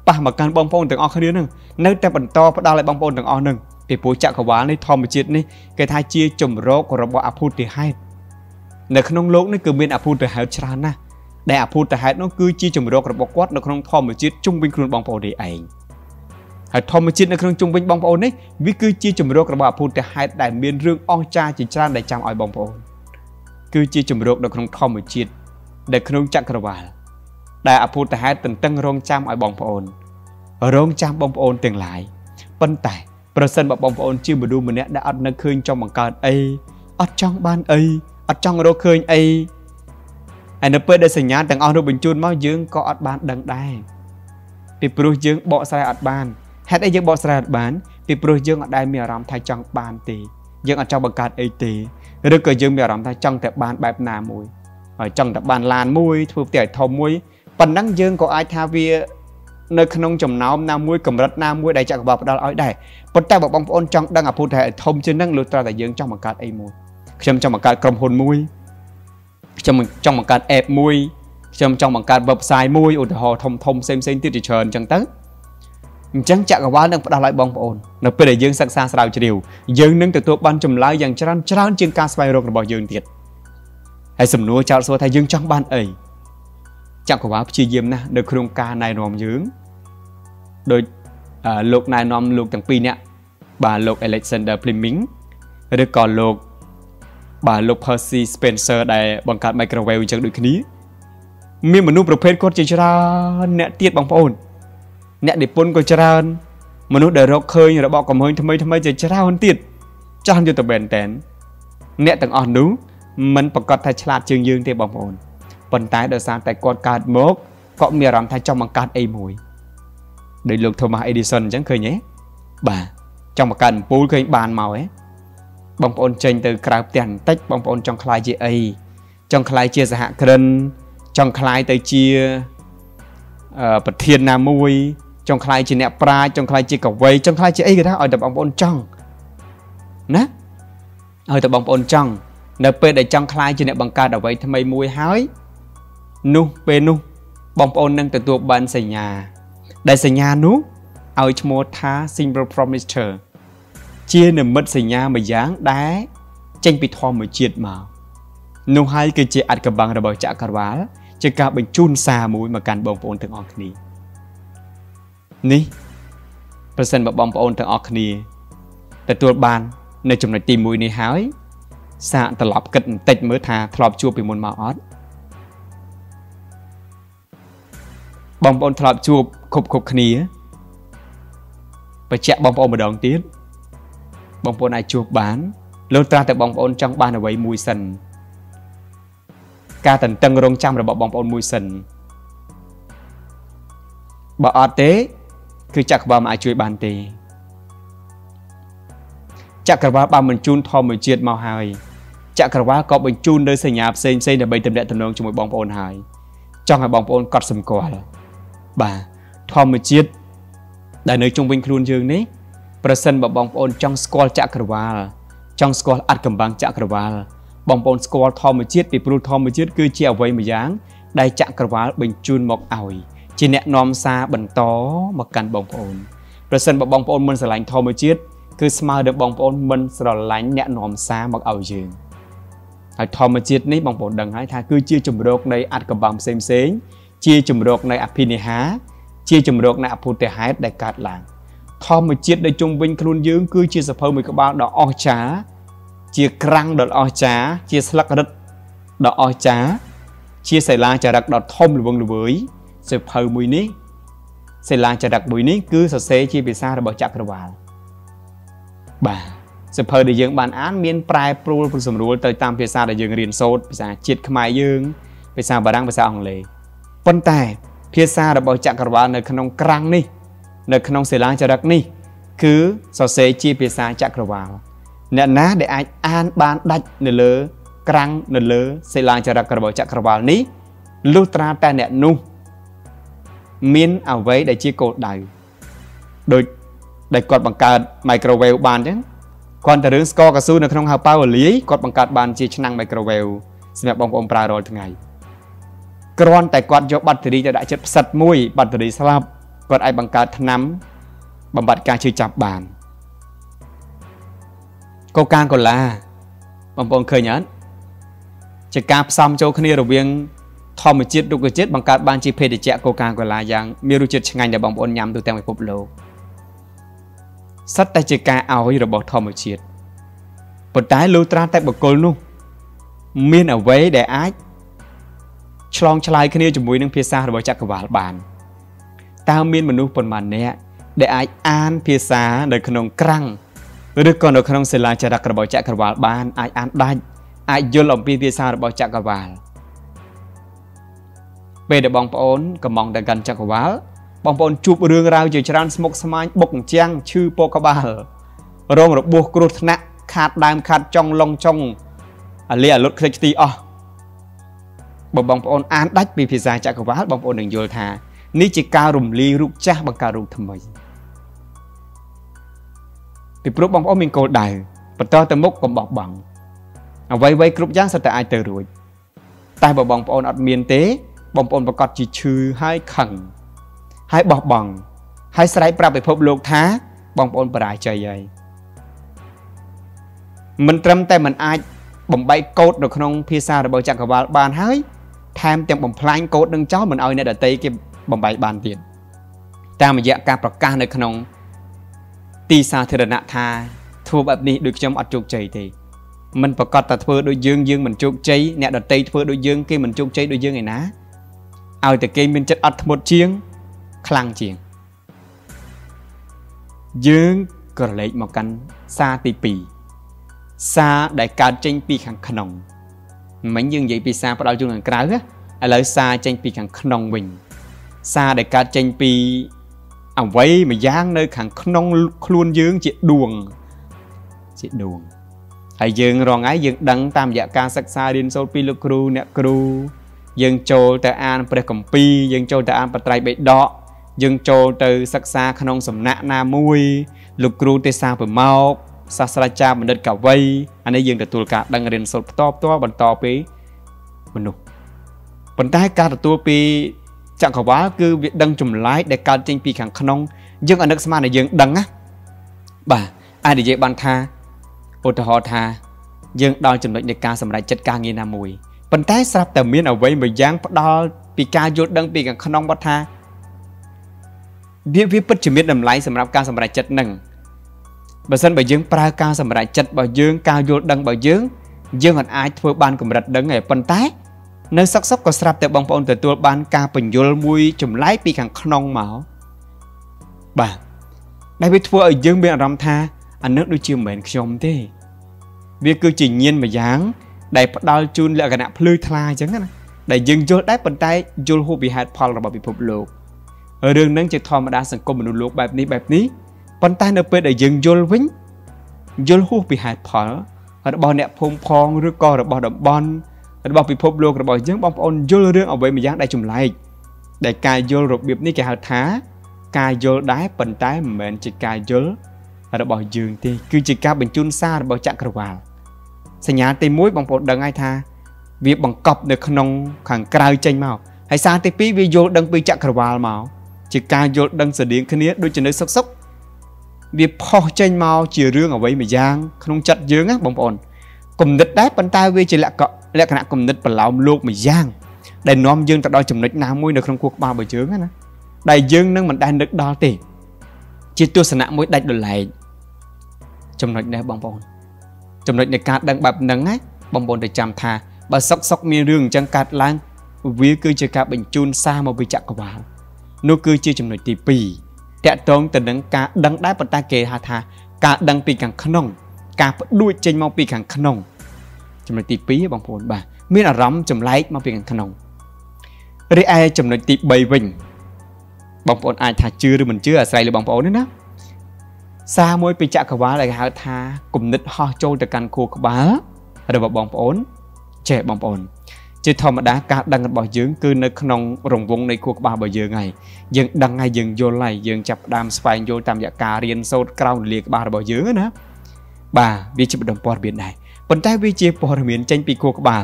ប៉ះមកកាន់បងប្អូនទាំងអស់គ្នានឹងនៅតែបន្តផ្ដល់ឲ្យបងប្អូនទាំងអស់នឹង ពីព្រោះចក្រវាលនេះធម្មជាតិនេះគេថាជាជំរករបស់អភូតិហេតុនៅក្នុងលោកនេះគឺមានអភូតិហេតុច្រើនណាស់ដែលអភូតិហេតុនោះគឺជាជំរករបស់គាត់នៅក្នុងធម្មជាតិជុំវិញខ្លួនបងប្អូននេះឯងហើយធម្មជាតិនៅក្នុងជុំវិញបងប្អូននេះវាគឺជាជំរករបស់អភូតិហេតុដែលមានរឿងអស្ចារ្យជាច្រើនដែលចាំឲ្យបងប្អូនគឺជាជំរកនៅក្នុងធម្មជាតិនៅក្នុងចក្រវាលដែលអភូតហេតុតន្ទឹងរងចាំឲ្យបងប្អូនរងចាំបងប្អូនទាំងឡាយប៉ុន្តែ ប្រសិនបើបងប្អូនជាមនុស្សម្នាក់ដែលអត់នឹកឃើញចង់បង្កើតអីអត់ចង់បានអីអត់ចង់រកឃើញអីហើយនៅពេលដែលសញ្ញាទាំងអស់នោះបញ្ជូនមកយើងក៏អត់បានដឹងដែរពីព្រោះយើងបកស្រាយអត់បានហេតុអីយើងបកស្រាយអត់បានពីព្រោះយើងអត់ដែលមានអារម្មណ៍ថាចង់បានទេយើងអត់ចង់បង្កើតអីទេឬក៏យើងមានអារម្មណ៍ថាចង់តែបានបែបណាមួយហើយចង់តែបានឡានមួយធ្វើផ្ទះឲ្យធំមួយប៉ុណ្ណឹងយើងក៏អាចថាវា នៅក្នុងចំណោមណាមួយកម្រិតណាមួយដែលចក្រវាលផ្ដល់ឲ្យដែរប៉ុន្តែបើបងប្អូនចង់ដឹងអាភូតហេតុធំជាងនឹងលុះត្រាតែយើងចង់បង្កើតអីមួយខ្ញុំចង់បង្កើតក្រុមហ៊ុនមួយខ្ញុំចង់បង្កើត app មួយខ្ញុំចង់បង្កើត website មួយឧទាហរណ៍ធំធំផ្សេងផ្សេងទៀតជាច្រើនអញ្ចឹងទៅអញ្ចឹងចក្រវាលនឹងផ្ដល់ឲ្យបងប្អូននៅពេលដែលយើងសិក្សាស្រាវជ្រាវយើងនឹងទទួលបានចម្លើយយ៉ាងច្រើនច្រើនជាងការស្វែងរករបស់យើងទៀតហើយសំណួរចោទសួរថាយើងចង់បានអី ចក្រវាលព្យាយាមណាស់នៅក្នុងការណែនាំយើងដោយលោកណែនាំលោកទាំងពីរនាក់បាទលោក Alexander Fleming ឬក៏លោកបាទលោក Percy Spencer ដែលបង្កើត microwave អញ្ចឹងដូចគ្នាមានមនុស្សប្រភេទគាត់ជាច្រើនអ្នកទៀតបងប្អូន អ្នកនិពន្ធក៏ច្រើន មនុស្សដែលរកឃើញរបស់កំហុសថ្មីថ្មីជាច្រើនទៀតចាស់យុទ្ធបែនតែនអ្នកទាំងអស់នោះមិនប្រកាសថាឆ្លាតជាងយើងទេបងប្អូន ប៉ុន្តែដោយសារតែគាត់កើតមកគាត់មានអារម្មណ៍ថាចង់បង្កើតអីមួយដោយលោក Thomas Edison អញ្ចឹងឃើញទេបាទចង់បង្កើតអំពូលឃើញបានមកហ៎បងប្អូនចេញទៅក្រៅផ្ទះបន្តិចបងប្អូនចង់ខ្លាយជាអីចង់ខ្លាយជាសហគ្រិនចង់ខ្លាយទៅជាប្រធានណាមួយចង់ខ្លាយជាអ្នកប្រាជ្ញចង់ខ្លាយជាកវីចង់ខ្លាយជាអីក៏ได้ឲ្យតែបងប្អូនចង់ណាឲ្យតែបងប្អូនចង់នៅពេលដែលចង់ខ្លាយជាអ្នកបង្កើតអ្វីថ្មីមួយហើយ នោះពេលនោះបងប្អូននឹងទទួលបានសញ្ញា ដែលសញ្ញានោះឲ្យឈ្មោះថា symbol promiser ជានិមិត្តសញ្ញាមួយយ៉ាងដែលចេញពីធម្មជាតិមកនោះហើយគឺជាអត្តកម្បាំងរបស់ចក្រវាលជាការបញ្ជូនសារមួយមកកាន់បងប្អូនទាំងអស់គ្នានេះប្រសិនបើបងប្អូនទាំងអស់គ្នាទទួលបាននៅចំណុចទី1នេះហើយសាកត្រឡប់គិតបន្តិចមើលថាធ្លាប់ជួបពីមុនមកអត់ បងប្អូនធ្លាប់ជួបខុបខុបគ្នាបញ្ជាក់បងប្អូនម្ដងទៀតបងប្អូនអាចជួបបានលុះត្រាតែបងប្អូនចង់បានអ្វីមួយសិនការតន្ទឹងរង់ចាំរបស់បងប្អូនមួយសិនបើអត់ទេ គឺចក្រវាលមិនអាចជួយបានទេចក្រវាលបានបញ្ជូនធម្មជាតិមកហើយចក្រវាលក៏បញ្ជូននៅសញ្ញាផ្សេងផ្សេងដើម្បីតំណាក់តំណងជាមួយបងប្អូនហើយចង់ឲ្យបងប្អូនកត់សម្គាល់ បាទធម្មជាតិដែលនៅជុំវិញខ្លួនយើងនេះប្រសិនបើបងប្អូនចង់ស្គាល់ចក្រវាលចង់ស្គាល់អត្តកម្បាំងចក្រវាលបងប្អូនស្គាល់ធម្មជាតិពីព្រោះធម្មជាតិគឺជាអ្វីមួយយ៉ាង ដែលចក្រវាលបញ្ជូនមកឲ្យជាអ្នកនាំសារបន្តមកកាន់បងប្អូនប្រសិនបើបងប្អូនមិនស្រឡាញ់ធម្មជាតិគឺស្មើនឹងបងប្អូនមិនស្រឡាញ់អ្នកនាំសារមកឲ្យយើងហើយធម្មជាតិនេះបងប្អូនដឹងហើយថាគឺជាជំរកនៃអត្តកម្បាំផ្សេងផ្សេង ជាជំរកនៃអភិនិហា ជាជំរកនៃអភូតហេតុដែលកើតឡើងធម្មជាតិដែលជុំវិញខ្លួនយើងគឺជាសភៅមួយក្បាលដ៏អស្ចារ្យជាក្រាំងដ៏អស្ចារ្យជាស្លឹករឹតដ៏អស្ចារ្យជាសិលាចារឹកដ៏ធំល្វឹងល្វើយសភៅមួយនេះសិលាចារឹកមួយនេះគឺសរសេរជាភាសារបស់ចក្រវាលបាទសភៅដែលយើងបានអានមានប្រែប្រួលព្រោះសម្រួលទៅតាមភាសាដែលយើងរៀនសូត្រភាសាជាតិខ្មែរយើងភាសាបារាំងភាសាអង់គ្លេស ប៉ុន្តែភាសារបស់ចក្រវាលនៅក្នុងក្រាំងនេះ នៅក្នុងសិលាចារឹកនេះ គឺសរសេរជាភាសាចក្រវាលអ្នកណាដែលអាចអានបានដាច់នៅលើ ក្រាំងនៅលើសិលាចារឹករបស់ចក្រវាលនេះលុះត្រាតែអ្នកនោះមានអ្វីដែលជាគោលដៅដូចដែលគាត់បង្កើត microwave បានអញ្ចឹងគាត់តែរឿងស្ករកស៊ូនៅក្នុងហៅប៉ៅលាយគាត់បង្កើតបានជាឆ្នាំង microwave សម្រាប់បងប្អូនប្រើរាល់ថ្ងៃ គ្រាន់តែគាត់យកបាត់តេរីទៅដាក់ចិត្តផ្សិតមួយបាត់តេរីស្លាប់គាត់អាចបង្កើតថ្នាំបំបត្តិការឈឺចាប់បានកូកាកូឡាបងប្អូនឃើញអត់ជាការផ្សំចូលគ្នារវាងធម្មជាតិរុក្ខជាតិបង្កើតបានជាភេទជ្ជៈកូកាកូឡាយ៉ាងមានរសជាតិឆ្ងាញ់ដែលបងប្អូនញ៉ាំទូទាំងពិភពលោកសិតតែជាការឲ្យរបស់ធម្មជាតិប៉ុន្តែលុះត្រាតែបុគ្គលនោះ មានអ្វីដែលអាច ឆ្លងឆ្លើយគ្នាជាមួយនឹងភាសារបស់ចក្រវាលបានតើមានមនុស្សប៉ុន្មាននាក់ដែលអាចអានភាសានៅក្នុងក្រាំងឬក៏នៅក្នុងសិលាចារឹករបស់ចក្រវាលបានអាចអានដាច់អាចយល់អំពីភាសារបស់ចក្រវាលពេលដែលបងប្អូនកំងទៅកាន់ចក្រវាលបងប្អូនជួបរឿងរ៉ាវជាច្រើនស្មុគស្មាញបុកអញ្ចាំងឈឺពោក្បាលរងរបួសគ្រោះថ្នាក់ខាតដើមខាតចុងឡុងចុងអាលីអាលុតខ្ទេចខ្ទីអស់ បើបងប្អូនអានដាច់ពីភាសាចក្រវាលបងប្អូននឹងយល់ថានេះជាការរំលាយរូបចាស់បង្កើតរូបថ្មីពីព្រោះបងប្អូនមានគោលដៅបន្តទៅមុខកុំបោះបង់អ្វីៗគ្រប់យ៉ាងសុទ្ធតែអាចទៅរួចតែបើបងប្អូនអត់មានទេ បងប្អូនប្រកាសជាឈឺហើយខឹងហើយបោះបង់ហើយស្រែកប្រាប់ពិភពលោកថា បងប្អូនបរាជ័យហើយមិនត្រឹមតែมันអាចបំបែកកូដនៅក្នុងភាសារបស់ចក្រវាលបានហើយ ថែមទាំងបំផ្លាញកូដនឹងចោលមិនឲ្យអ្នកដតីគេបំបែកបានទៀតតាមរយៈការប្រកាសនៅក្នុង ទីសាធារណៈថាធ្វើបែបនេះដូចខ្ញុំអត់ជោគជ័យទេមិនប្រកាសតែធ្វើដូចយើងយើងមិនជោគជ័យអ្នកដតីធ្វើដូចយើងគេមិនជោគជ័យដូចយើងឯណាឲ្យតែគេមានចិត្តអត់ធ្មត់ជាង ខ្លាំងជាង យើងក៏រលែកមកកាន់សារទី2សារដែលកើតចេញពីខាងក្នុង មិញយើងនិយាយពីសារផ្ដាល់ជូនខាងក្រៅឥឡូវសារចេញពីខាងក្នុងវិញសារដែលកើតចេញពីអ្វីមួយយ៉ាងនៅ ខាងក្នុងខ្លួនយើងជាដួងជាដួងហើយយើងរងថ្ងៃយើងដឹងតាមរយៈការសិក្សារៀនសូត្រពីលោកគ្រូអ្នកគ្រូយើងចូលទៅអានព្រះគម្ពីរយើងចូលទៅអានបត្រៃបិដកយើងចូលទៅសិក្សាក្នុងសំណាក់ណាមួយ លោកគ្រូទេសសាពមក សាស្ត្រាចារ្យបណ្ឌិតកវីអានេះយើងទទួលការដឹងរៀនសូត្រផ្ទាល់ផ្ទាល់បន្តពីមនុស្សប៉ុន្តែការទទួលពីចក្រវាលគឺវាដឹងចម្លែកដែលកើតចេញពីខាងក្នុងយើងអនឹកស្មានតែយើងដឹងណាបាទអាចនិយាយបានថាឧទាហរណ៍ថាយើងដល់ចំណុចនៃការសម្រេចចិត្តការងារណាមួយប៉ុន្តែស្រាប់តែមានអ្វីមួយយ៉ាងផ្ដល់ពីការយល់ដឹងពីខាងក្នុងមកថាវាវាពិតជាមានតម្លៃសម្រាប់ការសម្រេចចិត្តនឹង បើសិនបើយើងប្រើការសម្រេចចិត្តរបស់យើងការយល់ដឹងរបស់យើងយើងអាចធ្វើបានកម្រិតដឹងឯប៉ុន្តែនៅសឹកសឹកក៏ស្រាប់តែបងប្អូនទទួលបានការបញ្យលមួយចម្លែកពីខាងក្នុងមកបាទដែលវាធ្វើឲ្យយើងមានអារម្មណ៍ថាអានឹងដូចជាមិនមែនខ្ញុំទេ វាគឺជាញៀនមួយយ៉ាង ដែលផ្ដល់ជូនលក្ខណៈភ្លឺថ្លាអញ្ចឹងណាដែលយើងយល់ដែរប៉ុន្តែយល់ហួសពីហេតុផលរបស់ពិភពលោករឿងហ្នឹងជាធម្មតាសង្គមមនុស្សលោកបែបនេះបែបនេះ ប៉ុន្តែនៅពេលដែលយើងយល់វិញយល់ហួសពីហេតុផលរបស់អ្នកភូមិផងឬក៏របស់តំបន់របស់ពិភពលោករបស់យើងបងប្អូនយល់រឿងអ្វីមួយយ៉ាងដែលចម្លែកដែលការយល់របៀបនេះគេហៅថា ការយល់ដែរប៉ុន្តែមិនមែនជាការយល់របស់យើងទេគឺជាការបញ្ជូនសាររបស់ចក្រវាលសញ្ញាទី1បងប្អូនដឹងហើយថា វាបង្កប់នៅក្នុងខាងក្រៅចេញមកហើយសារទី2វាយល់ដឹងពីចក្រវាលមកជាការយល់ដឹងស្តៀងគ្នាដូចជានៅសុកសុក វាផុសចេញមកជារឿងអ្វីមួយយ៉ាងក្នុងចិត្តយើងណាបងប្អូនគំនិតដែរប៉ុន្តែវាជាលក្ខលក្ខណៈគំនិតប្រឡោមលោកម្យ៉ាងដែលនាំយើងទៅដល់ចំណុចណាមួយនៅក្នុងខួរក្បាលរបស់យើងណាដែលយើងនឹងមិនដែលនឹកដល់ទេជាទស្សនៈមួយដាច់ដលែកចំណុចនេះបងប្អូនចំណុចនៃការដឹងបែបហ្នឹងណាបងប្អូនទៅចាំថាបើសុកសុកមានរឿងអញ្ចឹងកើតឡើងវាគឺជាការបញ្ជូនសារមកពីចក្រវាលនោះគឺជាចំណុចទី2 តកតងទៅនឹងការដឹងដែរប៉ុន្តែគេហៅថា ការដឹងពីខាងក្នុង ការផ្ដួចចេញមកពីខាងក្នុងចំណុចទី2បងប្អូនបាទមានអារម្មណ៍ចម្លែកមកពីខាងក្នុងរីឯចំណុចទី3វិញបងប្អូនអាចថាជឿឬមិនជឿអាស្រ័យលើបងប្អូនទេណាសារមួយពីចក្រវាលដែលគេហៅថាគំនិតហោះចូលទៅកាន់ខួរក្បាលរបស់បងប្អូនចេះបងប្អូន ជាធម្មតាការដឹងរបស់យើងគឺនៅក្នុងរង្វង់នៃខួរក្បាលរបស់យើងហើយយើងដឹងហើយយើងយល់ហើយយើងចាប់ផ្ដើមស្វែងយល់តាមរយៈការរៀនសូត្រក្រោមលាក្បាលរបស់យើងណាបាទវាជាបន្តព័ត៌មានដែរប៉ុន្តែវាជាព័ត៌មានចេញពីខួរក្បាល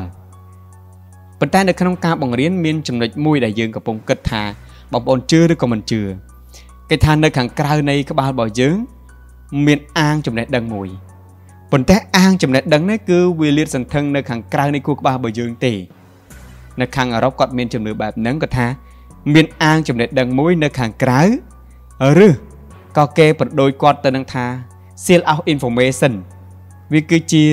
ប៉ុន្តែនៅក្នុងការបង្រៀនមានចំណុចមួយដែលយើងកំពុងគិតថាបងប្អូនជឿឬក៏មិនជឿគេថានៅខាងក្រៅនៃក្បាលរបស់យើង មានអាងចំណេះដឹងមួយប៉ុន្តែអាងចំណេះដឹងនេះគឺវាលាតសន្ធឹងនៅខាងក្រៅនៃខួរក្បាលរបស់យើងទេ នៅខាងអឺរ៉ុបគាត់មានជំនឿបែបហ្នឹងគាត់ថា មានអាងចំណេះដឹងមួយនៅខាងក្រៅឬក៏គេប្រដូចគាត់ទៅនឹងថា seal of information វាគឺជា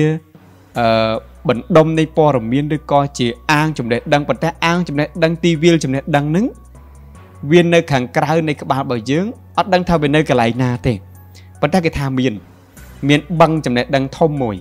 អឺបណ្ដុំនៃព័ត៌មានឬក៏ជាអាងចំណេះដឹងប៉ុន្តែអាងចំណេះដឹងទីវាលចំណេះដឹងហ្នឹងវានៅខាងក្រៅនៃក្បាលរបស់យើងអត់ដឹងថាវានៅកន្លែងណាទេប៉ុន្តែគេថាមាន មានបឹងចំណេះដឹងធំមួយ